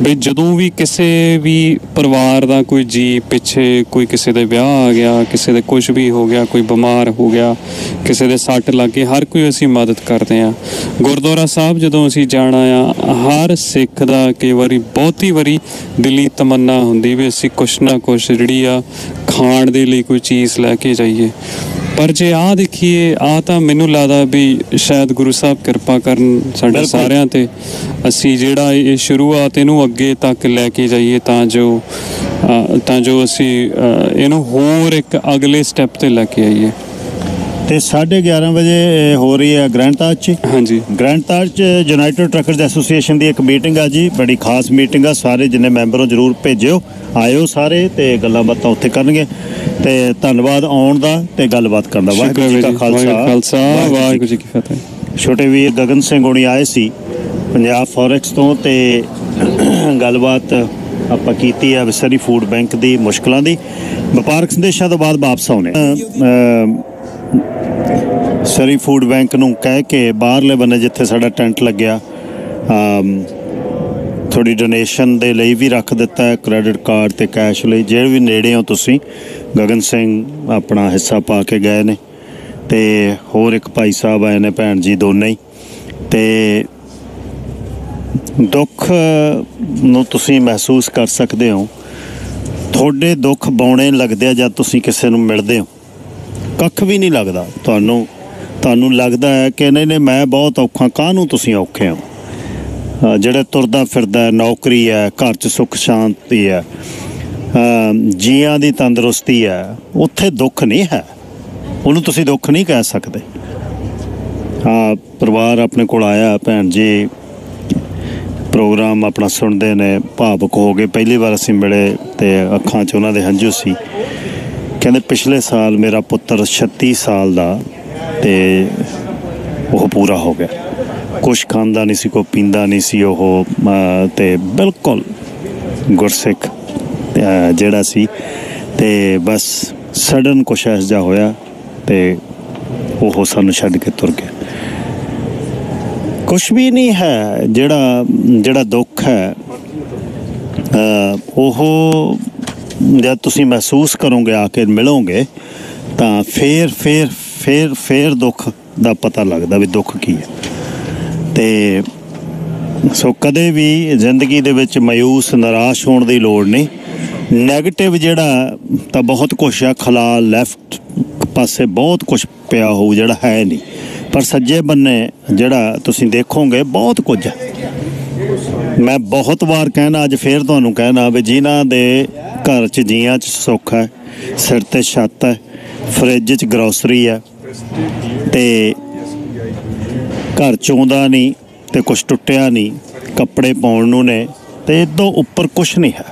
ਵੀ ਜਦੋਂ ਵੀ ਕਿਸੇ ਵੀ ਪਰਿਵਾਰ ਦਾ ਕੋਈ ਜੀ ਪਿੱਛੇ ਕੋਈ ਕਿਸੇ ਦੇ ਵਿਆਹ ਆ ਗਿਆ, ਕਿਸੇ ਦੇ ਕੁਝ ਵੀ ਹੋ ਗਿਆ, ਕੋਈ ਬਿਮਾਰ ਹੋ ਗਿਆ, ਕਿਸੇ ਦੇ ਸੱਟ ਲੱਗ ਗਈ ਹਰ ਕੋਈ ਅਸੀਂ ਮਦਦ ਕਰਦੇ ਆ ਗੁਰਦੁਆਰਾ ਸਾਹਿਬ ਜਦੋਂ ਅਸੀਂ ਜਾਣਾ ਆ, ਹਰ ਸਿੱਖ ਦਾ ਕਈ ਵਾਰੀ ਬਹੁਤੀ ਵਾਰੀ ਦਿਲੀ ਤਮੰਨਾ ਹੁੰਦੀ ਵੀ ਅਸੀਂ ਕੁਛ ਨਾ ਕੁਛ ਜਿਹੜੀ ਆ ਖਾਣ ਦੇ ਲਈ ਕੋਈ ਚੀਜ਼ ਲੈ ਕੇ ਜਾਈਏ। ਪਰ ਜੇ ਆ ਦੇਖੀਏ ਆ ਤਾਂ ਮੈਨੂੰ ਲੱਗਦਾ ਵੀ ਸ਼ਾਇਦ ਗੁਰੂ ਸਾਹਿਬ ਕਿਰਪਾ ਕਰਨ ਸਾਡੇ। ਸਾਰਿਆਂ ਤੇ। ਅਸੀਂ ਜਿਹੜਾ ਇਹ ਸ਼ੁਰੂਆਤ ਇਹਨੂੰ ਅੱਗੇ ਤੱਕ ਲੈ ਕੇ ਜਾਈਏ ਤਾਂ ਜੋ ਤਾਂ ਜੋ ਅਸੀਂ ਇਹਨੂੰ ਹੋਰ ਇੱਕ ਅਗਲੇ ਸਟੈਪ ਤੇ ਲੈ ਕੇ ਆਈਏ। ਤੇ 11:30 ਵਜੇ ਹੋ ਰਹੀ ਹੈ ਗ੍ਰੈਂਡ ਤਾਜ 'ਚ ਹਾਂਜੀ। ਗ੍ਰੈਂਡ ਤਾਜ 'ਚ ਯੂਨਾਈਟਿਡ ਟਰੱਕਰਸ ਐਸੋਸੀਏਸ਼ਨ ਦੀ ਇੱਕ ਮੀਟਿੰਗ ਆ ਜੀ। ਬੜੀ ਖਾਸ ਮੀਟਿੰਗ ਆ। ਸਾਰੇ ਜਿੰਨੇ ਮੈਂਬਰ ਹੋ ਜਰੂਰ ਭੇਜਿਓ। ਆਇਓ ਸਾਰੇ ਤੇ ਗੱਲਾਂ ਬਾਤਾਂ ਉੱਥੇ ਕਰਨਗੇ। ਤੇ ਧੰਨਵਾਦ ਆਉਣ ਦਾ ਤੇ ਗੱਲਬਾਤ ਕਰਨ ਦਾ। ਵਾਹਿਗੁਰੂ ਜੀ ਕਾ ਖਾਲਸਾ। ਵਾਹਿਗੁਰੂ ਜੀ ਕੀ ਫਤਿਹ। ਛੋਟੇ ਵੀਰ ਗਗਨ ਸਿੰਘ ਹੋਣੀ ਆਏ ਸੀ ਪੰਜਾਬ ਫੋਰੈਕਸ ਤੋਂ ਤੇ ਗੱਲਬਾਤ ਆਪਾਂ ਕੀਤੀ ਹੈ ਵਿਸਰੀ ਫੂਡ ਬੈਂਕ ਦੀ ਮੁਸ਼ਕਲਾਂ ਦੀ। ਵਪਾਰਕ ਸੰਦੇਸ਼ਾਂ ਤੋਂ ਬਾਅਦ ਵਾਪਸ ਆਉਣੇ ਸਰੀ ਫੂਡ ਬੈਂਕ ਨੂੰ ਕਹਿ ਕੇ ਬਾਹਰਲੇ ਬੰਨੇ ਜਿੱਥੇ ਸਾਡਾ ਟੈਂਟ ਲੱਗਿਆ ਥੋੜੀ ਡੋਨੇਸ਼ਨ ਦੇ ਲਈ ਵੀ ਰੱਖ ਦਿੱਤਾ ਹੈ ਕ੍ਰੈਡਿਟ ਕਾਰਡ ਤੇ ਕੈਸ਼ ਲਈ। ਜਿਹੜੇ ਵੀ ਨੇੜੇ ਹੋ ਤੁਸੀਂ, ਗਗਨ ਸਿੰਘ ਆਪਣਾ ਹਿੱਸਾ ਪਾ ਕੇ ਗਏ ਨੇ। ਤੇ ਹੋਰ ਇੱਕ ਭਾਈ ਸਾਹਿਬ ਆਏ ਨੇ ਭੈਣ ਜੀ ਦੋਨੇ ਹੀ। ਤੇ ਦੁੱਖ ਨੂੰ ਤੁਸੀਂ ਮਹਿਸੂਸ ਕਰ ਸਕਦੇ ਹੋ। ਤੁਹਾਡੇ ਦੁੱਖ ਬੌਣੇ ਲੱਗਦੇ ਆ ਜਦ ਤੁਸੀਂ ਕਿਸੇ ਨੂੰ ਮਿਲਦੇ ਹੋ। ਕੱਖ ਵੀ ਨਹੀਂ ਲੱਗਦਾ। ਤੁਹਾਨੂੰ ਤੁਹਾਨੂੰ ਲੱਗਦਾ ਹੈ ਕਿ ਨਹੀਂ ਨਹੀਂ, ਮੈਂ ਬਹੁਤ ਔਖਾ, ਕਾਹਨੂੰ ਤੁਸੀਂ ਔਖੇ ਹੋ? ਜਿਹੜੇ ਤੁਰਦਾ ਫਿਰਦਾ ਨੌਕਰੀ ਹੈ, ਘਰ 'ਚ ਸੁੱਖ ਸ਼ਾਂਤੀ ਹੈ ਜੀਆਂ ਦੀ ਤੰਦਰੁਸਤੀ ਹੈ, ਉੱਥੇ ਦੁੱਖ ਨਹੀਂ ਹੈ। ਉਹਨੂੰ ਤੁਸੀਂ ਦੁੱਖ ਨਹੀਂ ਕਹਿ ਸਕਦੇ। ਆ ਪਰਿਵਾਰ ਆਪਣੇ ਕੋਲ ਆਇਆ, ਭੈਣ ਜੀ, ਪ੍ਰੋਗਰਾਮ ਆਪਣਾ ਸੁਣਦੇ ਨੇ, ਭਾਵੁਕ ਹੋ ਗਏ। ਪਹਿਲੀ ਵਾਰ ਅਸੀਂ ਮਿਲੇ ਤੇ ਅੱਖਾਂ 'ਚ ਉਹਨਾਂ ਦੇ ਹੰਝੂ ਸੀ। ਕਹਿੰਦੇ, ਪਿਛਲੇ ਸਾਲ ਮੇਰਾ ਪੁੱਤਰ 36 ਸਾਲ ਦਾ ਤੇ ਉਹ ਪੂਰਾ ਹੋ ਗਿਆ। ਕੁਛ ਖਾਂਦਾ ਨਹੀਂ ਸੀ ਕੋ ਪੀਂਦਾ ਨਹੀਂ ਸੀ ਉਹ ਅਹ, ਤੇ ਬਿਲਕੁਲ ਗੁਰਸਿੱਖ ਜਿਹੜਾ ਸੀ। ਤੇ ਬਸ ਸਡਨ ਕੁਛ ਐਸਾ ਜਿਹਾ ਹੋਇਆ ਤੇ ਉਹ ਸਾਨੂੰ ਛੱਡ ਕੇ ਤੁਰ ਗਿਆ। ਕੁਛ ਵੀ ਨਹੀਂ ਹੈ ਜਿਹੜਾ ਜਿਹੜਾ ਦੁੱਖ ਹੈ ਉਹ ਜਦ ਤੁਸੀਂ ਮਹਿਸੂਸ ਕਰੋਗੇ ਆ ਕੇ ਮਿਲੋਗੇ ਤਾਂ ਫੇਰ ਫੇਰ ਫੇਰ ਫੇਰ ਦੁੱਖ ਦਾ ਪਤਾ ਲੱਗਦਾ ਵੀ ਦੁੱਖ ਕੀ ਹੈ। ਤੇ ਸੋ ਕਦੇ ਵੀ ਜ਼ਿੰਦਗੀ ਦੇ ਵਿੱਚ ਮਾਇੂਸ ਨਿਰਾਸ਼ ਹੋਣ ਦੀ ਲੋੜ ਨਹੀਂ। 네ਗੇਟਿਵ ਜਿਹੜਾ ਤਾਂ ਬਹੁਤ ਕੁਛ ਆ ਖਲਾ ਲੈਫਟ ਪਾਸੇ ਬਹੁਤ ਕੁਝ ਪਿਆ ਹੋਊ ਜਿਹੜਾ ਹੈ ਨਹੀਂ। ਪਰ ਸੱਜੇ ਬੰਨੇ ਜਿਹੜਾ ਤੁਸੀਂ ਦੇਖੋਗੇ, ਬਹੁਤ ਕੁਝ ਮੈਂ ਬਹੁਤ ਵਾਰ ਕਹਿਣਾ, ਅੱਜ ਫੇਰ ਤੁਹਾਨੂੰ ਕਹਿਣਾ ਵੀ ਜਿਨ੍ਹਾਂ ਦੇ ਘਰ 'ਚ, ਜੀਆਂ 'ਚ ਸੁੱਖ ਹੈ, ਸਿਰ ਤੇ ਛੱਤ ਹੈ, ਫ੍ਰਿਜ 'ਚ ਗਰੋਸਰੀ ਹੈ, ਤੇ ਘਰ ਚੋਂਦਾ ਨਹੀਂ ਤੇ ਕੁਝ ਟੁੱਟਿਆ ਨਹੀਂ, ਕੱਪੜੇ ਪਾਉਣ ਨੂੰ ਨੇ ਤੇ ਇਹ ਤੋਂ ਉੱਪਰ ਕੁਝ ਨਹੀਂ ਹੈ।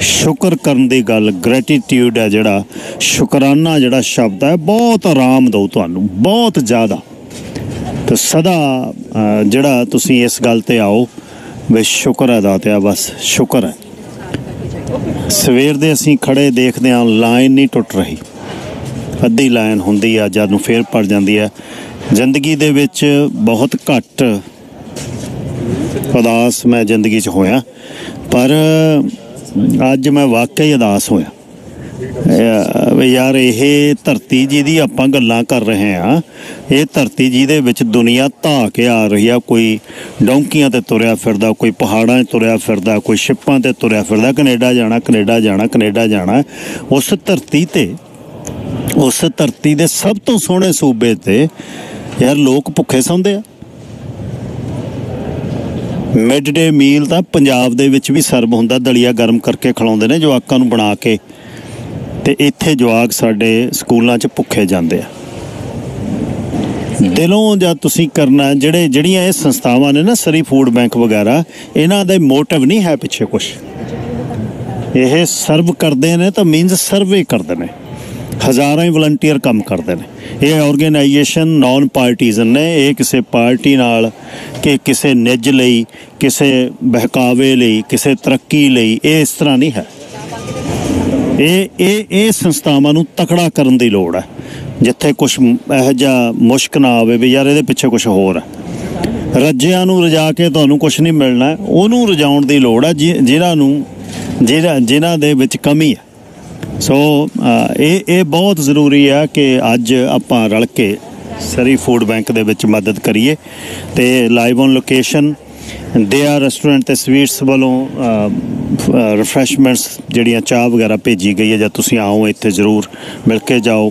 ਸ਼ੁਕਰ ਕਰਨ ਦੀ ਗੱਲ ਗ੍ਰੈਟੀਟਿਊਡ ਹੈ ਜਿਹੜਾ, ਸ਼ੁਕਰਾਨਾ ਜਿਹੜਾ ਸ਼ਬਦ ਹੈ, ਬਹੁਤ ਆਰਾਮ ਦਊ ਤੁਹਾਨੂੰ, ਬਹੁਤ ਜ਼ਿਆਦਾ। ਤੇ ਸਦਾ ਜਿਹੜਾ ਤੁਸੀਂ ਇਸ ਗੱਲ ਤੇ ਆਓ, ਵੀ ਸ਼ੁਕਰ ਹੈ ਦਾਤਿਆ ਬਸ ਸ਼ੁਕਰ ਹੈ। ਸਵੇਰ ਦੇ ਅਸੀਂ ਖੜੇ ਦੇਖਦੇ ਹਾਂ, ਲਾਈਨ ਨਹੀਂ ਟੁੱਟ ਰਹੀ। ਅੱਧੀ ਲਾਈਨ ਹੁੰਦੀ ਆ, ਜਦ ਨੂੰ ਫੇਰ ਪੜ ਜਾਂਦੀ ਹੈ। ਜ਼ਿੰਦਗੀ ਦੇ ਵਿੱਚ ਬਹੁਤ ਘੱਟ ਉਦਾਸ ਮੈਂ ਜ਼ਿੰਦਗੀ 'ਚ ਹੋਇਆ। ਪਰ ਅੱਜ ਮੈਂ ਵਾਕਈ ਉਦਾਸ ਹੋਇਆ। ਯਾਰ ਇਹ ਧਰਤੀ ਜਿਹਦੀ ਆਪਾਂ ਗੱਲਾਂ ਕਰ ਰਹੇ ਆ ਇਹ ਧਰਤੀ ਜਿਹਦੇ ਵਿੱਚ ਦੁਨੀਆ ਧਾ ਕੇ ਆ ਰਹੀ ਆ। ਕੋਈ ਡੌਂਕੀਆਂ ਤੇ ਤੁਰਿਆ ਫਿਰਦਾ, ਕੋਈ ਪਹਾੜਾਂ 'ਤੇ ਤੁਰਿਆ ਫਿਰਦਾ, ਕੋਈ ਸ਼ਿਪਾਂ ਤੇ ਤੁਰਿਆ ਫਿਰਦਾ। ਕੈਨੇਡਾ ਜਾਣਾ ਕੈਨੇਡਾ ਜਾਣਾ ਕੈਨੇਡਾ ਜਾਣਾ। ਉਸ ਧਰਤੀ ਤੇ, ਉਸ ਧਰਤੀ ਦੇ ਸਭ ਤੋਂ ਸੋਹਣੇ ਸੂਬੇ ਤੇ ਯਾਰ ਲੋਕ ਭੁੱਖੇ ਸੌਂਦੇ ਆ। ਮਿਡ ਡੇ ਮੀਲ ਤਾਂ ਪੰਜਾਬ ਦੇ ਵਿੱਚ ਵੀ ਸਰਵ ਹੁੰਦਾ, ਦਲੀਆ ਗਰਮ ਕਰਕੇ ਖਿਲਾਉਂਦੇ ਨੇ ਜਵਾਕਾਂ ਨੂੰ ਬਣਾ ਕੇ। ਤੇ ਇੱਥੇ ਜਵਾਕ ਸਾਡੇ ਸਕੂਲਾਂ 'ਚ ਭੁੱਖੇ ਜਾਂਦੇ ਆ। ਦਿਲੋਂ ਜਾਂ ਤੁਸੀਂ ਕਰਨਾ, ਜਿਹੜੇ, ਜਿਹੜੀਆਂ ਇਹ ਸੰਸਥਾਵਾਂ ਨੇ ਨਾ, ਸਰੀ ਫੂਡ ਬੈਂਕ ਵਗੈਰਾ, ਇਹਨਾਂ ਦਾ ਮੋਟਿਵ ਨਹੀਂ ਹੈ ਪਿੱਛੇ ਕੁਝ ਇਹ ਸਰਵ ਕਰਦੇ ਨੇ ਤਾਂ ਮੀਨਸ ਸਰਵੇ ਕਰਦੇ ਨੇ। ਹਜ਼ਾਰਾਂ ਹੀ ਵਲੰਟੀਅਰ ਕੰਮ ਕਰਦੇ ਨੇ। ਇਹ ਆਰਗੇਨਾਈਜੇਸ਼ਨ ਨਾਨ ਪਾਰਟੀਜ਼ਨ ਨੇ। ਇਹ ਕਿਸੇ ਪਾਰਟੀ ਨਾਲ ਕਿ ਕਿਸੇ ਨਿੱਜ ਲਈ, ਕਿਸੇ ਬਹਿਕਾਵੇ ਲਈ, ਕਿਸੇ ਤਰੱਕੀ ਲਈ ਇਹ ਇਸ ਤਰ੍ਹਾਂ ਨਹੀਂ ਹੈ। ਇਹ ਇਹ ਇਹ ਸੰਸਥਾਵਾਂ ਨੂੰ ਤਕੜਾ ਕਰਨ ਦੀ ਲੋੜ ਹੈ। ਜਿੱਥੇ ਕੁਝ ਇਹੋ ਜਿਹਾ ਮੁਸ਼ਕ ਨਾ ਆਵੇ ਵੀ ਯਾਰ ਇਹਦੇ ਪਿੱਛੇ ਕੁਝ ਹੋਰ ਹੈ। ਰੱਜਿਆਂ ਨੂੰ ਰਜਾ ਕੇ ਤੁਹਾਨੂੰ ਕੁਝ ਨਹੀਂ ਮਿਲਣਾ। ਉਹਨੂੰ ਰਜਾਉਣ ਦੀ ਲੋੜ ਹੈ। ਜਿ- ਜਿਨ੍ਹਾਂ ਨੂੰ ਜਿਹੜਾ ਜਿਨ੍ਹਾਂ ਦੇ ਵਿੱਚ ਕਮੀ ਹੈ। ਸੋ uh, ਇਹ ਇਹ ਬਹੁਤ ਜ਼ਰੂਰੀ ਆ ਕਿ ਅੱਜ ਆਪਾਂ ਰਲ ਕੇ ਸਰੀ ਫੂਡ ਬੈਂਕ ਦੇ ਵਿੱਚ ਮਦਦ ਕਰੀਏ ਤੇ ਲਾਈਵ ਔਨ ਲੋਕੇਸ਼ਨ ਦਿਆ ਰੈਸਟੋਰੈਂਟ ਤੇ ਸਵੀਟਸ ਵੱਲੋਂ ਰਿਫਰੈਸ਼ਮੈਂਟਸ ਜਿਹੜੀਆਂ ਚਾਹ ਵਗੈਰਾ ਭੇਜੀ ਗਈ ਹੈ ਜਾਂ ਤੁਸੀਂ ਆਓ ਇੱਥੇ ਜ਼ਰੂਰ ਮਿਲ ਕੇ ਜਾਓ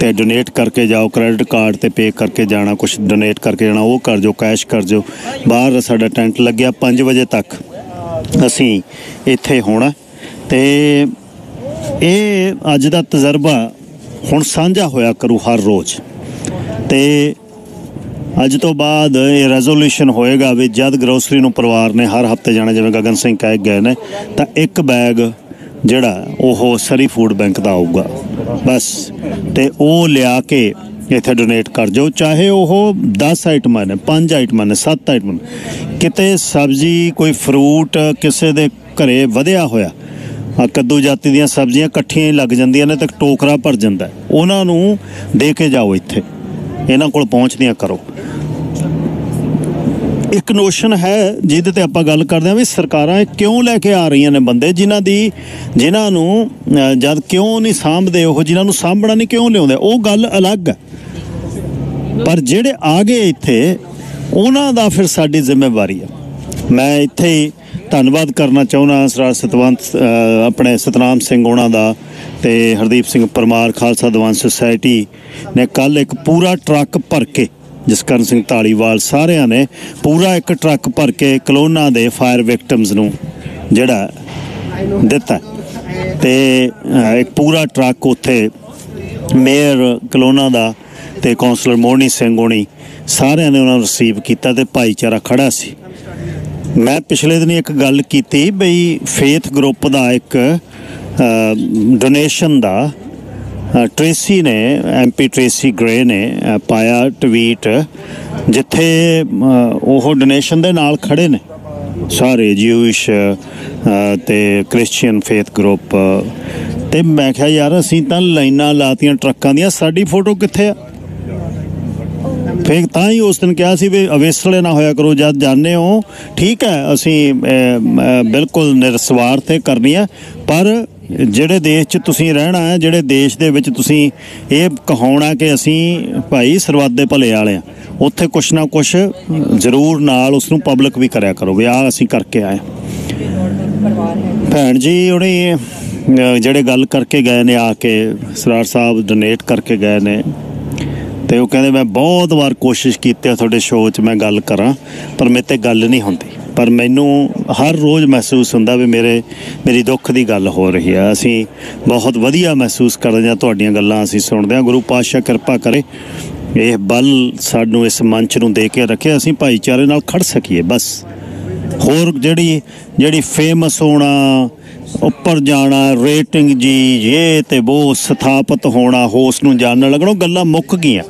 ਤੇ ਡੋਨੇਟ ਕਰਕੇ ਜਾਓ ਕ੍ਰੈਡਿਟ ਕਾਰਡ ਤੇ ਪੇ ਕਰਕੇ ਜਾਣਾ ਕੁਝ ਡੋਨੇਟ ਕਰਕੇ ਜਾਣਾ, ਉਹ ਕਰ ਜੋ ਕੈਸ਼ ਕਰ ਜੋ ਬਾਹਰ ਸਾਡਾ ਟੈਂਟ ਲੱਗਿਆ 5 ਵਜੇ ਤੱਕ। ਅਸੀਂ ਇੱਥੇ ਹੋਣਾ ਤੇ ਇਹ ਅੱਜ ਦਾ ਤਜਰਬਾ ਹੁਣ ਸਾਂਝਾ ਹੋਇਆ ਕਰੂ ਹਰ ਰੋਜ਼। ਤੇ ਅੱਜ ਤੋਂ ਬਾਅਦ ਇਹ ਰੈਜ਼ੋਲੂਸ਼ਨ ਹੋਏਗਾ ਵੀ ਜਦ ਗਰੋਸਰੀ ਨੂੰ ਪਰਿਵਾਰ ਨੇ ਹਰ ਹਫ਼ਤੇ ਜਾਣਾ, ਜਿਵੇਂ ਗਗਨ ਸਿੰਘ ਕਹਿ ਗਏ ਨੇ, ਤਾਂ ਇੱਕ ਬੈਗ ਜਿਹੜਾ ਉਹ ਸਰੀ ਫੂਡ ਬੈਂਕ ਦਾ ਆਊਗਾ। ਬਸ। ਤੇ ਉਹ ਲਿਆ ਕੇ ਇੱਥੇ ਡੋਨੇਟ ਕਰ ਜਾਓ। ਚਾਹੇ ਉਹ 10 ਆਈਟਮਾਂ ਨੇ 5 ਆਈਟਮਾਂ ਨੇ 7 ਆਈਟਮਾਂ ਕਿਤੇ ਸਬਜ਼ੀ, ਕੋਈ ਫਰੂਟ ਕਿਸੇ ਦੇ ਘਰੇ ਵਧਿਆ ਹੋਇਆ ਕੱਦੂ ਜਾਤੀ ਦੀਆਂ ਸਬਜ਼ੀਆਂ ਇਕੱਠੀਆਂ ਹੀ ਲੱਗ ਜਾਂਦੀਆਂ ਨੇ ਤੇ ਟੋਕਰਾ ਭਰ ਜਾਂਦਾ ਉਹਨਾਂ ਨੂੰ ਦੇ ਕੇ ਜਾਓ ਇੱਥੇ। ਇਹਨਾਂ ਕੋਲ ਪਹੁੰਚਦੀਆਂ ਕਰੋ। ਇੱਕ ਨੋਸ਼ਨ ਹੈ ਜਿਹਦੇ ਤੇ ਆਪਾਂ ਗੱਲ ਕਰਦੇ ਹਾਂ ਵੀ ਸਰਕਾਰਾਂ ਇਹ ਕਿਉਂ ਲੈ ਕੇ ਆ ਰਹੀਆਂ ਨੇ ਬੰਦੇ? ਜਿਨ੍ਹਾਂ ਦੀ, ਜਿਨ੍ਹਾਂ ਨੂੰ ਜਦ ਕਿਉਂ ਨਹੀਂ ਸਾਂਭਦੇ ਉਹ, ਜਿਨ੍ਹਾਂ ਨੂੰ ਸਾਂਭਣਾ ਨਹੀਂ ਕਿਉਂ ਲਿਆਉਂਦੇ? ਉਹ ਗੱਲ ਅਲੱਗ ਹੈ। ਪਰ ਜਿਹੜੇ ਆ ਗਏ ਇੱਥੇ, ਉਹਨਾਂ ਦਾ ਫਿਰ ਸਾਡੀ ਜ਼ਿੰਮੇਵਾਰੀ ਹੈ। ਮੈਂ ਇੱਥੇ ਧੰਨਵਾਦ ਕਰਨਾ ਚਾਹੁੰਦਾ ਸਰਦਾਰ ਸਤਵੰਤ ਆਪਣੇ ਸਤਨਾਮ ਸਿੰਘ ਉਹਨਾਂ ਦਾ ਤੇ ਹਰਦੀਪ ਸਿੰਘ ਪਰਮਾਰ, ਖਾਲਸਾ ਦੀਵਾਨ ਸੁਸਾਇਟੀ ਨੇ ਕੱਲ ਇੱਕ ਪੂਰਾ ਟਰੱਕ ਭਰ ਕੇ, ਜਸਕਰਨ ਸਿੰਘ ਢਾਲੀਵਾਲ ਸਾਰਿਆਂ ਨੇ ਪੂਰਾ ਇੱਕ ਟਰੱਕ ਭਰ ਕੇ ਕਲੋਨਾ ਦੇ ਫਾਇਰ ਵਿਕਟਮਸ ਨੂੰ ਜਿਹੜਾ ਦਿੱਤਾ। ਤੇ ਇੱਕ ਪੂਰਾ ਟਰੱਕ ਉੱਥੇ ਮੇਅਰ ਕਲੋਨਾ ਦਾ ਤੇ ਕਾਉਂਸਲਰ ਮੋਹਣੀ ਸਿੰਘ ਹੋਣੀ ਸਾਰਿਆਂ ਨੇ ਉਹਨਾਂ ਨੂੰ ਰਿਸੀਵ ਕੀਤਾ ਤੇ ਭਾਈਚਾਰਾ ਖੜਾ ਸੀ। ਮੈਂ ਪਿਛਲੇ ਦਿਨ ਇੱਕ ਗੱਲ ਕੀਤੀ ਬਈ ਫੇਥ ਗਰੁੱਪ ਦਾ ਇੱਕ ਡੋਨੇਸ਼ਨ ਦਾ ਅ, ਟ੍ਰੇਸੀ ਨੇ ਐਮਪੀ ਟ੍ਰੇਸੀ ਗ੍ਰੇ ਨੇ ਪਾਇਆ ਟਵੀਟ ਜਿੱਥੇ ਉਹ ਡੋਨੇਸ਼ਨ ਦੇ ਨਾਲ ਖੜੇ ਨੇ। ਸਾਰੇ ਜਿਊਇਸ਼ ਅ, ਤੇ ਕ੍ਰਿਸਚੀਅਨ ਫੇਥ ਗਰੁੱਪ ਤੇ ਮੈਂ ਕਿਹਾ ਯਾਰ ਅਸੀਂ ਤਾਂ ਲਾਈਨਾਂ ਲਾਤੀਆਂ ਟਰੱਕਾਂ ਦੀਆਂ ਸਾਡੀ ਫੋਟੋ ਕਿੱਥੇ ਆ? ਫਿਰ ਤਾਂ ਹੀ ਉਸ ਦਿਨ ਕਿਹਾ ਸੀ ਵੀ ਅਵੇਸਲੇ ਨਾ ਹੋਇਆ ਕਰੋ, ਜਦ ਜਾਣਦੇ ਹੋ, ਠੀਕ ਹੈ, ਅਸੀਂ ਬਿਲਕੁਲ ਨਿਰਸਵਾਰਥ ਇਹ ਕਰਨੀ ਹੈ, ਪਰ ਜਿਹੜੇ ਦੇਸ਼ 'ਚ ਤੁਸੀਂ ਰਹਿਣਾ ਹੈ, ਜਿਹੜੇ ਦੇਸ਼ ਦੇ ਵਿੱਚ ਤੁਸੀਂ ਇਹ ਕਹਾਉਣਾ ਕਿ ਅਸੀਂ ਭਾਈ ਸਰਬੱਤ ਦੇ ਭਲੇ ਵਾਲੇ ਆ ਉੱਥੇ ਕੁਛ ਨਾ ਕੁਛ ਜ਼ਰੂਰ ਨਾਲ ਉਸ ਨੂੰ ਪਬਲਿਕ ਵੀ ਕਰਿਆ ਕਰੋ, ਵੀ ਆਹ ਅਸੀਂ ਕਰਕੇ ਆਏ ਭੈਣ ਜੀ, ਉਹਨੇ ਜਿਹੜੇ ਗੱਲ ਕਰਕੇ ਗਏ ਨੇ, ਆ ਕੇ ਸਰਾਰ ਸਾਹਿਬ ਡੋਨੇਟ ਕਰਕੇ ਗਏ ਨੇ ਤੇ ਉਹ ਕਹਿੰਦੇ, ਮੈਂ ਬਹੁਤ ਵਾਰ ਕੋਸ਼ਿਸ਼ ਕੀਤੀ ਆ ਤੁਹਾਡੇ ਸ਼ੋਅ 'ਚ ਮੈਂ ਗੱਲ ਕਰਾਂ, ਪਰ ਮੇਰੇ ਤੇ ਗੱਲ ਨਹੀਂ ਹੁੰਦੀ। ਪਰ ਮੈਨੂੰ ਹਰ ਰੋਜ਼ ਮਹਿਸੂਸ ਹੁੰਦਾ ਵੀ ਮੇਰੇ, ਮੇਰੀ ਦੁੱਖ ਦੀ ਗੱਲ ਹੋ ਰਹੀ ਆ। ਅਸੀਂ ਬਹੁਤ ਵਧੀਆ ਮਹਿਸੂਸ ਕਰਦੇ ਹਾਂ ਤੁਹਾਡੀਆਂ ਗੱਲਾਂ ਅਸੀਂ ਸੁਣਦੇ ਹਾਂ। ਗੁਰੂ ਪਾਤਸ਼ਾਹ ਕਿਰਪਾ ਕਰੇ, ਇਹ ਬਲ ਸਾਨੂੰ ਇਸ ਮੰਚ ਨੂੰ ਦੇ ਕੇ ਰੱਖੇ, ਅਸੀਂ ਭਾਈਚਾਰੇ ਨਾਲ ਖੜ ਸਕੀਏ, ਬਸ। ਹੋਰ ਜਿਹੜੀ ਜਿਹੜੀ ਫੇਮਸ ਹੋਣਾ, ਉੱਪਰ ਜਾਣਾ ਰੇਟਿੰਗ ਜੀ, ਇਹ ਤੇ ਉਹ ਸਥਾਪਿਤ ਹੋਣਾ, ਹੋਸ ਨੂੰ ਜਾਣਨ ਲੱਗਣੋਂ ਗੱਲਾਂ ਮੁੱਕ ਗਈਆਂ।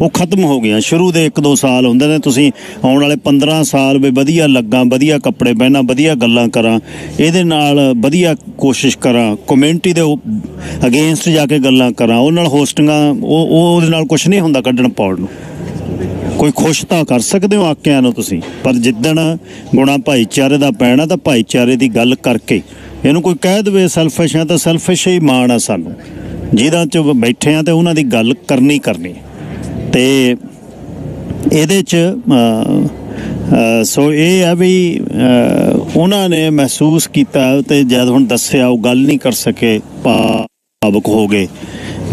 ਉਹ ਖਤਮ ਹੋ ਗਈਆਂ। ਸ਼ੁਰੂ ਦੇ 1-2 ਸਾਲ ਹੁੰਦੇ ਨੇ। ਤੁਸੀਂ ਆਉਣ ਵਾਲੇ 15 ਸਾਲ ਵੀ ਵਧੀਆ ਲੱਗਾ, ਵਧੀਆ ਕੱਪੜੇ ਪਹਿਨਾ, ਵਧੀਆ ਗੱਲਾਂ ਕਰਾਂ। ਇਹਦੇ ਨਾਲ ਵਧੀਆ ਕੋਸ਼ਿਸ਼ ਕਰਾਂ। ਕਮਿਊਨਿਟੀ ਦੇ ਅਗੇਂਸਟ ਜਾ ਕੇ ਗੱਲਾਂ ਕਰਾਂ। ਉਹ ਨਾਲ ਹੋਸਟਿੰਗਾਂ ਉਹ ਉਹਦੇ ਨਾਲ ਕੁਝ ਨਹੀਂ ਹੁੰਦਾ ਕੱਢਣ ਪਾਉਣ ਨੂੰ। ਕੋਈ ਖੁਸ਼ ਤਾਂ ਕਰ ਸਕਦੇ ਹੋ ਆਕਿਆਂ ਨੂੰ ਤੁਸੀਂ। ਪਰ ਜਿੱਦਣ ਗੁਣਾ ਭਾਈਚਾਰੇ ਦਾ ਪੈਣਾ, ਤਾਂ ਭਾਈਚਾਰੇ ਦੀ ਗੱਲ ਕਰਕੇ। ਇਹਨੂੰ ਕੋਈ ਕਹਿ ਦੇਵੇ ਸੈਲਫਿਸ਼ ਆ, ਤਾਂ ਸੈਲਫਿਸ਼ ਹੀ ਮਾਣ ਆ ਸਾਨੂੰ। ਜਿਹਦਾ ਚ ਬੈਠੇ ਆ, ਤੇ ਉਹਨਾਂ ਦੀ ਗੱਲ ਕਰਨੀ ਕਰਨੀ। ਤੇ ਇਹਦੇ ਚ ਸੋ ਇਹ ਆ ਵੀ ਉਹਨਾਂ ਨੇ ਮਹਿਸੂਸ ਕੀਤਾ ਤੇ ਜਦ ਹੁਣ ਦੱਸਿਆ ਉਹ ਗੱਲ ਨਹੀਂ ਕਰ ਸਕੇ, ਭਾਵਕ ਹੋ ਗਏ।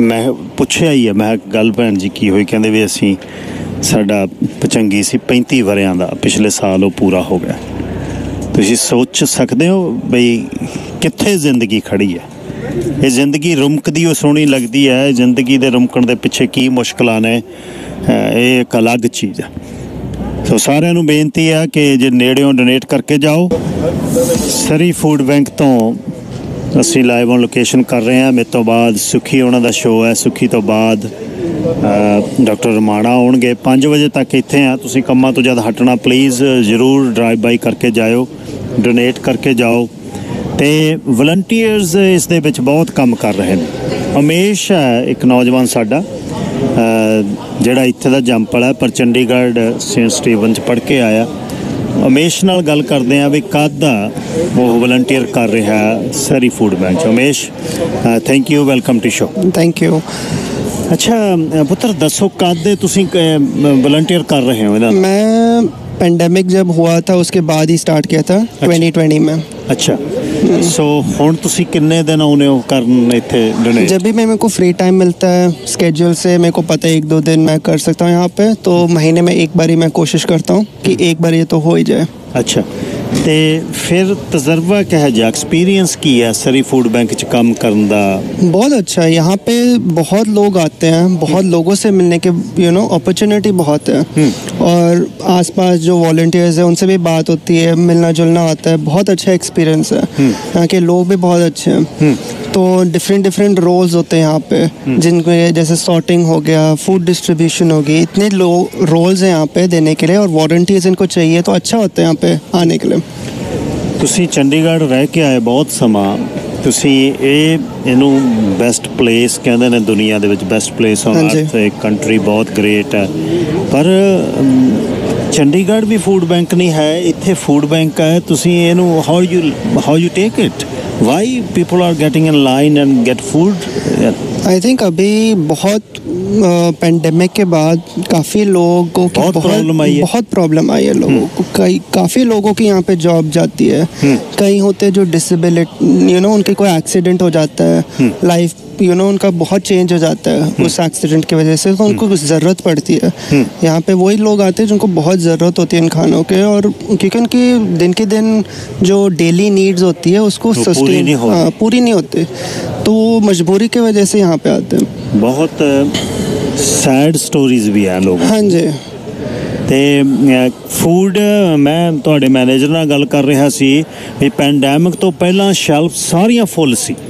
ਮੈਂ ਪੁੱਛਿਆ ਹੀ ਹੈ ਮੈਂ ਗੱਲ ਭੈਣ ਜੀ ਕੀ ਹੋਈ? ਕਹਿੰਦੇ ਵੀ ਅਸੀਂ, ਸਾਡਾ ਪਚੰਗੀ ਸੀ 35 ਵਰਿਆਂ ਦਾ, ਪਿਛਲੇ ਸਾਲ ਉਹ ਪੂਰਾ ਹੋ ਗਿਆ। ਤੁਸੀਂ ਸੋਚ ਸਕਦੇ ਹੋ ਬਈ ਕਿੱਥੇ ਜ਼ਿੰਦਗੀ ਖੜੀ ਹੈ? ਇਹ ਜ਼ਿੰਦਗੀ ਰੁਮਕਦੀ ਉਹ ਸੋਹਣੀ ਲੱਗਦੀ ਹੈ। ਜ਼ਿੰਦਗੀ ਦੇ ਰੁਮਕਣ ਦੇ ਪਿੱਛੇ ਕੀ ਮੁਸ਼ਕਲਾਂ ਨੇ ਇਹ ਇੱਕ ਅਲੱਗ ਚੀਜ਼ ਹੈ ਸੋ ਸਾਰਿਆਂ ਨੂੰ ਬੇਨਤੀ ਹੈ ਕਿ ਜੇ ਨੇੜਿਓਂ ਡੋਨੇਟ ਕਰਕੇ ਜਾਓ। ਸਰੀ ਫੂਡ ਬੈਂਕ ਤੋਂ ਅਸੀਂ ਲਾਈਵ ਔਨ ਲੋਕੇਸ਼ਨ ਕਰ ਰਹੇ ਹਾਂ। ਮੇਰੇ ਤੋਂ ਬਾਅਦ ਸੁਖੀ ਉਹਨਾਂ ਦਾ ਸ਼ੋਅ ਹੈ। ਸੁਖੀ ਤੋਂ ਬਾਅਦ ਡਾਕਟਰ ਰਮਾਣਾ ਆਉਣਗੇ। 5 ਵਜੇ ਤੱਕ ਇੱਥੇ ਆ ਤੁਸੀਂ ਕੰਮਾਂ ਤੋਂ ਜਦ ਹਟਣਾ ਪਲੀਜ਼ ਜ਼ਰੂਰ ਡਰਾਈਵ ਬਾਈ ਕਰਕੇ ਜਾਇਓ। ਡੋਨੇਟ ਕਰਕੇ ਜਾਓ। ਤੇ ਵਲੰਟੀਅਰਸ ਇਸ ਦੇ ਵਿੱਚ ਬਹੁਤ ਕੰਮ ਕਰ ਰਹੇ ਨੇ ਹਮੇਸ਼ ਹੈ ਇੱਕ ਨੌਜਵਾਨ ਸਾਡਾ ਅਹ, ਜਿਹੜਾ ਇੱਥੇ ਦਾ ਜੰਪਲ ਹੈ ਪਰ ਚੰਡੀਗੜ੍ਹ ਸੇਂਟ ਸਟੀਵਨ ਚ ਪੜ੍ਹ ਕੇ ਆਇਆ ਉਮੇਸ਼ ਨਾਲ ਗੱਲ ਕਰਦੇ ਆ ਵੀ ਕਦ ਦਾ ਉਹ ਵਲੰਟੀਅਰ ਕਰ ਰਿਹਾ ਹੈ ਸਰੀ ਫੂਡ ਬੈਂਕ 'ਚ। Umesh thank you welcome to show thank you ਅੱਛਾ ਅ, ਪੁੱਤਰ ਦੱਸੋ ਕਦ ਦੇ ਤੁਸੀਂ ਵਲੰਟੀਅਰ ਕਰ ਰਹੇ ਹੋ ਇਹਦਾ मैं पेंडेमिक जब हुआ था उसके बाद ही स्टार्ट किया था 2020 में ਅੱਛਾ ਸੋ ਹੁਣ ਤੁਸੀਂ ਕਿੰਨੇ ਦਿਨ ਆਉਨੇ ਹੋ ਕਰਨ ਇੱਥੇ ਡੋਨੇਟ जब भी मैं मेरे को फ्री टाइम मिलता है स्केड्यूल से मेरे को पता है एक दो दिन मैं कर सकता हूँ यहाँ पे तो महीने में एक बार ही मैं कोशिश करता हूँ कि एक बार ये तो हो ही जाए ਅੱਛਾ ਤੇ ਫਿਰ ਤਜਰਬਾ ਕਿਹਾ ਜਾ ਐਕਸਪੀਰੀਅੰਸ ਕੀ ਹੈ ਸਰੀ ਫੂਡ ਬੈਂਕ 'ਚ ਕੰਮ ਕਰਨ ਦਾ बहुत अच्छा है यहाँ पे बहुत लोग आते हैं बहुत लोगों से मिलने के यू नो अपॉर्चुनिटी बहुत है और आसपास जो वॉल्टियर्स हैं उनसे भी बात होती है मिलना जुलना आता है बहुत अच्छा एक्सपीरियंस है यहाँ के लोग भी बहुत अच्छे हैं तो डिफरेंट डिफरेंट रोल्स होते हैं यहाँ पे जिनको ये जैसे सॉर्टिंग हो गया फूड डिस्ट्रीब्यूशन होगी इतने लोग रोल्स हैं यहाँ पे देने के लिए और वॉल्टियर्स इनको चाहिए तो अच्छा होता है यहाँ पे आने के लिए ਤੁਸੀਂ ਚੰਡੀਗੜ੍ਹ ਰਹਿ ਕੇ ਆਏ ਬਹੁਤ ਸਮਾਂ ਤੁਸੀਂ ਇਹ ਇਹਨੂੰ ਬੈਸਟ ਪਲੇਸ ਕਹਿੰਦੇ ਨੇ ਦੁਨੀਆ ਦੇ ਵਿੱਚ ਬੈਸਟ ਪਲੇਸ ਔਨ ਹਾਂਜੀ। ਅਰਥ ਇੱਕ ਕੰਟਰੀ ਬਹੁਤ ਗ੍ਰੇਟ ਹੈ ਪਰ ਅਮ, ਚੰਡੀਗੜ੍ਹ ਵੀ ਫੂਡ ਬੈਂਕ ਨਹੀਂ ਹੈ ਇੱਥੇ ਫੂਡ ਬੈਂਕ ਹੈ ਤੁਸੀਂ ਇਹਨੂੰ how you how you take it why people are getting in line and get food? Yeah. i think अभी बहुत पेंडेमिक के बाद काफ़ी लोगों की बहुत प्रॉब्लम आई है। बहुत प्रॉब्लम आई है हम्म। लोगों को। कई काफ़ी लोगों की यहाँ पे जॉब जाती है। हम्म। कई होते जो डिसेबिलिटी यू नो उनके कोई एक्सीडेंट हो जाता है। हम्म। Life यू नो उनका बहुत चेंज हो जाता है उस एक्सीडेंट की वजह से तो उनको कुछ ज़रूरत पड़ती है यहाँ पे वही लोग आते हैं जिनको बहुत ज़रूरत होती है इन खानों के और क्योंकि उनकी दिन के दिन जो डेली नीड्स होती है उसको वो पूरी sustain- नहीं हो रही। हाँ, पूरी नहीं होती तो वो मजबूरी की वजह से यहाँ पे आते हैं ਬਹੁਤ ਸੈਡ ਸਟੋਰੀਜ਼ ਵੀ ਆ ਲੋਕ हाँ जी ਤੇ ਫੂਡ ਮੈਂ ਤੁਹਾਡੇ ਮੈਨੇਜਰ ਨਾਲ ਗੱਲ ਕਰ ਰਿਹਾ ਸੀ ਵੀ ਪੈਂਡੈਮਿਕ ਤੋਂ ਪਹਿਲਾਂ ਸ਼ੈਲਫ ਸਾਰੀਆਂ ਫੁੱਲ ਸੀ ਹਾਂਜੀ।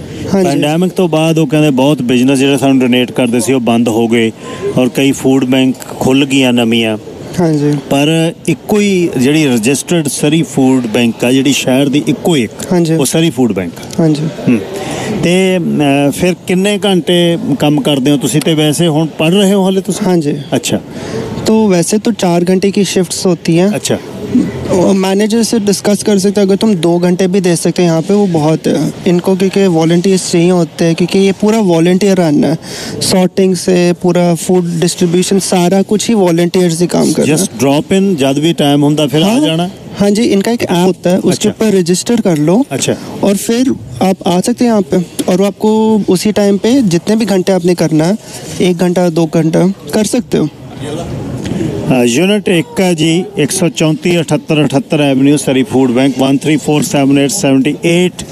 ਪੈਂਡੈਮਿਕ ਤੋਂ ਬਾਅਦ ਉਹ ਕਹਿੰਦੇ ਬਹੁਤ ਬਿਜ਼ਨਸ ਜਿਹੜੇ ਸਾਨੂੰ ਡੋਨੇਟ ਕਰਦੇ ਸੀ ਉਹ ਬੰਦ ਹੋ ਗਏ ਔਰ ਕਈ ਫੂਡ ਬੈਂਕ ਖੁੱਲ ਗਈਆਂ ਨਵੀਆਂ। ਹਾਂਜੀ। ਪਰ ਇੱਕੋ ਹੀ ਜਿਹੜੀ ਰਜਿਸਟਰਡ ਸਰੀ ਫੂਡ ਬੈਂਕ ਆ ਜਿਹੜੀ ਸ਼ਹਿਰ ਦੀ ਇੱਕੋ ਇੱਕ ਉਹ ਸਰੀ ਫੂਡ ਬੈਂਕ ਹਾਂਜੀ। ਤੇ ਫਿਰ ਕਿੰਨੇ ਘੰਟੇ ਕੰਮ ਕਰਦੇ ਹੋ ਤੁਸੀਂ? ਤੇ ਵੈਸੇ ਹੁਣ ਪੜ ਰਹੇ ਹੋ ਹਲੇ ਤੁਸੀਂ? ਹਾਂਜੀ। ਅੱਛਾ। तो वैसे तो चार घंटे की शिफ्ट्स होती हैं। अच्छा। मैनेजर से डिस्कस कर सकते हैं अगर तुम दो घंटे भी दे सकते हैं यहाँ पे वो बहुत है इनको क्योंकि वॉल्टियर्स चाहिए होते हैं क्योंकि ये पूरा वॉल्टियर रन है। सॉर्टिंग से पूरा फ़ूड डिस्ट्रीब्यूशन सारा कुछ ही वॉल्टियर्स ही काम कर जस्ट ड्रॉप इन जब भी टाइम हों फिर हाँ? आ जाना। हाँ जी इनका एक ऐप होता है उसके अच्छा। ऊपर अच्छा। रजिस्टर कर लो। अच्छा। और फिर आप आ सकते हैं यहाँ पे और वो आपको उसी टाइम पे जितने भी घंटे आपने करना है एक घंटा दो घंटा कर सकते हो। ਯੂਨਿਟ 1 ਹੈ ਜੀ 134 78 78 avenue Surrey food bank 1347878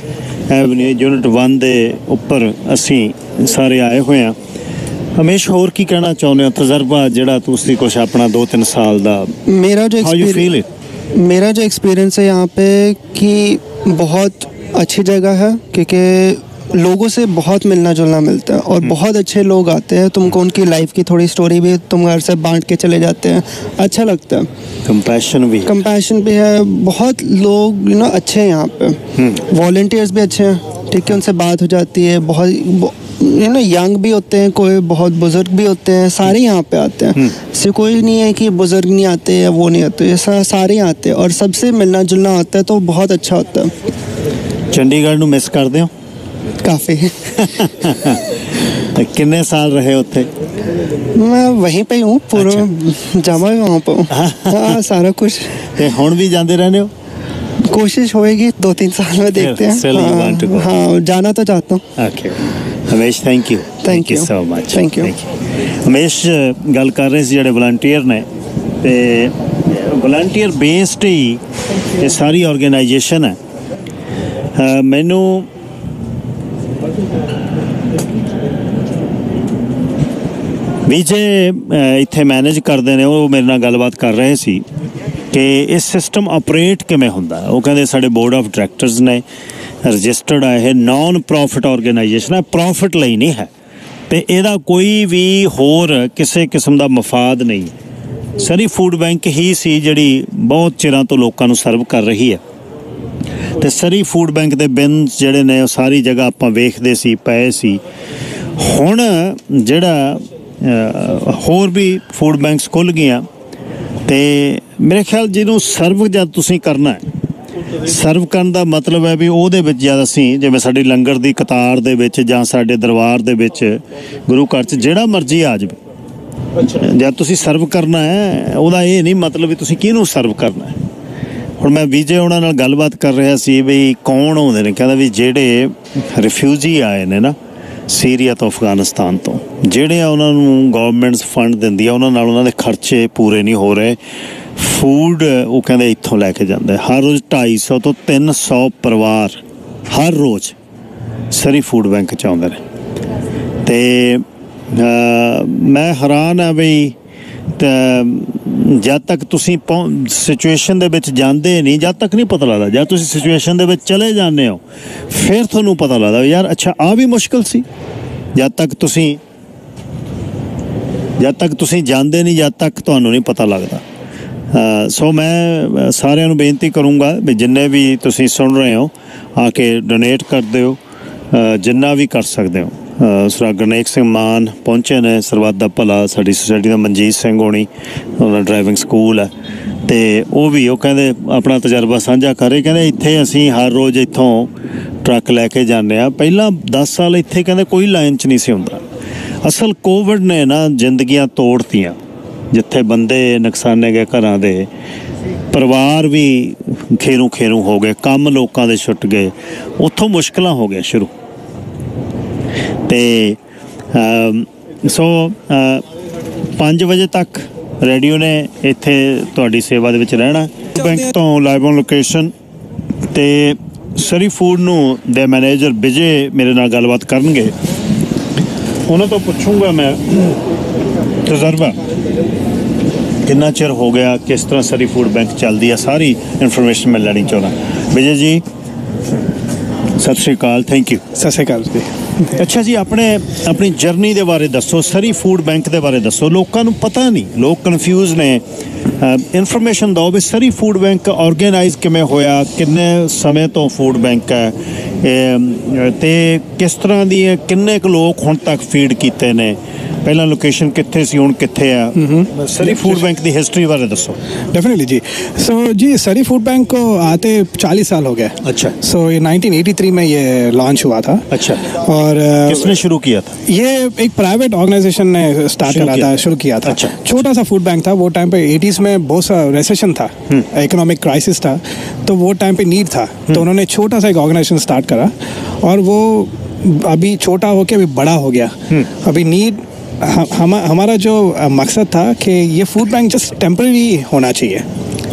avenue unit 1 ਦੇ ਉੱਪਰ ਅਸੀਂ ਸਾਰੇ ਆਏ ਹੋਏ ਆ ਹਮੇਸ਼ ਹੋਰ ਕੀ ਕਹਿਣਾ ਚਾਹੁੰਦੇ ਹੋ ਤਜਰਬਾ ਜਿਹੜਾ ਤੁਸੀਂ ਕੁਝ ਆਪਣਾ 2-3 ਸਾਲ ਦਾ मेरा जो how you experience- feel it मेरा जो एक्सपीरियंस है यहाँ पे कि बहुत अच्छी जगह है क्योंकि लोगों से बहुत मिलना जुलना मिलता है और हम्म। बहुत अच्छे लोग आते हैं तुमको हम्म। उनकी लाइफ की थोड़ी स्टोरी भी तुम घर से बांट के चले जाते हैं अच्छा लगता है। कंपैशन भी कंपैशन भी है बहुत लोग यू नो अच्छे हैं यहाँ पे। हम्म। वॉल्टियर्स भी अच्छे हैं ठीक है उनसे बात हो जाती है बहुत यू नो यंग भी होते हैं कोई बहुत बुज़ुर्ग भी होते हैं सारे यहाँ पे आते हैं। से कोई नहीं है कि बुज़ुर्ग नहीं आते या वो नहीं आते ऐसा सारे आते हैं और सबसे मिलना जुलना होता है तो बहुत अच्छा होता है। चंडीगढ़ मिस कर दें काफ़ी ਤੇ ਕਿੰਨੇ ਸਾਲ ਰਹੇ ਉੱਥੇ मैं वहीं पे ही हूँ पूरा जमा भी वहाँ पे हूँ हाँ सारा कुछ ਤੇ ਹੁਣ ਵੀ ਜਾਂਦੇ ਰਹਿੰਦੇ ਹੋ कोशिश होएगी दो तीन साल में देखते हैं still you want to go. हाँ, हाँ जाना तो चाहता हूँ okay Hamesh thank you Thank you. So much Thank you. Hamesh ਗੱਲ ਕਰ ਰਹੇ ਸੀ ਜਿਹੜੇ ਵਲੰਟੀਅਰ ਨੇ ਤੇ ਵਲੰਟੀਅਰ ਬੇਸਡ ਹੀ ਇਹ ਸਾਰੀ ਆਰਗੇਨਾਈਜੇਸ਼ਨ ਹੈ ਅਹ ਮੈਨੂੰ ਵੀ ਜੇ ਇੱਥੇ ਮੈਨੇਜ ਕਰਦੇ ਨੇ, ਉਹ ਮੇਰੇ ਨਾਲ ਗੱਲਬਾਤ ਕਰ ਰਹੇ ਸੀ ਕਿ ਇਹ ਸਿਸਟਮ ਆਪਰੇਟ ਕਿਵੇਂ ਹੁੰਦਾ ਉਹ ਕਹਿੰਦੇ ਸਾਡੇ ਬੋਰਡ ਆਫ ਡਾਇਰੈਕਟਰਸ ਨੇ ਰਜਿਸਟਰਡ ਆ, ਇਹ ਨਾਨ ਪ੍ਰੋਫਿਟ ਆਰਗੇਨਾਈਜੇਸ਼ਨ ਹੈ ਪ੍ਰੋਫਿਟ ਲਈ ਨਹੀਂ ਹੈ। ਤੇ ਇਹਦਾ ਕੋਈ ਵੀ ਹੋਰ ਕਿਸੇ ਕਿਸਮ ਦਾ ਮਫਾਦ ਨਹੀਂ। ਸਰੀ ਫੂਡ ਬੈਂਕ ਹੀ ਸੀ ਜਿਹੜੀ ਬਹੁਤ ਚਿਰਾਂ ਤੋਂ ਲੋਕਾਂ ਨੂੰ ਸਰਵ ਕਰ ਰਹੀ ਹੈ। ਤੇ ਸਰੀ ਫੂਡ ਬੈਂਕ ਦੇ ਬਿਨ ਜਿਹੜੇ ਨੇ ਉਹ ਸਾਰੀ ਜਗ੍ਹਾ ਆਪਾਂ ਵੇਖਦੇ ਸੀ ਪਏ ਸੀ। ਹੁਣ ਜਿਹੜਾ ਹੋਰ ਵੀ ਫੂਡ ਬੈਂਕਸ ਖੁੱਲ ਗਈਆਂ ਤੇ ਮੇਰੇ ਖਿਆਲ ਜਿਹਨੂੰ ਸਰਵ ਜਦ ਤੁਸੀਂ ਕਰਨਾ ਹੈ ਸਰਵ ਕਰਨ ਦਾ ਮਤਲਬ ਹੈ ਵੀ ਉਹਦੇ ਵਿੱਚ ਜਦ ਅਸੀਂ ਜਿਵੇਂ ਸਾਡੀ ਲੰਗਰ ਦੀ ਕਤਾਰ ਦੇ ਵਿੱਚ ਜਾਂ ਸਾਡੇ ਦਰਬਾਰ ਦੇ ਵਿੱਚ ਗੁਰੂ ਘਰ 'ਚ ਜਿਹੜਾ ਮਰਜ਼ੀ ਆ ਜਾਵੇ। ਜਦ ਤੁਸੀਂ ਸਰਵ ਕਰਨਾ ਹੈ ਉਹਦਾ ਇਹ ਨਹੀਂ ਮਤਲਬ ਵੀ ਤੁਸੀਂ ਕਿਹਨੂੰ ਸਰਵ ਕਰਨਾ ਹੈ। ਹੁਣ ਮੈਂ ਵਿਜੇ ਉਹਨਾਂ ਨਾਲ ਗੱਲਬਾਤ ਕਰ ਰਿਹਾ ਸੀ ਵੀ ਕੌਣ ਆਉਂਦੇ ਨੇ? ਕਹਿੰਦਾ ਵੀ ਜਿਹੜੇ ਰਿਫਿਊਜੀ ਆਏ ਨੇ ਨਾ ਸੀਰੀਆ ਤੋਂ ਅਫਗਾਨਿਸਤਾਨ ਤੋਂ, ਜਿਹੜੇ ਆ ਉਹਨਾਂ ਨੂੰ ਗਵਰਨਮੈਂਟਸ ਫੰਡ ਦਿੰਦੀ ਆ, ਉਹਨਾਂ ਨਾਲ ਉਹਨਾਂ ਦੇ ਖਰਚੇ ਪੂਰੇ ਨਹੀਂ ਹੋ ਰਹੇ। ਫੂਡ ਉਹ ਕਹਿੰਦੇ ਇੱਥੋਂ ਲੈ ਕੇ ਜਾਂਦੇ ਹਰ ਰੋਜ਼ 250 ਤੋਂ 300 ਪਰਿਵਾਰ ਹਰ ਰੋਜ਼ ਸਰੀ ਫੂਡ ਬੈਂਕ ਚ ਆਉਂਦੇ ਨੇ। ਤੇ ਮੈਂ ਹੈਰਾਨ ਆ ਵੀ ਜਦ ਤੱਕ ਤੁਸੀਂ ਸਿਚੁਏਸ਼ਨ ਦੇ ਵਿੱਚ ਜਾਂਦੇ ਨਹੀਂ, ਜਦ ਤੱਕ ਨਹੀਂ ਪਤਾ ਲੱਗਦਾ, ਜਦ ਤੁਸੀਂ ਸਿਚੁਏਸ਼ਨ ਦੇ ਵਿੱਚ ਚਲੇ ਜਾਂਦੇ ਹੋ, ਫਿਰ ਤੁਹਾਨੂੰ ਪਤਾ ਲੱਗਦਾ ਯਾਰ, ਅੱਛਾ ਆ ਵੀ ਮੁਸ਼ਕਲ ਸੀ। ਜਦ ਤੱਕ ਤੁਸੀਂ, ਜਦ ਤੱਕ ਤੁਸੀਂ ਜਾਂਦੇ ਨਹੀਂ, ਜਦ ਤੱਕ ਤੁਹਾਨੂੰ ਨਹੀਂ ਪਤਾ ਲੱਗਦਾ। ਸੋ ਮੈਂ ਸਾਰਿਆਂ ਨੂੰ ਬੇਨਤੀ ਕਰੂੰਗਾ ਵੀ ਜਿੰਨੇ ਵੀ ਤੁਸੀਂ ਸੁਣ ਰਹੇ ਹੋ, ਆ ਕੇ ਡੋਨੇਟ ਕਰ ਦਿਓ ਜਿੰਨਾ ਵੀ ਕਰ ਸਕਦੇ ਹੋ। ਸਰਾ ਗਰਨੇਕ ਸਿੰਘ ਮਾਨ ਪਹੁੰਚੇ ਨੇ, ਸਰਬੱਤ ਦਾ ਭਲਾ, ਸਾਡੀ ਸੁਸਾਇਟੀ ਦਾ ਮਨਜੀਤ ਸਿੰਘ ਹੋਣੀ ਉਹਨਾਂ ਡਰਾਈਵਿੰਗ ਸਕੂਲ ਹੈ। ਤੇ ਉਹ ਵੀ ਉਹ ਕਹਿੰਦੇ ਆਪਣਾ ਤਜਰਬਾ ਸਾਂਝਾ ਕਰੇ ਕਹਿੰਦੇ ਇੱਥੇ ਅਸੀਂ ਹਰ ਰੋਜ਼ ਇੱਥੋਂ ਟਰੱਕ ਲੈ ਕੇ ਜਾਂਦੇ ਆ ਪਹਿਲਾਂ 10 ਸਾਲ ਇੱਥੇ ਕਹਿੰਦੇ ਕੋਈ ਲਾਈਨ 'ਚ ਨਹੀਂ ਸੀ ਹੁੰਦਾ। ਅਸਲ ਕੋਵਿਡ ਨੇ ਨਾ ਜ਼ਿੰਦਗੀਆਂ ਤੋੜਤੀਆਂ, ਜਿੱਥੇ ਬੰਦੇ ਨੁਕਸਾਨੇ ਗਏ ਘਰਾਂ ਦੇ, ਪਰਿਵਾਰ ਵੀ ਖੇਰੂ ਖੇਰੂ ਹੋ ਗਏ, ਕੰਮ ਲੋਕਾਂ ਦੇ ਛੁੱਟ ਗਏ, ਉੱਥੋਂ ਮੁਸ਼ਕਲਾਂ ਹੋ ਗਿਆ ਸ਼ੁਰੂ। ਤੇ ਸੋ 5 ਵਜੇ ਤੱਕ ਰੇਡੀਓ ਨੇ ਇੱਥੇ ਤੁਹਾਡੀ ਸੇਵਾ ਦੇ ਵਿੱਚ ਰਹਿਣਾ। ਬੈਂਕ ਤੋਂ ਲਾਈਵ ਔਨ ਲੋਕੇਸ਼ਨ ਤੇ ਸਰੀ ਫੂਡ ਨੂੰ ਦੇ ਮੈਨੇਜਰ ਵਿਜੇ ਮੇਰੇ ਨਾਲ ਗੱਲਬਾਤ ਕਰਨਗੇ। ਉਹਨਾਂ ਤੋਂ ਪੁੱਛੂੰਗਾ ਮੈਂ ਤਜਰਬਾ ਕਿੰਨਾ ਚਿਰ ਹੋ ਗਿਆ ਕਿਸ ਤਰ੍ਹਾਂ ਸਰੀ ਫੂਡ ਬੈਂਕ ਚੱਲਦੀ ਆ ਸਾਰੀ ਇਨਫੋਰਮੇਸ਼ਨ ਮੈਂ ਲੈਣੀ ਚਾਹੁੰਦਾ। ਵਿਜੇ ਜੀ ਸਤਿ ਸ਼੍ਰੀ ਅਕਾਲ ਥੈਂਕ ਯੂ ਸਤਿ ਸ਼੍ਰੀ ਅਕਾਲ ਜੀ। ਅੱਛਾ ਜੀ ਆਪਣੇ ਆਪਣੀ ਜਰਨੀ ਦੇ ਬਾਰੇ ਦੱਸੋ ਸਰੀ ਫੂਡ ਬੈਂਕ ਦੇ ਬਾਰੇ ਦੱਸੋ। ਲੋਕਾਂ ਨੂੰ ਪਤਾ ਨਹੀਂ ਲੋਕ ਕਨਫਿਊਜ਼ ਨੇ। ਇਨਫੋਰਮੇਸ਼ਨ ਦਿਓ ਵੀ ਸਰੀ ਫੂਡ ਬੈਂਕ ਆਰਗੇਨਾਈਜ਼ ਕਿਵੇਂ ਹੋਇਆ ਕਿੰਨੇ ਸਮੇਂ ਤੋਂ ਫੂਡ ਬੈਂਕ ਹੈ ਇਹ, ਤੇ ਕਿਸ ਤਰ੍ਹਾਂ ਦੀ ਕਿੰਨੇ ਕੁ ਲੋਕ ਹੁਣ ਤੱਕ ਫੀਡ ਕੀਤੇ ਨੇ? ਪਹਿਲਾਂ ਲੋਕੇਸ਼ਨ ਕਿੱਥੇ ਸੀ ਹੁਣ ਕਿੱਥੇ ਆ ਸਰੀ ਫੂਡ ਬੈਂਕ ਦੀ ਹਿਸਟਰੀ ਬਾਰੇ ਦੱਸੋ डेफिनेटली जी सो जी सरी फूड बैंक को आते 40 साल हो गए अच्छा सो ये 1983 में ये लॉन्च हुआ था अच्छा और अ, किसने शुरू किया था ये एक प्राइवेट ऑर्गेनाइजेशन ने स्टार्ट शुरू करा किया। था शुरू किया था अच्छा। छोटा सा फूड बैंक था वो टाइम पे 80s में बहुत सा रेसेशन था इकोनॉमिक क्राइसिस था तो वो टाइम पे नीड था तो उन्होंने छोटा सा एक ऑर्गेनाइजेशन स्टार्ट करा और वो अभी छोटा होके अभी बड़ा हो गया अभी नीड हम हमारा जो मकसद था कि ये फ़ूड बैंक जस्ट टेम्प्रेरी होना चाहिए।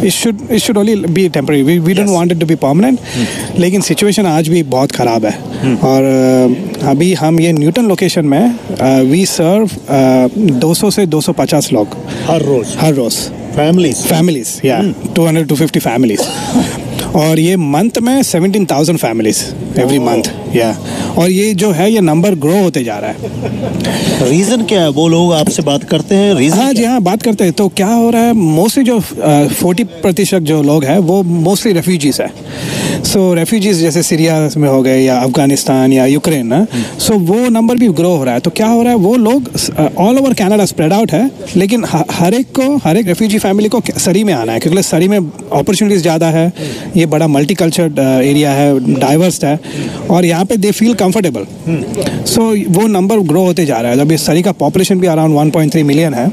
It should it should only be temporary we we don't want it to be permanent लेकिन सिचुएशन आज भी बहुत ख़राब है। और अभी हम ये न्यूटन लोकेशन में वी सर्व 200 से 250 लोग। हर रोज? हर रोज़। फैमिलीज़ फैमिलीज़ या 200 टू 50 फैमिलीज़ और ये मंथ में 17,000 फैमिलीज़ एवरी मंथ या और ये जो है ये नंबर ग्रो होते जा रहा है। रीजन क्या है? वो लोग आपसे बात करते हैं रीजन हाँ जी हाँ बात करते हैं। तो क्या हो रहा है मोस्टली जो फोर्टी प्रतिशत जो लोग हैं वो मोस्टली रेफ्यूजीज है। सो रेफ्यूजीज जैसे सीरिया में हो गए या अफ़गानिस्तान या यूक्रेन ना? सो वो नंबर भी ग्रो हो रहा है। तो क्या हो रहा है वो लोग all over Canada spread out है लेकिन हर एक को हर एक रेफ्यूजी फैमिली को सरी में आना है क्योंकि सरी में अपॉर्चुनिटीज़ ज़्यादा है ये बड़ा मल्टी कल्चर एरिया है डाइवर्स है, और यहाँ पे दे फील कंफर्टेबल सो वो नंबर ग्रो होते जा रहा है। अभी सरी का पॉपुलेशन भी अराउंड 1.3 मिलियन है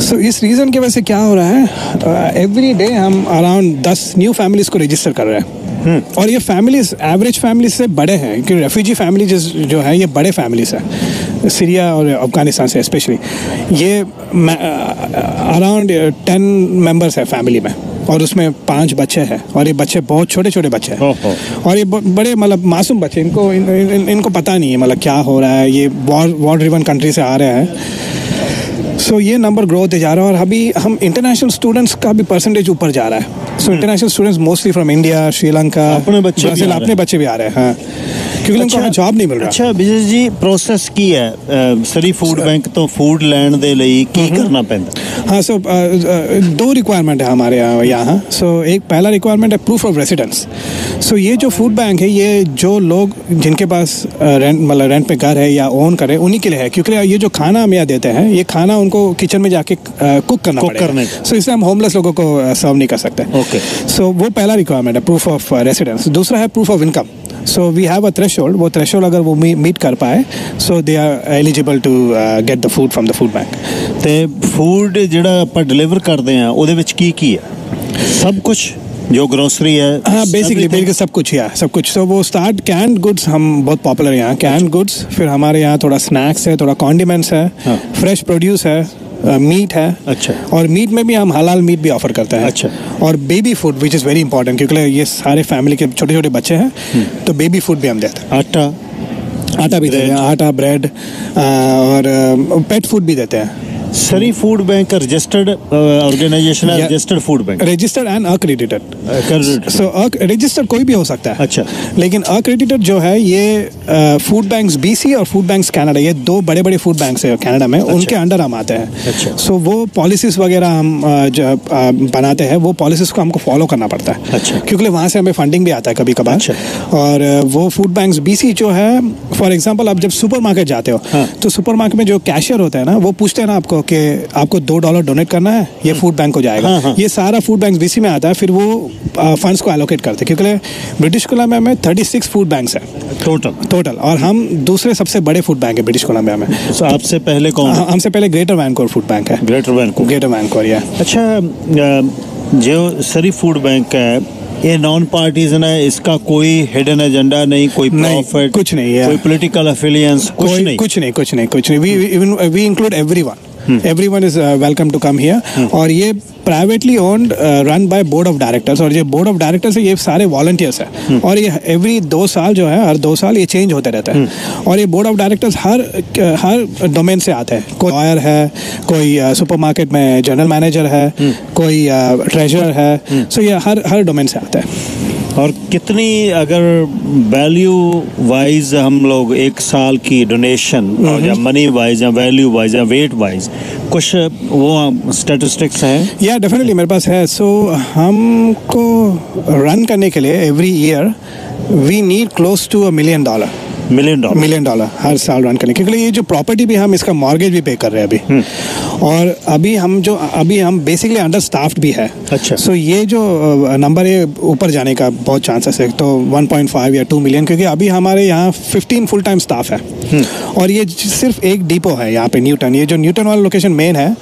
सो इस रीज़न की वजह से क्या हो रहा है एवरी डे हम अराउंड 10 न्यू फैमिलीज़ को रजिस्टर कर रहे हैं। और ये फैमिलीज़ एवरेज फैमिली से बड़े हैं, क्योंकि रेफ्यूजी फैमिलीज़ जो है, ये बड़े फैमिलीज़ हैं सीरिया और अफ़गानिस्तान से स्पेशली ये अराउंड टेन मेंबर्स है फैमिली में। और उसमें पांच बच्चे हैं और ये बच्चे बहुत छोटे छोटे बच्चे हैं ओहो। और ये ब- बड़े मतलब मासूम बच्चे इनको इन, इन, इनको पता नहीं है मतलब क्या हो रहा है ये वॉर वॉर ड्रिवन कंट्री से आ रहे हैं सो ये नंबर ग्रो होते जा रहा है और अभी हम इंटरनेशनल स्टूडेंट्स का भी परसेंटेज ऊपर जा रहा है so international students mostly from India Sri Lanka अपने बच्चे भी ब्राजील आ रहे अपने बच्चे भी आ रहे हैं हाँ क्योंकि उनको वहाँ जॉब नहीं मिल रहा ਅੱਛਾ ਵਿਜੇ ਜੀ ਪ੍ਰੋਸੈਸ ਕੀ ਹੈ ਅਹ, ਸਰੀ ਫੂਡ ਬੈਂਕ ਤੋਂ ਫੂਡ ਲੈਣ ਦੇ ਲਈ ਕੀ ਕਰਨਾ ਪੈਂਦਾ हाँ सो दो रिक्वायरमेंट है हमारे यहाँ यहाँ। सो एक पहला रिक्वायरमेंट है प्रूफ ऑफ़ रेसिडेंस सो ये जो फ़ूड बैंक है ये जो लोग जिनके पास रेंट मतलब रेंट पे घर है या ओन करें उन्हीं के लिए है। क्योंकि ये जो खाना हम यहाँ देते हैं ये खाना उनको किचन में जाके कुक करना कुक करने। सो इसलिए हम होमलेस लोगों को सर्व नहीं कर सकते। ओके सो वो पहला रिक्वायरमेंट है प्रूफ ऑफ़ रेसिडेंस दूसरा है proof of income So we have a threshold वो थ्रेशोल्ड अगर वो मीट कर पाए so they are eligible to get the food from the food bank ਤੇ ਫੂਡ ਜਿਹੜਾ ਆਪਾਂ ਡਿਲੀਵਰ ਕਰਦੇ ਆ ਉਹਦੇ ਵਿੱਚ ਕੀ ਕੀ ਹੈ ਸਭ ਕੁਝ ਜੋ ਗਰੋਸਰੀ ਹੈ हाँ बेसिकली everything? बेसिकली सब कुछ यहाँ सब कुछ तो वो स्टार्ट कैंड गुड्स हम बहुत पॉपुलर यहाँ कैंड गुड्स फिर हमारे यहाँ थोड़ा स्नैक्स है थोड़ा कॉन्डिमेंट्स है हाँ। फ्रेश प्रोड्यूस है मीट है अच्छा। और मीट में भी हम हलाल मीट भी ऑफ़र करते हैं अच्छा। और baby food which is very important क्योंकि ये सारे फैमिली के छोटे छोटे बच्चे हैं हम्म। तो बेबी फ़ूड भी हम देते हैं आटा आटा भी देते हैं आटा ब्रेड और पेट फ़ूड भी देते हैं Surrey food bank registered organization organization yeah. registered food bank. Registered and accredited. Uh, accredited. कोई भी हो सकता है अच्छा लेकिन अक्रेडिटेड जो है ये फ़ूड बैंक्स बीसी और फ़ूड बैंक्स कनाडा ये दो बड़े बड़े फ़ूड बैंक्स हैं कनाडा में अच्छा. उनके अंडर हम आते हैं अच्छा सो so, वो पॉलिसीज़ uh, वगैरह हम uh, जो बनाते हैं वो पॉलिसीज़ को हमको फॉलो करना पड़ता है। अच्छा क्योंकि वहाँ से हमें फंडिंग भी आता है कभी कभार अच्छा. और वो फ़ूड बैंक्स बी जो है फॉर एग्ज़ाम्पल आप जब सुपर जाते हो हाँ. तो सुपर में जो कैशियर होता है ना वो पूछते हैं ना आपको कि आपको दो डॉलर डोनेट करना है ये फ़ूड बैंक को जाएगा। हाँ, हाँ। ये सारा फ़ूड बैंक बीसी में आता है फिर वो फंड्स को एलोकेट करते हैं। क्योंकि ब्रिटिश कोलम्बिया में थर्टी सिक्स फ़ूड बैंक्स हैं। टोटल टोटल और हम दूसरे सबसे बड़े फ़ूड बैंक है ब्रिटिश कोलम्बिया में। तो आपसे पहले कौन? हाँ, हमसे पहले ग्रेटर वैनकोर फ़ूड बैंक है। ग्रेटर वैनकूवर ग्रेटर वैनकोर या अच्छा जो सरी फ़ूड बैंक है ये नॉन पार्टीजन है इसका कोई हिडन एजेंडा नहीं कोई प्रॉफिट कुछ नहीं है। कोई पॉलिटिकल अफिलियंस कुछ नहीं? कुछ नहीं कुछ नहीं कुछ नहीं। We even we include everyone everyone is welcome to come here और ये privately owned run by board of directors और ये बोर्ड ऑफ़ डायरेक्टर्स है ये सारे वॉलंटियर्स हैं। और ये एवरी दो साल जो है हर दो साल ये चेंज होते रहता है। और ये बोर्ड ऑफ़ डायरेक्टर्स हर हर डोमेन से आते हैं। कोई लॉयर है कोई सुपरमार्केट में जनरल मैनेजर है कोई ट्रेजर है। सो ये हर हर डोमेन से आता है। और कितनी अगर वैल्यू वाइज हम लोग एक साल की डोनेशन और या मनी वाइज या वैल्यू वाइज या वेट वाइज कुछ वो स्टेटिस्टिक्स हैं? या डेफिनेटली मेरे पास है। सो so, हमको रन करने के लिए every year we need close to a million dollar million dollar million dollar हर साल रन करने। क्योंकि ये जो प्रॉपर्टी भी हम इसका मॉर्गेज भी पे कर रहे हैं अभी। और अभी हम जो अभी हम बेसिकली अंडर स्टाफ भी है। अच्छा। सो ये जो नंबर है ऊपर जाने का बहुत चांसेस है। तो 1.5 या 2 मिलियन क्योंकि अभी हमारे यहाँ 15 फुल टाइम स्टाफ है और ये सिर्फ़ एक डिपो है यहाँ पे न्यूटन ये जो न्यूटन वाला लोकेशन मेन है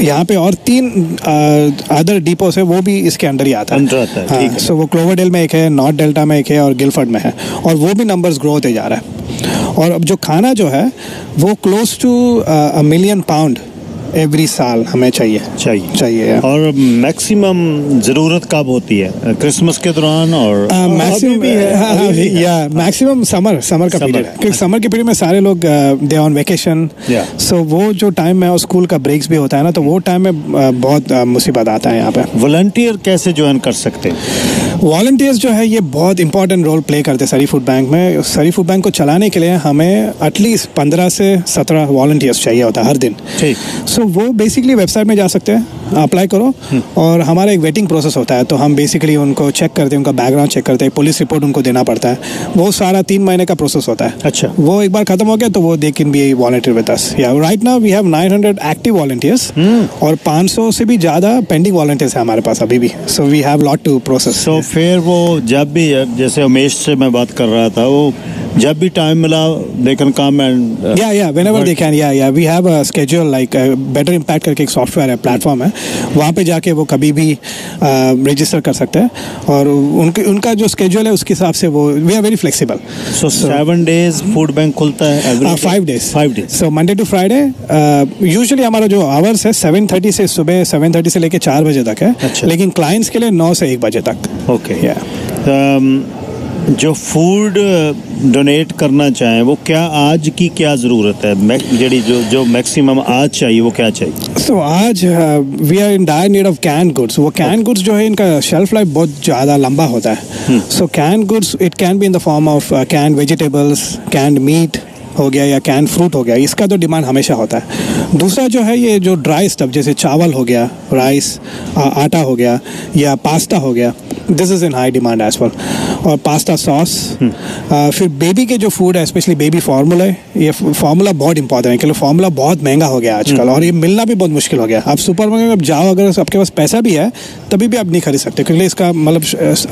यहाँ पे और तीन अदर डिपोस है वो भी इसके अंडर ही आता है। अंदर आता है, सो वो क्लोवरडेल में एक है नॉर्थ डेल्टा में एक है और गिलफर्ड में है। और वो भी नंबर्स ग्रो होते जा रहा है। और अब जो खाना जो है वो close to a million pound every साल हमें चाहिए। चाहिए। चाहिए और मैक्सिमम ज़रूरत कब होती है? क्रिसमस के दौरान और मैक्सिमम भी है, अभी भी है। या मैक्सिमम समर समर का पीरियड है। क्योंकि समर के पीरियड में सारे लोग दे ऑन वेकेशन सो वो जो टाइम में और स्कूल का ब्रेक्स भी होता है ना तो वो टाइम में बहुत मुसीबत आता है यहाँ पे। वॉल्टियर कैसे ज्वाइन कर सकते हैं? वॉल्टियर्स जो है ये बहुत इंपॉर्टेंट रोल प्ले करते हैं सरी फ़ूड बैंक में। सरी फ़ूड बैंक को चलाने के लिए हमें एटलीस्ट पंद्रह से सत्रह वॉल्टियर्स चाहिए होता है हर दिन। ठीक। सो so, वो बेसिकली वेबसाइट में जा सकते हैं। अप्लाई करो। और हमारा एक वेटिंग प्रोसेस होता है तो हम बेसिकली उनको चेक करते हैं उनका बैकग्राउंड चेक करते हैं पुलिस रिपोर्ट उनको देना पड़ता है। वो सारा तीन महीने का प्रोसेस होता है। अच्छा। वो एक बार खत्म हो गया तो वो they can be volunteer with us या right now we have 900 active volunteers और 500 से भी ज़्यादा पेंडिंग वॉलंटियर्स है हमारे पास अभी भी। So we have lot to process तो फिर वो जब भी जैसे उमेश से मैं बात कर रहा था वो जब भी टाइम मिला they can come and yeah whenever they can yeah yeah we have a schedule like uh, better impact करके एक सॉफ्टवेयर है प्लेटफॉर्म है वहाँ पे जाके वो कभी भी रजिस्टर कर सकते हैं और उनके उनका जो स्केड्यूल है उसके हिसाब से वो we are very flexible so seven days food bank खुलता है five days five days so Monday to Friday usually हमारा जो आवर्स है सेवन थर्टी से सुबह सेवन थर्टी से लेकर चार बजे तक है अच्छा। लेकिन क्लाइंट्स के लिए नौ से एक बजे तक। Okay Yeah. जो फ़ूड डोनेट करना चाहें वो क्या आज की क्या ज़रूरत है? मैक- जेडी जो जो मैक्सिमम आज चाहिए वो क्या चाहिए? सो so, आज we are in dire need of can goods वो कैन गुड्स जो है इनका शेल्फ लाइफ बहुत ज़्यादा लंबा होता है। So can goods it can be in the form of can vegetables can meat हो गया या कैन फ्रूट हो गया इसका तो डिमांड हमेशा होता है। दूसरा जो है ये जो ड्राई स्टफ़ जैसे चावल हो गया राइस आटा हो गया या पास्ता हो गया this is in high demand as well और पास्ता सॉस फिर बेबी के जो फ़ूड है स्पेशली बेबी फार्मूला ये फार्मूला बहुत इंपॉर्टेंट है क्योंकि फार्मूला बहुत महँगा हो गया आजकल और ये मिलना भी बहुत मुश्किल हो गया। आप सुपर मार्केट में जाओ अगर आपके पास पैसा भी है तभी भी आप नहीं खरीद सकते क्योंकि इसका मतलब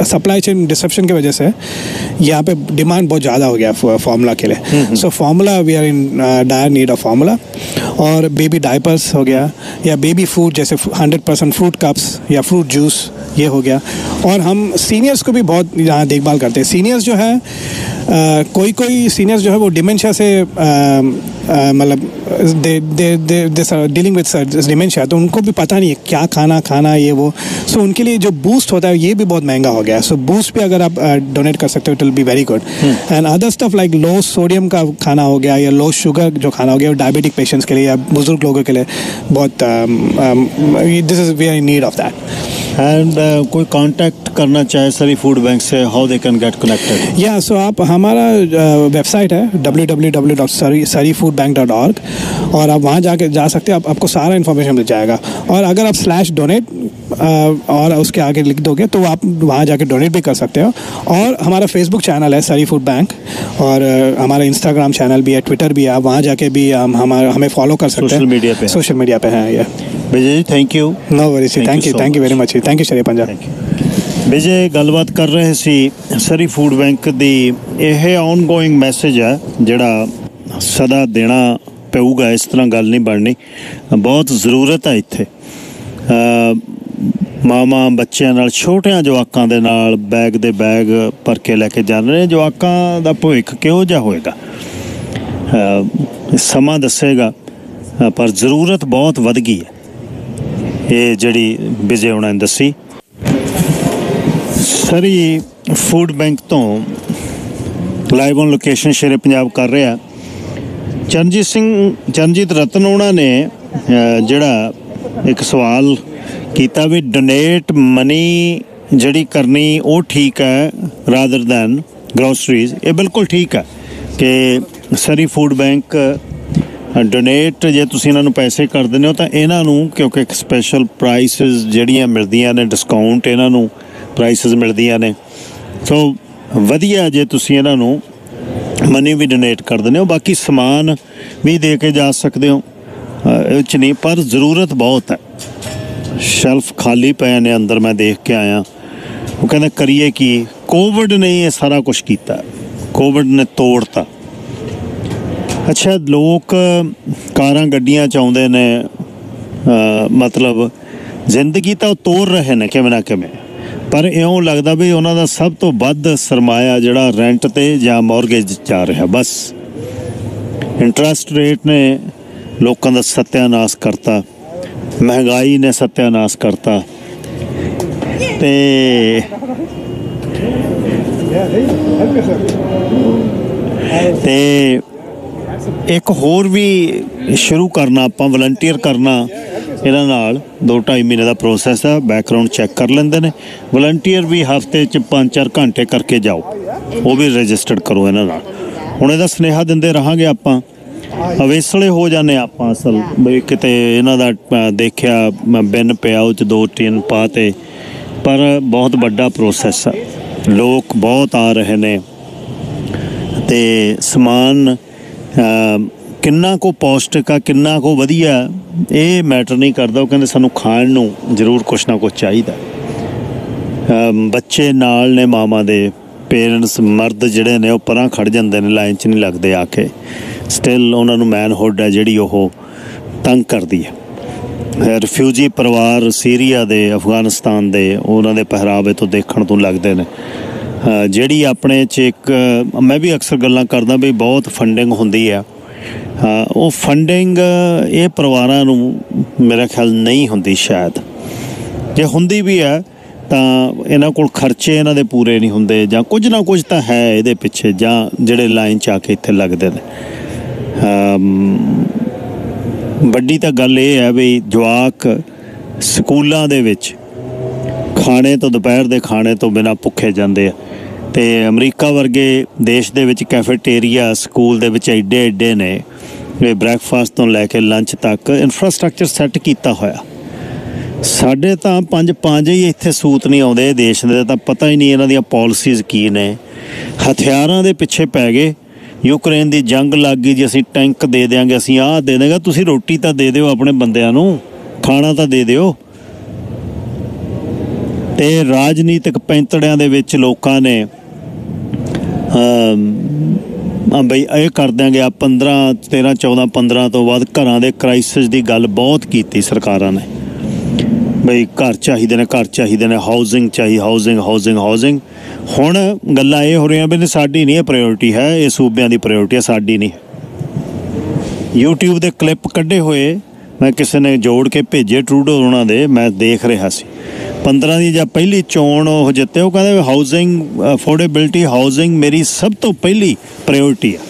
सप्लाई चेन डिसप्शन की वजह से यहाँ पे डिमांड बहुत ज़्यादा हो गया फार्मूला के लिए। So formula we are in dire need of formula और बेबी डायपर्स हो गया या बेबी फूड जैसे हंड्रेड परसेंट फ्रूट कप्स या फ्रूट जूस ये हो गया। और हम सीनियर्स को भी बहुत यहाँ देखभाल करते हैं। सीनियर्स जो है अ, कोई कोई सीनियर्स जो है वो डिमेंशिया से मतलब they they they dealing with dementia तो उनको भी पता नहीं है क्या खाना खाना ये वो। सो उनके लिए जो बूस्ट होता है ये भी बहुत महँगा हो गया है। सो बूस्ट भी अगर आप डोनेट कर सकते हो it will be very good and other stuff like low sodium का खाना हो गया या लो शुगर जो खाना हो गया डायबिटिक पेशेंट्स के लिए या बुज़ुर्ग लोगों के लिए बहुत this is we are need of that and कोई कांटेक्ट करना चाहे सरी फ़ूड बैंक से how they can get connected या सो आप हमारा वेबसाइट है W W W dot Surrey food bank dot और आप वहाँ जाके जा सकते हैं आप, आपको सारा इन्फॉर्मेशन मिल जाएगा। और अगर आप स्लैश डोनेट और उसके आगे लिख दोगे तो आप वहाँ जाके डोनेट भी कर सकते हो और हमारा फेसबुक चैनल है सरी फूड बैंक और अ, हमारा इंस्टाग्राम चैनल भी है ट्विटर भी है आप वहाँ जाके भी हम हमारा हमें फॉलो कर सकते हैं Social media पे है। सोशल मीडिया पे है ये Vijay ji thank you no worry Thank thank you you so thank you very much thank you Sharif Punjab thank you Vijay ਗੱਲਬਾਤ ਕਰ ਰਹੇ ਸੀ ਸਰੀ ਫੂਡ ਬੈਂਕ ਦੀ ਇਹ ਆਨਗੋਇੰਗ ਮੈਸੇਜ ਹੈ ਜਿਹੜਾ ਸਦਾ ਦੇਣਾ ਪਊਗਾ ਇਸ ਤਰ੍ਹਾਂ ਗੱਲ ਨਹੀਂ ਬਣਨੀ ਬਹੁਤ ਜ਼ਰੂਰਤ ਹੈ ਇੱਥੇ ਮਾਮਾ ਬੱਚਿਆਂ ਨਾਲ, ਛੋਟਿਆਂ ਜਵਾਕਾਂ ਦੇ ਨਾਲ ਬੈਗ ਦੇ ਬੈਗ ਭਰ ਕੇ ਲੈ ਕੇ ਜਾਂਦੇ ਨੇ। ਜਵਾਕਾਂ ਦਾ ਭਵਿੱਖ ਕਿਹੋ ਜਿਹਾ ਹੋਏਗਾ? ਸਮਾਂ ਦੱਸੇਗਾ ਪਰ ਜ਼ਰੂਰਤ ਬਹੁਤ ਵੱਧ ਗਈ ਹੈ। ਇਹ ਜਿਹੜੀ ਵਿਜੇ ਉਹਨਾਂ ਨੇ ਦੱਸੀ। ਸਰੀ ਫੂਡ ਬੈਂਕ ਤੋਂ live on location Shere Punjab ਕਰ ਰਿਹਾ। ਚਰਨਜੀਤ ਸਿੰਘ, ਚਰਨਜੀਤ ਰਤਨ ਉਹਨਾਂ ਨੇ ਜਿਹੜਾ ਇੱਕ ਸਵਾਲ ਕੀਤਾ ਵੀ ਡੋਨੇਟ ਮਨੀ ਜਿਹੜੀ ਕਰਨੀ ਉਹ ਠੀਕ ਹੈ ਰਾਦਰ ਦੈਨ ਗਰੋਸਰੀਜ਼ ਇਹ ਬਿਲਕੁਲ ਠੀਕ ਹੈ ਕਿ ਸਰੀ ਫੂਡ ਬੈਂਕ ਡੋਨੇਟ ਜੇ ਤੁਸੀਂ ਇਹਨਾਂ ਨੂੰ ਪੈਸੇ ਕਰ ਦਿੰਦੇ ਹੋ ਤਾਂ ਇਹਨਾਂ ਨੂੰ, ਕਿਉਂਕਿ ਇੱਕ ਸਪੈਸ਼ਲ ਪ੍ਰਾਈਸਸ ਜਿਹੜੀਆਂ ਮਿਲਦੀਆਂ ਨੇ ਡਿਸਕਾਊਂਟ ਇਹਨਾਂ ਨੂੰ ਪ੍ਰਾਈਸਸ ਮਿਲਦੀਆਂ ਨੇ। ਸੋ ਵਧੀਆ ਜੇ ਤੁਸੀਂ ਇਹਨਾਂ ਨੂੰ ਮਨੀ ਵੀ ਡੋਨੇਟ ਕਰ ਦਿੰਦੇ ਹੋ, ਬਾਕੀ ਸਮਾਨ ਵੀ ਦੇ ਕੇ ਜਾ ਸਕਦੇ ਹੋ। ਇਹ ਚ ਨਹੀਂ, ਪਰ ਜ਼ਰੂਰਤ ਬਹੁਤ ਹੈ। ਸ਼ੈਲਫ ਖਾਲੀ ਪਏ ਨੇ, ਅੰਦਰ ਮੈਂ ਦੇਖ ਕੇ ਆਇਆ। ਉਹ ਕਹਿੰਦਾ, ਕਰੀਏ ਕੀ? ਕੋਵਿਡ ਨੇ ਇਹ ਸਾਰਾ ਕੁਝ ਕੀਤਾ। ਕੋਵਿਡ ਨੇ ਤੋੜਤਾ। ਅੱਛਾ, ਲੋਕ ਕਾਰਾਂ ਗੱਡੀਆਂ ਚ ਆਉਂਦੇ ਨੇ ਮਤਲਬ ਜ਼ਿੰਦਗੀ ਤਾਂ ਉਹ ਤੋੜ ਰਹੇ ਨੇ, ਕਿਵੇਂ ਨਾ ਕਿਵੇਂ। ਪਰ ਇਉਂ ਲੱਗਦਾ ਵੀ ਉਹਨਾਂ ਦਾ ਸਭ ਤੋਂ ਵੱਧ ਸਰਮਾਇਆ ਜਿਹੜਾ ਰੈਂਟ ਤੇ ਜਾਂ ਮਾਰਗੇਜ ਜਾ ਰਿਹਾ, ਬਸ। ਇੰਟਰਸਟ ਰੇਟ ਨੇ ਲੋਕਾਂ ਦਾ ਸਤਿਆਨਾਸ਼ ਕਰਤਾ। ਮਹਿੰਗਾਈ ਨੇ ਸਤਿਆਨਾਸ਼ ਕਰਤਾ। ਤੇ ਤੇ ਇੱਕ ਹੋਰ ਵੀ ਸ਼ੁਰੂ ਕਰਨਾ, ਆਪਾਂ ਵਲੰਟੀਅਰ ਕਰਨਾ, ਇਹਨਾਂ ਨਾਲ 2.5 ਮਹੀਨੇ ਦਾ ਪ੍ਰੋਸੈਸ ਹੈ ਬੈਕਗ੍ਰਾਉਂਡ ਚੈੱਕ ਕਰ ਲੈਂਦੇ ਨੇ। ਵਲੰਟੀਅਰ ਵੀ ਹਫ਼ਤੇ ਚ 5-4 ਘੰਟੇ ਕਰਕੇ ਜਾਓ। ਉਹ ਵੀ ਰਜਿਸਟਰਡ ਕਰੋ ਇਹਨਾਂ ਨਾਲ। ਹੁਣ ਇਹਦਾ ਸੁਨੇਹਾ ਦਿੰਦੇ ਰਹਾਂਗੇ ਆਪਾਂ। ਅਵੇਸਲੇ ਹੋ ਜਾਂਦੇ ਆਪਾਂ ਅਸਲ ਵੀ ਕਿਤੇ ਇਹਨਾਂ ਦਾ ਦੇਖਿਆ ਬਿਨ ਪਿਆ ਉਹ ਚ ਦੋ ਟੀਨ ਪਾਤੇ ਪਰ ਬਹੁਤ ਵੱਡਾ ਪ੍ਰੋਸੈਸ ਹੈ ਲੋਕ ਬਹੁਤ ਆ ਰਹੇ ਨੇ। ਤੇ ਸਮਾਨ ਕਿੰਨਾ ਕੋ ਪੌਸ਼ਟਿਕ ਆ ਕਿੰਨਾ ਕੋ ਵਧੀਆ ਇਹ ਮੈਟਰ ਨਹੀਂ ਕਰਦਾ। ਉਹ ਕਹਿੰਦੇ ਸਾਨੂੰ ਖਾਣ ਨੂੰ ਜ਼ਰੂਰ ਕੁਛ ਨਾ ਕੁਛ ਚਾਹੀਦਾ। ਬੱਚੇ ਨਾਲ ਨੇ ਮਾਮਾ ਦੇ। ਪੇਰੈਂਟਸ ਮਰਦ ਜਿਹੜੇ ਨੇ ਉਹ ਪਰਾਂ ਖੜ ਜਾਂਦੇ ਨੇ ਲਾਈਨ 'ਚ ਨਹੀਂ ਲੱਗਦੇ ਆ ਕੇ। ਸਟਿਲ ਉਹਨਾਂ ਨੂੰ ਮੈਨਹੁੱਡ ਹੈ ਜਿਹੜੀ ਉਹ ਤੰਗ ਕਰਦੀ ਹੈ। ਰਿਫਿਊਜੀ ਪਰਿਵਾਰ ਸੀਰੀਆ ਦੇ ਅਫਗਾਨਿਸਤਾਨ ਦੇ ਉਹਨਾਂ ਦੇ ਪਹਿਰਾਵੇ ਤੋਂ ਦੇਖਣ ਤੋਂ ਲੱਗਦੇ ਨੇ। ਜਿਹੜੀ ਆਪਣੇ ਚ ਇੱਕ, ਮੈਂ ਵੀ ਅਕਸਰ ਗੱਲਾਂ ਕਰਦਾ ਵੀ ਬਹੁਤ ਫੰਡਿੰਗ ਹੁੰਦੀ ਆ ਉਹ ਫੰਡਿੰਗ ਇਹ ਪਰਿਵਾਰਾਂ ਨੂੰ ਮੇਰਾ ਖਿਆਲ ਨਹੀਂ ਹੁੰਦੀ ਸ਼ਾਇਦ। ਜੇ ਹੁੰਦੀ ਵੀ ਹੈ, ਤਾਂ ਇਹਨਾਂ ਕੋਲ ਖਰਚੇ ਇਹਨਾਂ ਦੇ ਪੂਰੇ ਨਹੀਂ ਹੁੰਦੇ ਜਾਂ ਕੁਝ ਨਾ ਕੁਝ ਤਾਂ ਹੈ ਇਹਦੇ ਪਿੱਛੇ ਜਾਂ ਜਿਹੜੇ ਲਾਈਨ ਚ ਆ ਕੇ ਇੱਥੇ ਲੱਗਦੇ ਨੇ। ਵੱਡੀ ਤਾਂ ਗੱਲ ਇਹ ਹੈ ਵੀ ਜਵਾਕ ਸਕੂਲਾਂ ਦੇ ਵਿੱਚ ਖਾਣੇ ਤੋਂ ਦੁਪਹਿਰ ਦੇ ਖਾਣੇ ਤੋਂ ਬਿਨਾ ਭੁੱਖੇ ਜਾਂਦੇ ਆ। ਤੇ ਅਮਰੀਕਾ ਵਰਗੇ ਦੇਸ਼ ਦੇ ਵਿੱਚ ਕੈਫੇਟੇਰੀਆ ਸਕੂਲ ਦੇ ਵਿੱਚ ਐਡੇ ਐਡੇ ਨੇ ਇਹ ਬ੍ਰੈਕਫਾਸਟ ਤੋਂ ਲੈ ਕੇ ਲੰਚ ਤੱਕ ਇਨਫਰਾਸਟ੍ਰਕਚਰ ਸੈੱਟ ਕੀਤਾ ਹੋਇਆ। ਸਾਡੇ ਤਾਂ ਪੰਜ ਪੰਜ ਹੀ ਇੱਥੇ ਸੂਤ ਨਹੀਂ ਆਉਂਦੇ ਦੇਸ਼ ਦੇ, ਤਾਂ ਪਤਾ ਹੀ ਨਹੀਂ ਇਹਨਾਂ ਦੀਆਂ ਪਾਲਿਸੀਜ਼ ਕੀ ਨੇ। ਹਥਿਆਰਾਂ ਦੇ ਪਿੱਛੇ ਪੈ ਗਏ। ਯੂਕਰੇਨ ਦੀ ਜੰਗ ਲੱਗ ਗਈ ਜੀ, ਅਸੀਂ ਟੈਂਕ ਦੇ ਦੇਾਂਗੇ ਅਸੀਂ ਆਹ ਦੇ ਦੇਗਾ ਤੁਸੀਂ ਰੋਟੀ ਤਾਂ ਦੇ ਦਿਓ ਆਪਣੇ ਬੰਦਿਆਂ ਨੂੰ, ਖਾਣਾ ਤਾਂ ਦੇ ਦਿਓ। ਤੇ ਰਾਜਨੀਤਿਕ ਪੈਂਤੜਿਆਂ ਦੇ ਵਿੱਚ ਲੋਕਾਂ ਨੇ ਆ ਬਈ, ਇਹ ਕਰ ਦਿਆਂਗੇ ਆ 15 13 14 15 ਤੋਂ ਬਾਅਦ ਘਰਾਂ ਦੇ ਕ੍ਰਾਈਸਿਸ ਦੀ ਗੱਲ ਬਹੁਤ ਕੀਤੀ ਸਰਕਾਰਾਂ ਨੇ। ਬਈ ਘਰ ਚਾਹੀਦੇ ਨੇ, ਘਰ ਚਾਹੀਦੇ ਨੇ ਹਾਊਸਿੰਗ ਚਾਹੀ ਹਾਊਸਿੰਗ ਹਾਊਸਿੰਗ ਹਾਊਸਿੰਗ ਹੁਣ ਗੱਲਾਂ ਇਹ ਹੋ ਰਹੀਆਂ ਵੀ ਨਹੀਂ, ਸਾਡੀ ਨਹੀਂ ਇਹ ਪ੍ਰਾਇੋਰਟੀ ਹੈ ਇਹ ਸੂਬਿਆਂ ਦੀ ਪ੍ਰਾਇੋਰਟੀ ਹੈ ਸਾਡੀ ਨਹੀਂ। YouTube ਦੇ ਕਲਿੱਪ ਕੱਢੇ ਹੋਏ ਮੈਂ ਕਿਸੇ ਨੇ ਜੋੜ ਕੇ ਭੇਜੇ ਟਰੂਡੋ ਉਹਨਾਂ ਦੇ ਮੈਂ ਦੇਖ ਰਿਹਾ ਸੀ। 15 ਦੀ ਜਾਂ ਪਹਿਲੀ ਚੋਣ ਉਹ ਜਿੱਤੇ ਉਹ ਕਹਿੰਦੇ ਹਾਊਸਿੰਗ ਅਫੋਰਡੇਬਿਲਟੀ ਹਾਊਸਿੰਗ ਮੇਰੀ ਸਭ ਤੋਂ ਪਹਿਲੀ ਪ੍ਰਾਇੋਰਟੀ ਹੈ।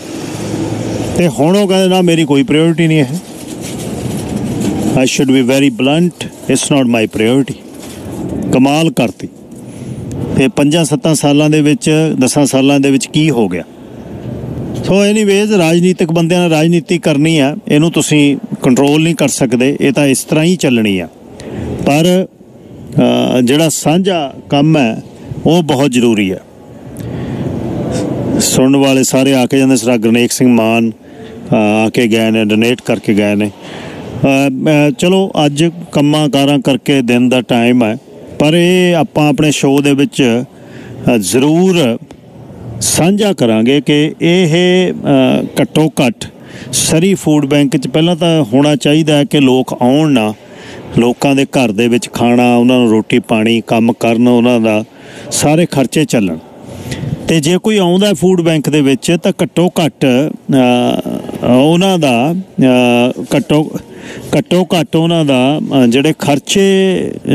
ਤੇ ਹੁਣ ਉਹ ਕਹਿੰਦੇ ਨਾ ਮੇਰੀ ਕੋਈ ਪ੍ਰਾਇੋਰਟੀ ਨਹੀਂ ਹੈ। I should be very blunt it's not my priority ਕਮਾਲ ਕਰਤੀ। ਤੇ 5-7 ਸਾਲਾਂ ਦੇ ਵਿੱਚ 10 ਸਾਲਾਂ ਦੇ ਵਿੱਚ ਕੀ ਹੋ ਗਿਆ? ਸੋ ਐਨੀਵੇਜ਼ ਰਾਜਨੀਤਿਕ ਬੰਦਿਆਂ ਨੇ ਰਾਜਨੀਤੀ ਕਰਨੀ ਆ, ਇਹਨੂੰ ਤੁਸੀਂ ਕੰਟਰੋਲ ਨਹੀਂ ਕਰ ਸਕਦੇ, ਇਹ ਤਾਂ ਇਸ ਤਰ੍ਹਾਂ ਹੀ ਚੱਲਣੀ ਆ। ਪਰ ਜਿਹੜਾ ਸਾਂਝਾ ਕੰਮ ਹੈ, ਉਹ ਬਹੁਤ ਜ਼ਰੂਰੀ ਹੈ ਸੁਣਨ ਵਾਲੇ ਸਾਰੇ ਆ ਕੇ ਜਾਂਦੇ ਸਰਾ ਗਰਨੇਕ ਸਿੰਘ ਮਾਨ ਆ ਕੇ ਗਏ ਨੇ ਡੋਨੇਟ ਕਰਕੇ ਗਏ ਨੇ। ਚਲੋ, ਅੱਜ ਕੰਮਾਂ ਕਾਰਾਂ ਕਰਕੇ ਦਿਨ ਦਾ ਟਾਈਮ ਹੈ। ਪਰ ਇਹ ਆਪਾਂ ਆਪਣੇ ਸ਼ੋਅ ਦੇ ਵਿੱਚ ਜ਼ਰੂਰ ਸਾਂਝਾ ਕਰਾਂਗੇ ਕਿ ਇਹ ਘੱਟੋ ਘੱਟ ਸਰੀ ਫੂਡ ਬੈਂਕ ਚ ਪਹਿਲਾਂ ਤਾਂ ਹੋਣਾ ਚਾਹੀਦਾ ਹੈ ਕਿ ਲੋਕ ਆਉਣ ਨਾ। ਲੋਕਾਂ ਦੇ ਘਰ ਦੇ ਵਿੱਚ ਖਾਣਾ, ਉਹਨਾਂ ਨੂੰ ਰੋਟੀ ਪਾਣੀ, ਕੰਮ ਕਰਨ, ਉਹਨਾਂ ਦਾ ਸਾਰੇ ਖਰਚੇ ਚੱਲਣ। ਤੇ ਜੇ ਕੋਈ ਆਉਂਦਾ ਫੂਡ ਬੈਂਕ ਦੇ ਵਿੱਚ ਤਾਂ ਘੱਟੋ ਘੱਟ ਉਹਨਾਂ ਦਾ ਘੱਟੋ ਘੱਟੋ ਘੱਟ ਉਹਨਾਂ ਦਾ ਜਿਹੜੇ ਖਰਚੇ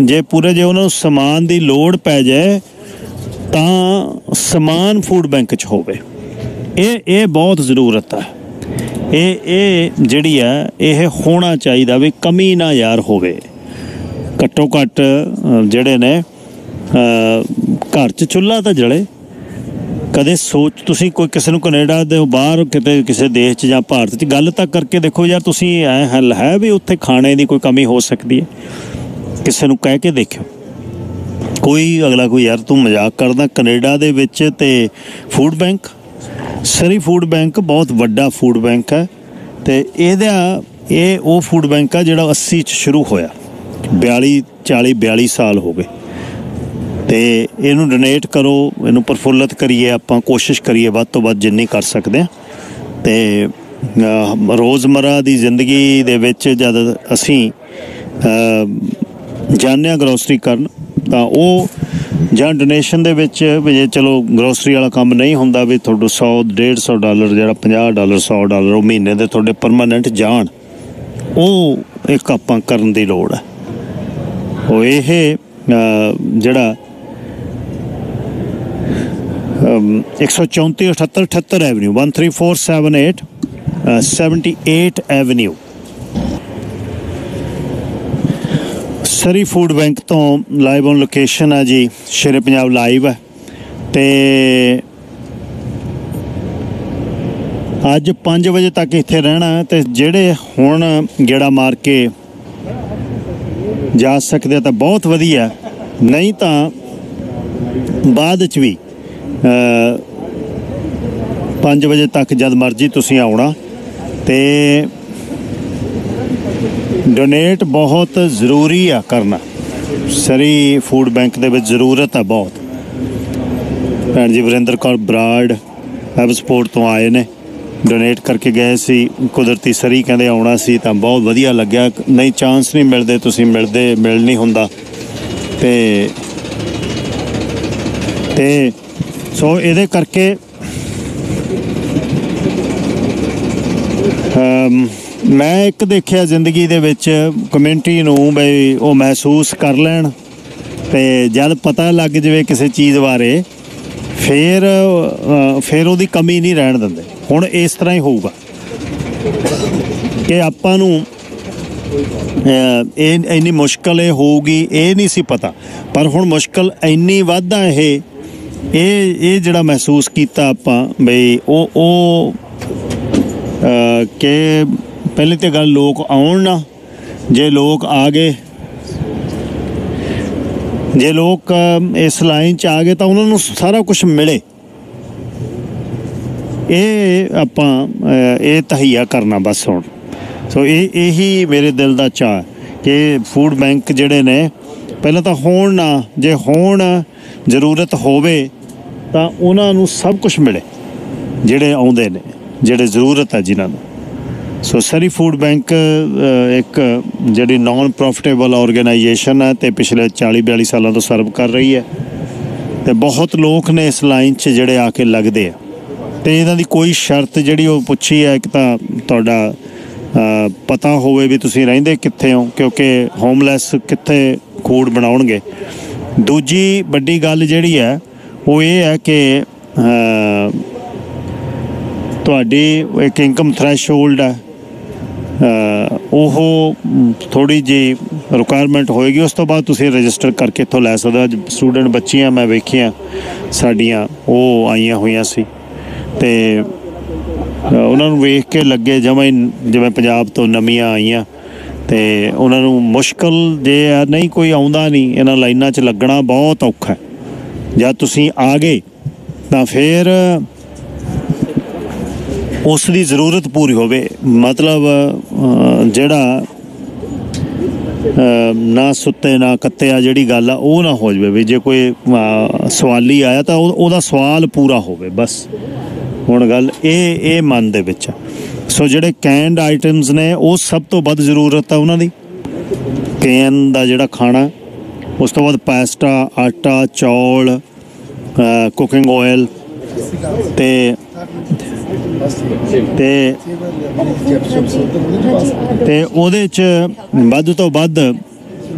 ਜੇ ਪੂਰੇ ਜੇ ਉਹਨਾਂ ਨੂੰ ਸਮਾਨ ਦੀ ਲੋੜ ਪੈ ਜਾਏ, ਤਾਂ ਸਮਾਨ ਫੂਡ ਬੈਂਕ 'ਚ ਹੋਵੇ। ਇਹ ਇਹ ਬਹੁਤ ਜ਼ਰੂਰਤ ਹੈ। ਇਹ ਇਹ ਜਿਹੜੀ ਆ ਇਹ ਹੋਣਾ ਚਾਹੀਦਾ ਵੀ ਕਮੀ ਨਾ ਯਾਰ ਹੋਵੇ। ਘੱਟੋ ਘੱਟ ਜਿਹੜੇ ਨੇ ਘਰ 'ਚ ਚੁੱਲ੍ਹਾ ਤਾਂ ਜਲੇ। ਕਦੇ ਸੋਚ, ਤੁਸੀਂ ਕੋਈ ਕਿਸੇ ਨੂੰ ਕੈਨੇਡਾ ਦੇ ਬਾਹਰ ਕਿਤੇ ਕਿਸੇ ਦੇਸ਼ 'ਚ ਜਾਂ ਭਾਰਤ 'ਚ ਗੱਲ ਤਾਂ ਕਰਕੇ ਦੇਖੋ ਯਾਰ ਤੁਸੀਂ ਐ ਹੱਲ ਹੈ ਵੀ ਉੱਥੇ ਖਾਣੇ ਦੀ ਕੋਈ ਕਮੀ ਹੋ ਸਕਦੀ ਹੈ? ਕਿਸੇ ਨੂੰ ਕਹਿ ਕੇ ਦੇਖਿਓ। ਕੋਈ ਅਗਲਾ ਕੋਈ ਯਾਰ ਤੂੰ ਮਜ਼ਾਕ ਕਰਦਾ ਕੈਨੇਡਾ ਦੇ ਵਿੱਚ ਤੇ food bank Surrey food bank ਬਹੁਤ ਵੱਡਾ ਫੂਡ ਬੈਂਕ ਹੈ ਤੇ ਇਹਦਾ, ਇਹ ਉਹ ਫੂਡ ਬੈਂਕ ਆ ਜਿਹੜਾ 80 ਚ ਸ਼ੁਰੂ ਹੋਇਆ। 42 40 42 ਸਾਲ ਹੋ ਗਏ। ਤੇ ਇਹਨੂੰ ਡੋਨੇਟ ਕਰੋ ਇਹਨੂੰ ਪ੍ਰਫੁੱਲਤ ਕਰੀਏ ਆਪਾਂ ਕੋਸ਼ਿਸ਼ ਕਰੀਏ ਵੱਧ ਤੋਂ ਵੱਧ ਜਿੰਨੀ ਕਰ ਸਕਦੇ ਆ ਤੇ ਰੋਜ਼ਮਰਾ ਦੀ ਜ਼ਿੰਦਗੀ ਦੇ ਵਿੱਚ ਜਦ ਅਸੀਂ ਅਹ, ਜਾਂਦੇ ਹਾਂ ਗਰੋਸਰੀ ਕਰਨ ਤਾਂ ਉਹ ਜਾਂ ਡੋਨੇਸ਼ਨ ਦੇ ਵਿੱਚ ਵੀ ਜੇ ਚਲੋ ਗਰੋਸਰੀ ਵਾਲਾ ਕੰਮ ਨਹੀਂ ਹੁੰਦਾ ਵੀ ਤੁਹਾਨੂੰ 100 150 ਡਾਲਰ ਜਿਹੜਾ 50 ਡਾਲਰ 100 ਡਾਲਰ ਉਹ ਮਹੀਨੇ ਦੇ ਤੁਹਾਡੇ ਪਰਮਾਨੈਂਟ ਜਾਣ ਉਹ ਇੱਕ ਆਪਾਂ ਕਰਨ ਦੀ ਲੋੜ ਹੈ। ਉਹ ਇਹ ਜਿਹੜਾ 134 78 78 avenue 13478 uh, 78 avenue. Surrey food bank ਤੋਂ ਲਾਈਵ ਔਨ ਲੋਕੇਸ਼ਨ ਆ ਜੀ ਸ਼ੇਰੇ ਪੰਜਾਬ ਲਾਈਵ ਹੈ ਤੇ ਅੱਜ 5 ਵਜੇ ਤੱਕ ਇੱਥੇ ਰਹਿਣਾ ਹੈ ਤੇ ਜਿਹੜੇ ਹੁਣ ਗੇੜਾ ਮਾਰ ਕੇ ਜਾ ਸਕਦੇ ਤਾਂ ਬਹੁਤ ਵਧੀਆ। ਨਹੀਂ ਤਾਂ ਬਾਅਦ ਚ ਵੀ 5 ਵਜੇ ਤੱਕ ਜਦ ਮਰਜ਼ੀ ਤੁਸੀਂ ਆਉਣਾ ਤੇ ਡੋਨੇਟ ਬਹੁਤ ਜ਼ਰੂਰੀ ਆ ਕਰਨਾ। ਸਰੀ ਫੂਡ ਬੈਂਕ ਦੇ ਵਿੱਚ ਜ਼ਰੂਰਤ ਆ ਬਹੁਤ। ਭੈਣ ਜੀ ਵਰਿੰਦਰ ਕੌਰ ਬਰਾੜ, ਐਬ ਸਪੋਰਟ ਤੋਂ ਆਏ ਨੇ। ਡੋਨੇਟ ਕਰਕੇ ਗਏ ਸੀ, ਕੁਦਰਤੀ ਸਰੀ ਕਹਿੰਦੇ ਆਉਣਾ ਸੀ ਤਾਂ ਬਹੁਤ ਵਧੀਆ ਲੱਗਿਆ। ਨਹੀਂ ਚਾਂਸ ਨਹੀਂ ਮਿਲਦੇ, ਤੁਸੀਂ ਮਿਲਦੇ, ਮਿਲ ਨਹੀਂ ਹੁੰਦਾ। ਤੇ ਤੇ ਸੋ ਇਹਦੇ ਕਰਕੇ ਮੈਂ ਇੱਕ ਦੇਖਿਆ ਜ਼ਿੰਦਗੀ ਦੇ ਵਿੱਚ ਕਮਿਊਨਿਟੀ ਨੂੰ ਬਈ ਉਹ ਮਹਿਸੂਸ ਕਰ ਲੈਣ ਤੇ ਜਦ ਪਤਾ ਲੱਗ ਜਵੇ ਕਿਸੇ ਚੀਜ਼ ਬਾਰੇ ਫਿਰ ਅ, ਫਿਰ ਉਹਦੀ ਕਮੀ ਨਹੀਂ ਰਹਿਣ ਦਿੰਦੇ। ਹੁਣ ਇਸ ਤਰ੍ਹਾਂ ਹੀ ਹੋਊਗਾ ਕਿ ਆਪਾਂ ਨੂੰ ਇਹ ਇੰਨੀ ਮੁਸ਼ਕਲ ਇਹ ਹੋਊਗੀ ਇਹ ਨਹੀਂ ਸੀ ਪਤਾ। ਪਰ ਹੁਣ ਮੁਸ਼ਕਲ ਇੰਨੀ ਵੱਧਾ ਇਹ ਇਹ ਇਹ ਜਿਹੜਾ ਮਹਿਸੂਸ ਕੀਤਾ ਆਪਾਂ ਬਈ ਉਹ ਉਹ ਕਿ ਪਹਿਲੇ ਤੇ ਗੱਲ ਲੋਕ ਆਉਣ ਨਾ, ਜੇ ਲੋਕ ਆ ਗਏ, ਜੇ ਲੋਕ ਇਸ ਲਾਈਨ 'ਚ ਆ ਗਏ ਤਾਂ ਉਹਨਾਂ ਨੂੰ ਸਾਰਾ ਕੁਝ ਮਿਲੇ। ਇਹ ਆਪਾਂ ਇਹ ਤਹਈਆ ਕਰਨਾ ਬਸ ਹੁਣ। ਸੋ ਇਹ, ਇਹੀ ਮੇਰੇ ਦਿਲ ਦਾ ਚਾਹ ਕਿ ਫੂਡ ਬੈਂਕ ਜਿਹੜੇ ਨੇ, ਪਹਿਲਾਂ ਤਾਂ ਹੋਣ ਨਾ, ਜੇ ਹੋਣ ਜ਼ਰੂਰਤ ਹੋਵੇ ਤਾਂ ਉਹਨਾਂ ਨੂੰ ਸਭ ਕੁਝ ਮਿਲੇ, ਜਿਹੜੇ ਆਉਂਦੇ ਨੇ, ਜਿਹੜੇ ਜ਼ਰੂਰਤ ਹੈ ਜਿਨ੍ਹਾਂ ਨੂੰ। ਸੋ ਸਰੀ ਫੂਡ ਬੈਂਕ ਇੱਕ ਜਿਹੜੀ ਨਾਨ ਪ੍ਰੋਫਿਟੇਬਲ ਆਰਗੇਨਾਈਜੇਸ਼ਨ ਹੈ ਤੇ ਪਿਛਲੇ 40 42 ਸਾਲਾਂ ਤੋਂ ਸਰਵ ਕਰ ਰਹੀ ਹੈ ਤੇ ਬਹੁਤ ਲੋਕ ਨੇ ਇਸ ਲਾਈਨ 'ਚ ਜਿਹੜੇ ਆ ਕੇ ਲੱਗਦੇ ਆ। ਤੇ ਇਹਨਾਂ ਦੀ ਕੋਈ ਸ਼ਰਤ ਜਿਹੜੀ ਉਹ ਪੁੱਛੀ ਹੈ, ਇੱਕ ਤਾਂ ਤੁਹਾਡਾ ਪਤਾ ਹੋਵੇ ਵੀ ਤੁਸੀਂ ਰਹਿੰਦੇ ਕਿੱਥੇ ਹੋ, ਕਿਉਂਕਿ ਹੋਮਲੈਸ ਕਿੱਥੇ ਖੂਡ ਬਣਾਉਣਗੇ। ਦੂਜੀ ਵੱਡੀ ਗੱਲ ਜਿਹੜੀ ਹੈ, ਉਹ ਇਹ ਹੈ ਕਿ ਤੁਹਾਡੀ ਇੱਕ ਇਨਕਮ ਥ੍ਰੈਸ਼ਹੋਲਡ ਹੈ। ਉਹ ਥੋੜੀ ਜੀ ਰਿਕੁਆਇਰਮੈਂਟ ਹੋਏਗੀ, ਉਸ ਤੋਂ ਬਾਅਦ ਤੁਸੀਂ ਰਜਿਸਟਰ ਕਰਕੇ ਇੱਥੋਂ ਲੈ ਸਕਦੇ ਹੋ। ਸਟੂਡੈਂਟ ਬੱਚੀਆਂ ਮੈਂ ਵੇਖੀਆਂ, ਸਾਡੀਆਂ, ਉਹ ਆਈਆਂ ਹੋਈਆਂ ਸੀ। ਤੇ ਉਹਨਾਂ ਨੂੰ ਵੇਖ ਕੇ ਲੱਗੇ ਜਮਾਂ ਜਿਵੇਂ ਪੰਜਾਬ ਤੋਂ ਨਵੀਆਂ ਆਈਆਂ। ਤੇ ਉਹਨਾਂ ਨੂੰ ਮੁਸ਼ਕਲ ਜੇ ਆ, ਨਹੀਂ ਕੋਈ ਆਉਂਦਾ ਨਹੀਂ, ਇਹਨਾਂ ਲਾਈਨਾਂ 'ਚ ਲੱਗਣਾ ਬਹੁਤ ਔਖਾ ਹੈ। ਜਦ ਤੁਸੀਂ ਆ ਗਏ, ਤਾਂ ਫਿਰ ਉਸ ਦੀ ਜ਼ਰੂਰਤ ਪੂਰੀ ਹੋਵੇ। ਮਤਲਬ ਜਿਹੜਾ ਨਾ ਸੁੱਤੇ, ਨਾ ਕੱਤਿਆ ਜਿਹੜੀ ਗੱਲ ਆ, ਉਹ ਨਾ ਹੋ ਜਵੇ ਵੀ ਜੇ ਕੋਈ ਸਵਾਲੀ ਆਇਆ ਤਾਂ ਉਹ- ਉਹਦਾ ਸਵਾਲ ਪੂਰਾ ਹੋਵੇ ਬਸ। ਹੁਣ ਗੱਲ ਇਹ ਇਹ ਮਨ ਦੇ ਵਿੱਚ ਆ। ਸੋ ਜਿਹੜੇ ਕੈਂਡ ਆਈਟਮਸ ਨੇ, ਉਹ ਸਭ ਤੋਂ ਵੱਧ ਜ਼ਰੂਰਤ ਆ ਉਹਨਾਂ ਦੀ। ਕੈਨ ਦਾ ਜਿਹੜਾ ਖਾਣਾ, ਉਸ ਤੋਂ ਬਾਅਦ ਪਾਸਤਾ ਆਟਾ, ਚੌਲ ਕੁਕਿੰਗ ਆਇਲ ਤੇ ਤੇ ਤੇ ਉਹਦੇ ਚ ਵੱਧ ਤੋਂ ਵੱਧ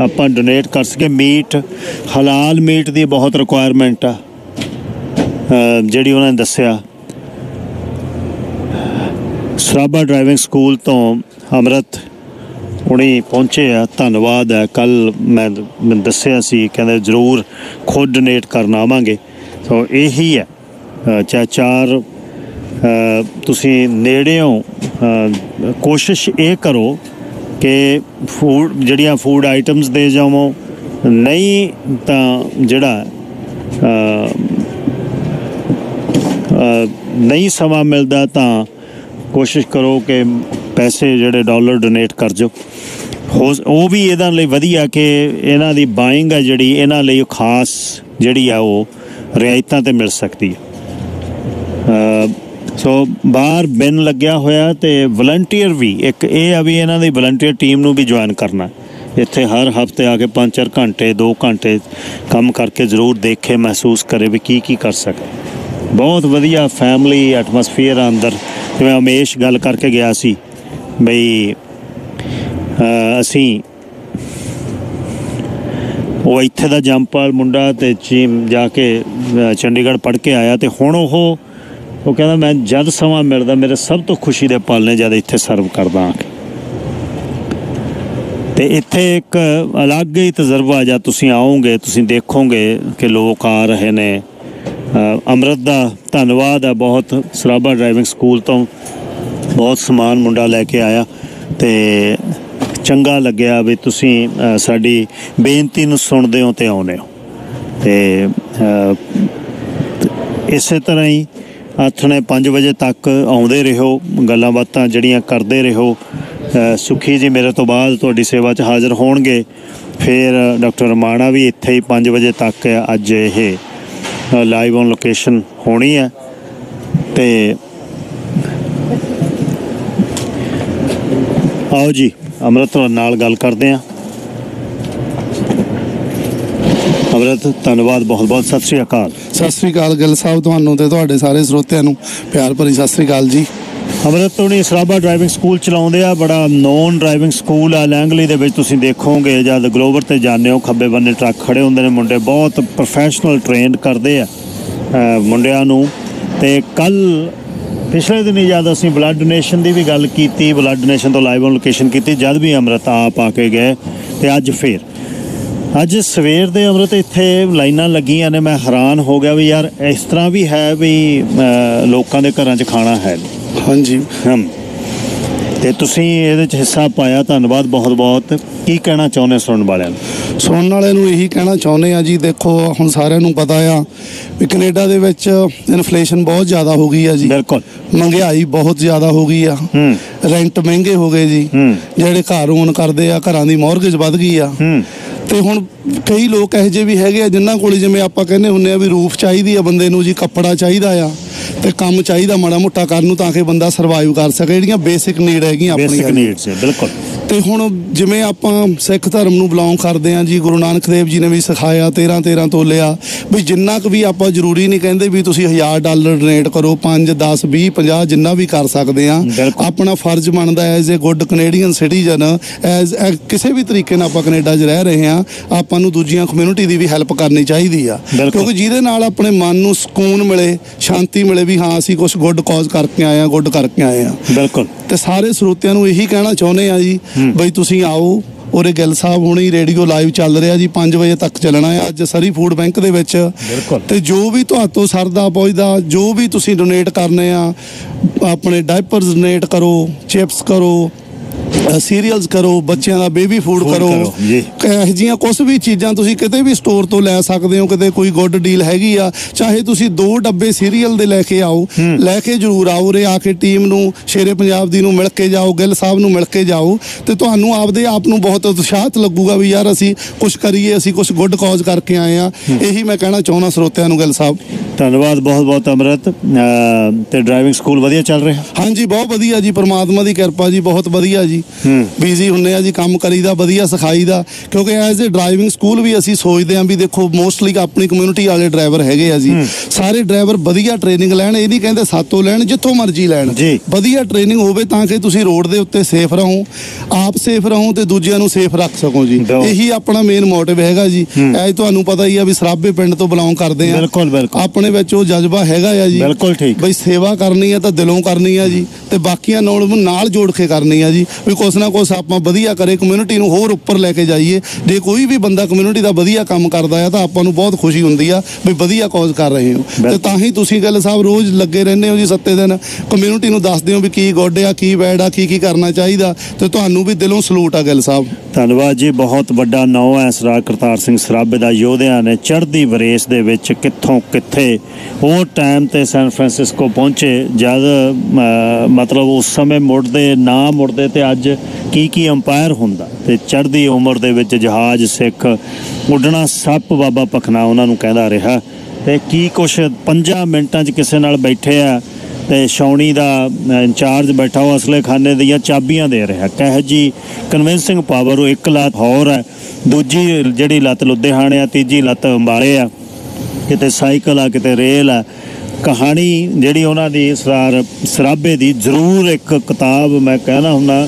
ਆਪਾਂ ਡੋਨੇਟ ਕਰ ਸਕੇ ਮੀਟ, ਹਲਾਲ ਮੀਟ ਦੀ ਬਹੁਤ ਰਿਕੁਆਇਰਮੈਂਟ ਆ। ਜਿਹੜੀ ਉਹਨਾਂ ਨੇ ਦੱਸਿਆ। ਸਰਾਬਾ ਡਰਾਈਵਿੰਗ ਸਕੂਲ ਤੋਂ ਅਮਰਤ ਹੁਣੇ ਪਹੁੰਚੇ ਆ। ਧੰਨਵਾਦ ਹੈ। ਕੱਲ ਮੈਂ ਮੈਨੂੰ ਦੱਸਿਆ ਸੀ, ਕਹਿੰਦੇ ਜ਼ਰੂਰ ਖੁਦ ਡੋਨੇਟ ਕਰਨ ਆਵਾਂਗੇ। ਸੋ ਇਹੀ ਹੈ। ਅਹ ਚਾਰ ਤੁਸੀਂ ਨੇੜਿਓਂ ਅਹ ਕੋਸ਼ਿਸ਼ ਇਹ ਕਰੋ ਕਿ ਫੂਡ ਜਿਹੜੀਆਂ ਫੂਡ ਆਈਟਮਸ ਦੇ ਜਾਵੋ, ਨਹੀਂ ਤਾਂ ਜਿਹੜਾ ਨਹੀਂ ਸਮਾਂ ਮਿਲਦਾ ਤਾਂ ਕੋਸ਼ਿਸ਼ ਕਰੋ ਕਿ ਪੈਸੇ ਜਿਹੜੇ ਡਾਲਰ ਡੋਨੇਟ ਕਰ ਜੋ ਹੋ ਉਹ ਵੀ ਇਹਨਾਂ ਲਈ ਵਧੀਆ ਕਿ ਇਹਨਾਂ ਦੀ ਬਾਇੰਗ ਹੈ ਜਿਹੜੀ, ਇਹਨਾਂ ਲਈ ਖਾਸ ਜਿਹੜੀ ਆ ਉਹ ਰਿਆਇਤਾਂ ਤੇ ਮਿਲ ਸਕਦੀ ਹੈ ਸੋ ਬਾਹਰ ਬਿਨ ਲੱਗਿਆ ਹੋਇਆ ਤੇ ਵਲੰਟੀਅਰ ਵੀ, ਇੱਕ ਇਹ ਆ ਵੀ ਇਹਨਾਂ ਦੀ ਵਲੰਟੀਅਰ ਟੀਮ ਨੂੰ ਵੀ ਜੁਆਇਨ ਕਰਨਾ। ਇੱਥੇ ਹਰ ਹਫ਼ਤੇ ਆ ਕੇ 5-4 ਘੰਟੇ 2 ਘੰਟੇ ਕੰਮ ਕਰਕੇ ਜ਼ਰੂਰ ਦੇਖੇ, ਮਹਿਸੂਸ ਕਰੇ ਵੀ ਕੀ ਕੀ ਕਰ ਸਕੇ। ਬਹੁਤ ਵਧੀਆ ਫੈਮਿਲੀ ਐਟਮੋਸਫੀਅਰ ਆ ਅੰਦਰ ਜਿਵੇਂ ਹਮੇਸ਼ ਗੱਲ ਕਰਕੇ ਗਿਆ ਸੀ, ਬਈ ਅਸੀਂ ਉਹ ਇੱਥੇ ਦਾ ਜੰਪਾਲ ਮੁੰਡਾ ਤੇ ਚੀਮ ਜਾ ਕੇ ਚੰਡੀਗੜ੍ਹ ਪੜ੍ਹ ਕੇ ਆਇਆ ਤੇ ਹੁਣ ਉਹ ਉਹ ਕਹਿੰਦਾ, ਮੈਂ ਜਦ ਸਮਾਂ ਮਿਲਦਾ, ਮੇਰੇ ਸਭ ਤੋਂ ਖੁਸ਼ੀ ਦੇ ਪਲ ਨੇ ਜਦ ਇੱਥੇ ਸਰਵ ਕਰਦਾ ਆ ਤੇ ਇੱਥੇ ਇੱਕ ਅਲੱਗ ਹੀ ਤਜਰਬਾ ਜਦ ਤੁਸੀਂ ਆਓਗੇ, ਤੁਸੀਂ ਦੇਖੋਗੇ ਕਿ ਲੋਕ ਆ ਰਹੇ ਨੇ। ਅੰਮ੍ਰਿਤ ਦਾ ਧੰਨਵਾਦ ਹੈ। ਬਹੁਤ ਸਰਾਬਾ ਡਰਾਈਵਿੰਗ ਸਕੂਲ ਤੋਂ ਬਹੁਤ ਸਮਾਨ ਮੁੰਡਾ ਲੈ ਕੇ ਆਇਆ ਤੇ ਚੰਗਾ ਲੱਗਿਆ ਵੀ ਤੁਸੀਂ ਸਾਡੀ ਬੇਨਤੀ ਨੂੰ ਸੁਣਦੇ ਹੋ ਤੇ ਆਉਂਦੇ ਹੋ। ਤੇ ਅਹ, ਇਸੇ ਤਰ੍ਹਾਂ ਹੀ ਆਥਣੇ 5 ਵਜੇ ਤੱਕ ਆਉਂਦੇ ਰਹੋ ਗੱਲਾਂ ਬਾਤਾਂ ਜਿਹੜੀਆਂ ਕਰਦੇ ਰਹੋ। ਸੁਖੀ ਜੀ ਮੇਰੇ ਤੋਂ ਬਾਅਦ ਤੁਹਾਡੀ ਸੇਵਾ 'ਚ ਹਾਜ਼ਰ ਹੋਣਗੇ। ਫਿਰ ਡਾਕਟਰ ਰਮਾਣਾ ਵੀ ਇੱਥੇ ਹੀ 5 ਵਜੇ ਤੱਕ ਅੱਜ ਇਹ ਲਾਈਵ ਔਨ ਲੋਕੇਸ਼ਨ ਹੋਣੀ ਹੈ ਤੇ ਆਓ ਜੀ, ਅਮਰਤ ਨਾਲ ਗੱਲ ਕਰਦੇ ਹਾਂ। ਅਮਰਤ, ਧੰਨਵਾਦ, ਬਹੁਤ ਬਹੁਤ ਸਤਿ ਸ੍ਰੀ ਅਕਾਲ। ਸਤਿ ਸ੍ਰੀ ਅਕਾਲ ਗਿੱਲ ਸਾਹਿਬ, ਤੁਹਾਨੂੰ ਤੇ ਤੁਹਾਡੇ ਸਾਰੇ ਸਰੋਤਿਆਂ ਨੂੰ ਪਿਆਰ ਭਰੀ ਸਤਿ ਸ੍ਰੀ ਅਕਾਲ ਜੀ। ਅਮਰਤ ਹੁਣੀ ਸਰਾਬਾ ਡਰਾਈਵਿੰਗ ਸਕੂਲ ਚਲਾਉਂਦੇ ਆ, ਬੜਾ ਨੋਨ ਡਰਾਈਵਿੰਗ ਸਕੂਲ ਆ। ਲੈਂਗਲੀ ਦੇ ਵਿੱਚ ਤੁਸੀਂ ਦੇਖੋਗੇ ਜਦ ਗਲੋਬਰ ਤੇ ਜਾਂਦੇ ਹੋ, ਖੱਬੇ ਬੰਨੇ ਟਰੱਕ ਖੜੇ ਹੁੰਦੇ ਨੇ ਮੁੰਡੇ, ਬਹੁਤ ਪ੍ਰੋਫੈਸ਼ਨਲ ਟ੍ਰੇਨਡ ਕਰਦੇ ਆ ਮੁੰਡਿਆਂ ਨੂੰ। ਤੇ ਕੱਲ, ਪਿਛਲੇ ਦਿਨੀ ਜਦ ਅਸੀਂ ਬਲੱਡ ਡੋਨੇਸ਼ਨ ਦੀ ਵੀ ਗੱਲ ਕੀਤੀ ਬਲੱਡ ਡੋਨੇਸ਼ਨ ਤੋਂ ਲਾਈਵ ਔਨ ਲੋਕੇਸ਼ਨ ਕੀਤੀ, ਜਦ ਵੀ ਅਮਰਤ ਆਪ ਆ ਕੇ ਗਏ, ਤੇ ਅੱਜ ਫੇਰ। ਅੱਜ ਸਵੇਰ ਦੇ ਅੰਮ੍ਰਿਤ ਇੱਥੇ ਲਾਈਨਾਂ ਲੱਗੀਆਂ ਨੇ, ਮੈਂ ਹੈਰਾਨ ਹੋ ਗਿਆ ਵੀ ਯਾਰ, ਇਸ ਤਰ੍ਹਾਂ ਵੀ ਹੈ ਵੀ ਲੋਕਾਂ ਦੇ ਘਰਾਂ 'ਚ ਖਾਣਾ ਹੈ ਨਹੀਂ। ਹਾਂਜੀ। ਹਮ। ਤੇ ਤੁਸੀਂ ਇਹਦੇ 'ਚ ਹਿੱਸਾ ਪਾਇਆ ਧੰਨਵਾਦ ਬਹੁਤ ਬਹੁਤ। ਕੀ ਕਹਿਣਾ ਚਾਹੁੰਦੇ ਸੁਣਨ ਵਾਲਿਆਂ ਨੂੰ? ਸੁਣਨ ਵਾਲਿਆਂ ਨੂੰ ਇਹੀ ਕਹਿਣਾ ਚਾਹੁੰਦੇ ਆ ਜੀ ਦੇਖੋ ਹੁਣ ਸਾਰਿਆਂ ਨੂੰ ਪਤਾ ਆ ਵੀ ਕੈਨੇਡਾ ਦੇ ਵਿੱਚ ਇਨਫਲੇਸ਼ਨ ਬਹੁਤ ਜ਼ਿਆਦਾ ਹੋ ਗਈ ਆ ਜੀ। ਬਿਲਕੁਲ। ਮਹਿੰਗਾਈ ਬਹੁਤ ਜ਼ਿਆਦਾ ਹੋ ਗਈ ਆ। ਰੈਂਟ ਮਹਿੰਗੇ ਹੋ ਗਏ ਜੀ। ਜਿਹੜੇ ਘਰ ਓਨ ਕਰਦੇ ਆ ਘਰਾਂ ਦੀ ਮੌਰਗੇਜ ਵੱਧ ਗਈ ਆ। ਤੇ ਹੁਣ ਕਈ ਲੋਕ ਇਹੋ ਜਿਹੇ ਵੀ ਹੈਗੇ ਆ ਜਿਨ੍ਹਾਂ ਕੋਲ ਜਿਵੇਂ ਆਪਾਂ ਕਹਿੰਦੇ ਹੁੰਨੇ ਆ ਵੀ ਰੂਫ ਚਾਹੀਦੀ ਆ ਬੰਦੇ ਨੂੰ ਜੀ ਕੱਪੜਾ ਚਾਹੀਦਾ ਆ। ਤੇ ਕੰਮ ਚਾਹੀਦਾ ਮਾੜਾ ਮੋਟਾ ਕਰਨ ਨੂੰ ਤਾਂ ਕਿ ਬੰਦਾ ਸਰਵਾਈਵ ਕਰ ਸਕੇ, ਜਿਹੜੀਆਂ ਬੇਸਿਕ ਨੀਡ ਹੈਗੀਆਂ ਬੇਸਿਕ ਨੀਡਸ ਹੈ ਬਿਲਕੁਲ। ਤੇ ਹੁਣ ਜਿਵੇਂ ਆਪਾਂ ਸਿੱਖ ਧਰਮ ਨੂੰ ਬਿਲੋਂਗ ਕਰਦੇ ਆਂ ਜੀ ਗੁਰੂ ਨਾਨਕ ਦੇਵ ਜੀ ਨੇ ਵੀ ਸਿਖਾਇਆ 13 13 ਤੋਲਿਆ ਵੀ ਜਿੰਨਾ ਕੁ ਵੀ ਆਪਾਂ ਜ਼ਰੂਰੀ ਨਹੀਂ ਕਹਿੰਦੇ ਵੀ ਤੁਸੀਂ 1000 ਡਾਲਰ ਡੋਨੇਟ ਕਰੋ 5 10 20 50 ਜਿੰਨਾ ਵੀ ਕਰ ਸਕਦੇ ਆ। ਆਪਣਾ ਫਰਜ਼ ਬਣਦਾ as a good Canadian citizen as ਕਿਸੇ ਵੀ ਤਰੀਕੇ ਨਾਲ ਆਪਾਂ ਕੈਨੇਡਾ 'ਚ ਰਹਿ ਰਹੇ ਆ ਆਪਾਂ ਨੂੰ ਦੂਜੀਆਂ ਕਮਿਊਨਿਟੀ ਦੀ ਵੀ ਹੈਲਪ ਕਰਨੀ ਚਾਹੀਦੀ ਆ। ਕਿਉਂਕਿ ਜਿਹਦੇ ਨਾਲ ਆਪਣੇ ਮਨ ਨੂੰ ਸਕੂਨ ਮਿਲੇ ਸ਼ਾਂਤੀ ਮਿਲੇ ਵੀ ਹਾਂ ਅਸੀਂ ਕੁਝ ਗੁੱਡ ਕਾਜ਼ ਕਰਕੇ ਆਏ ਆ ਗੁੱਡ ਕਰਕੇ ਆਏ ਆ ਬਿਲਕੁਲ ਤੇ ਸਾਰੇ ਸਰੋਤਿਆਂ ਨੂੰ ਇਹੀ ਕਹਿਣਾ ਚਾਹੁੰਦੇ ਆ ਜੀ ਬਈ ਤੁਸੀਂ ਆਓ ਉਰੇ ਗਿੱਲ ਸਾਹਿਬ ਹੁਣੀ ਰੇਡੀਓ ਲਾਈਵ ਚੱਲ ਰਿਹਾ ਜੀ 5 ਵਜੇ ਤੱਕ ਚੱਲਣਾ ਹੈ ਅੱਜ ਸਰੀ ਫੂਡ ਬੈਂਕ ਦੇ ਵਿੱਚ। ਤੇ ਜੋ ਵੀ ਤੁਹਾਤੋਂ ਸਰਦਾ ਪਹੁੰਚਦਾ ਜੋ ਵੀ ਤੁਸੀਂ ਡੋਨੇਟ ਕਰਨੇ ਆ ਆਪਣੇ ਡਾਈਪਰਸ ਡੋਨੇਟ ਕਰੋ ਚਿਪਸ ਕਰੋ ਸੀਰੀਅਲਸ ਕਰੋ ਬੱਚਿਆਂ ਦਾ ਬੇਬੀ ਫੂਡ ਕਰੋ। ਇਹੋ ਜਿਹੀਆਂ ਕੁਝ ਵੀ ਚੀਜ਼ਾਂ ਤੁਸੀਂ ਕਿਤੇ ਵੀ ਸਟੋਰ ਤੋਂ ਲੈ ਸਕਦੇ ਹੋ ਕਿਤੇ ਕੋਈ ਗੁੱਡ ਡੀਲ ਹੈਗੀ ਆ ਚਾਹੇ ਤੁਸੀਂ ਦੋ ਡੱਬੇ ਸੀਰੀਅਲ ਦੇ ਲੈ ਕੇ ਆਓ ਲੈ ਕੇ ਜਰੂਰ ਆਓ ਉਰੇ ਆ ਕੇ ਟੀਮ ਨੂੰ ਸ਼ੇਰੇ ਪੰਜਾਬ ਦੀ ਨੂੰ ਮਿਲ ਕੇ ਜਾਓ ਗਿੱਲ ਸਾਹਿਬ ਨੂੰ ਮਿਲ ਕੇ ਜਾਓ ਤੇ ਤੁਹਾਨੂੰ ਆਪਦੇ ਆਪ ਨੂੰ ਬਹੁਤ ਉਤਸ਼ਾਹਤ ਲੱਗੂਗਾ ਵੀ ਯਾਰ ਅਸੀਂ ਕੁਝ ਕਰੀਏ ਅਸੀਂ ਕੁਝ ਗੁੱਡ ਕਾਜ਼ ਕਰਕੇ ਆਏ ਆ। ਇਹੀ ਮੈਂ ਕਹਿਣਾ ਚਾਹੁੰਦਾ ਸਰੋਤਿਆਂ ਨੂੰ ਗਿੱਲ ਸਾਹਿਬ। ਧੰਨਵਾਦ ਬਹੁਤ ਬਹੁਤ ਅਮਰਤ। ਤੇ ਡਰਾਈਵਿੰਗ ਸਕੂਲ ਵਧੀਆ ਚੱਲ ਰਿਹਾ? ਹਾਂਜੀ ਬਹੁਤ ਵਧੀਆ ਜੀ ਪ੍ਰਮਾਤਮਾ ਦੀ ਕਿਰਪਾ ਜੀ ਬਹੁਤ ਵਧੀਆ ਜੀ। ਹੂੰ। ਬੀਜ਼ੀ ਹੁੰਨੇ ਆ ਜੀ ਕੰਮ ਕਰੀਦਾ ਵਧੀਆ ਸਿਖਾਈ ਦਾ ਕਿਉਂਕਿ ਐਜ਼ ਅ ਡਰਾਈਵਿੰਗ ਸਕੂਲ ਵੀ ਅਸੀਂ ਸੋਚਦੇ ਆਂ ਵੀ ਦੇਖੋ ਮੋਸਟਲੀ ਆਪਣੀ ਕਮਿਊਨਿਟੀ ਵਾਲੇ ਡਰਾਈਵਰ ਹੈਗੇ ਆ ਜੀ ਸਾਰੇ ਡਰਾਈਵਰ ਵਧੀਆ ਟ੍ਰੇਨਿੰਗ ਲੈਣ ਇਹ ਨਹੀਂ ਕਹਿੰਦੇ ਸਾਤੋਂ ਲੈਣ ਜਿੱਥੋਂ ਮਰਜ਼ੀ ਲੈਣ ਜੀ। ਵਧੀਆ ਟ੍ਰੇਨਿੰਗ ਹੋਵੇ ਤਾਂ ਕਿ ਤੁਸੀਂ ਰੋਡ ਦੇ ਉੱਤੇ ਸੇਫ ਰਹੋ ਆਪ ਸੇਫ ਰਹੋ ਤੇ ਦੂਜਿਆਂ ਨੂੰ ਸੇਫ ਰੱਖ ਸਕੋ ਜੀ। ਇਹੀ ਆਪਣਾ ਮੇਨ ਮੋਟਿਵ ਹੈਗਾ ਜੀ ਐਜ ਤੁਹਾਨੂੰ ਪਤਾ ਹੀ ਆ ਵੀ ਸਰਾਬੇ ਪਿੰਡ ਤੋਂ ਬਿਲੋਂਗ ਕਰਦੇ ਆ ਬਿਲਕੁਲ, ਬਿਲਕੁਲ। ਆਪਣੇ ਵਿੱਚ ਉਹ ਜਜ਼ਬਾ ਹੈਗਾ ਆ ਜੀ ਬਿਲਕੁਲ ਠੀਕ। ਬਈ ਸੇਵਾ ਕਰਨੀ ਹੈ ਤਾਂ ਦਿਲੋਂ ਕਰਨੀ ਹੈ ਜੀ ਤੇ ਬਾਕੀਆਂ ਨਾਲ ਨਾਲ ਜੋੜ ਕੇ ਕਰਨੀ ਹੈ ਜੀ ਵੀ ਕੁਛ ਨਾ ਕੁਛ ਆਪਾਂ ਵਧੀਆ ਕਰੇ ਕਮਿਊਨਿਟੀ ਨੂੰ ਹੋਰ ਉੱਪਰ ਲੈ ਕੇ ਜਾਈਏ। ਜੇ ਕੋਈ ਵੀ ਬੰਦਾ ਕਮਿਊਨਿਟੀ ਦਾ ਵਧੀਆ ਕੰਮ ਕਰਦਾ ਆ ਤਾਂ ਆਪਾਂ ਨੂੰ ਬਹੁਤ ਖੁਸ਼ੀ ਹੁੰਦੀ ਆ ਵੀ ਵਧੀਆ ਕੌਜ਼ ਕਰ ਰਹੇ ਹੋ। ਤੇ। ਤਾਂ ਹੀ ਤੁਸੀਂ ਗੱਲ ਸਾਹਿਬ ਰੋਜ਼ ਲੱਗੇ ਰਹਿੰਦੇ ਹੋ ਜੀ ਸੱਤੇ ਦਿਨ। ਕਮਿਊਨਿਟੀ ਨੂੰ ਦੱਸਦੇ ਹੋ ਵੀ ਕੀ ਗੁੱਡ ਆ ਕੀ ਬੈਡ ਆ ਕੀ ਕੀ ਕਰਨਾ ਚਾਹੀਦਾ। ਤੇ ਤੁਹਾਨੂੰ ਵੀ ਦਿਲੋਂ ਸਲੂਟ ਆ ਗੱਲ ਸਾਹਿਬ। ਧੰਨਵਾਦ ਜੀ ਬਹੁਤ ਵੱਡਾ ਨਾਂ ਹੈ ਸਰਦਾਰ ਕਰਤਾਰ ਸਿੰਘ ਸਰਾਭੇ ਦਾ। ਯੋਧਿਆਂ ਨੇ ਚੜ੍ਹਦੀ ਵਰੇਸ ਦੇ ਵਿੱਚ ਕਿੱਥੋਂ ਕਿੱਥੇ ਉਹ ਟਾਈਮ ਤੇ ਸੈਨ ਫਰਾਂਸਿਸਕੋ ਪਹੁੰਚੇ। ਜਦ ਮਤਲਬ ਉਸ ਸਮੇਂ ਮੁੜਦੇ ਨਾ ਮੁੜਦੇ ਤੇ ਅੱਜ ਕੀ ਕੀ ਅੰਪਾਇਰ ਹੁੰਦਾ ਤੇ ਚੜ੍ਹਦੀ ਉਮਰ ਦੇ ਵਿੱਚ ਜਹਾਜ਼, ਸਿੱਖ, ਉੱਡਣਾ ਸੱਪ ਬਾਬਾ ਪਖਨਾ ਉਹਨਾਂ ਨੂੰ ਕਹਿੰਦਾ ਰਿਹਾ ਤੇ ਕੀ ਕੁਛ 5 ਮਿੰਟਾਂ 'ਚ ਕਿਸੇ ਨਾਲ ਬੈਠੇ ਆ ਤੇ ਛਾਉਣੀ ਦਾ ਇੰਚਾਰਜ ਬੈਠਾ ਉਹ ਅਸਲੇ ਖਾਨੇ ਦੀਆਂ ਚਾਬੀਆਂ ਦੇ ਰਿਹਾ। ਕਹਿ ਜੀ ਕਨਵਿੰਸਿੰਗ ਪਾਵਰ ਉਹ ਇੱਕ ਲੱਤ ਹੋਰ ਹੈ, ਦੂਜੀ ਜਿਹੜੀ ਲੱਤ ਲੁਧਿਆਣੇ ਆ, ਤੀਜੀ ਲੱਤ ਅੰਬਾਲੇ ਆ, ਕਿਤੇ ਸਾਈਕਲ ਆ, ਕਿਤੇ ਰੇਲ ਆ। ਕਹਾਣੀ ਜਿਹੜੀ ਉਹਨਾਂ ਦੀ ਸਰਦਾਰ ਸਰਾਬੇ ਦੀ ਜ਼ਰੂਰ ਇੱਕ ਕਿਤਾਬ ਮੈਂ ਕਹਿਣਾ ਹੁੰਦਾ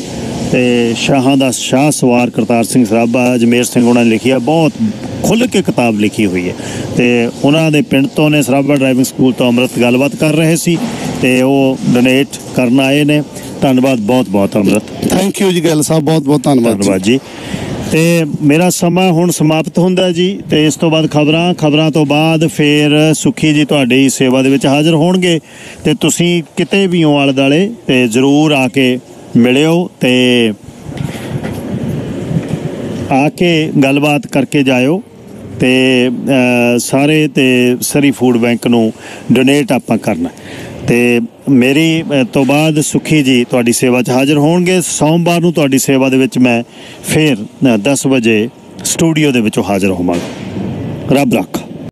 ਤੇ ਸ਼ਾਹਾਂ ਦਾ ਸ਼ਾਹ ਸਵਾਰ ਕਰਤਾਰ ਸਿੰਘ ਸਰਾਭਾ ਅਜਮੇਰ ਸਿੰਘ ਉਹਨਾਂ ਨੇ ਲਿਖੀ ਆ ਬਹੁਤ ਖੁੱਲ੍ਹ ਕੇ ਕਿਤਾਬ ਲਿਖੀ ਹੋਈ ਹੈ। ਤੇ ਉਹਨਾਂ ਦੇ ਪਿੰਡ ਤੋਂ ਨੇ ਸਰਾਭਾ ਡਰਾਈਵਿੰਗ ਸਕੂਲ ਤੋਂ ਅੰਮ੍ਰਿਤ ਗੱਲਬਾਤ ਕਰ ਰਹੇ ਸੀ ਤੇ ਉਹ ਡੋਨੇਟ ਕਰਨ ਆਏ ਨੇ। ਧੰਨਵਾਦ ਬਹੁਤ ਬਹੁਤ ਅੰਮ੍ਰਿਤ। ਥੈਂਕ ਯੂ ਜੀ ਗੱਲ ਸਾਹਿਬ ਬਹੁਤ ਬਹੁਤ ਧੰਨਵਾਦ। ਧੰਨਵਾਦ ਜੀ। ਤੇ ਮੇਰਾ ਸਮਾਂ ਹੁਣ ਸਮਾਪਤ ਹੁੰਦਾ ਜੀ ਤੇ ਇਸ ਤੋਂ ਬਾਅਦ ਖਬਰਾਂ ਖਬਰਾਂ ਤੋਂ ਬਾਅਦ ਫੇਰ ਸੁਖੀ ਜੀ ਤੁਹਾਡੀ ਸੇਵਾ ਦੇ ਵਿੱਚ ਹਾਜ਼ਰ ਹੋਣਗੇ ਤੇ ਤੁਸੀਂ ਕਿਤੇ ਵੀ ਹੋ ਆਲੇ ਦਾਲੇ ਤੇ ਜ਼ਰੂਰ ਆ ਕੇ ਮਿਲਿਓ ਤੇ ਆ ਕੇ ਗੱਲਬਾਤ ਕਰਕੇ ਜਾਇਓ ਤੇ ਸਾਰੇ ਤੇ ਸਰੀ ਫੂਡ ਬੈਂਕ ਨੂੰ ਡੋਨੇਟ ਆਪਾਂ ਕਰਨਾ। ਤੇ ਮੇਰੀ ਤੋਂ ਬਾਅਦ ਸੁਖੀ ਜੀ ਤੁਹਾਡੀ ਸੇਵਾ 'ਚ ਹਾਜ਼ਰ ਹੋਣਗੇ। ਸੋਮਵਾਰ ਨੂੰ ਤੁਹਾਡੀ ਸੇਵਾ ਦੇ ਵਿੱਚ ਮੈਂ ਫੇਰ ਅਹ, 10 ਵਜੇ ਸਟੂਡੀਓ ਦੇ ਵਿੱਚੋਂ ਹਾਜ਼ਰ ਹੋਵਾਂਗਾ। ਰੱਬ ਰੱਖਾ।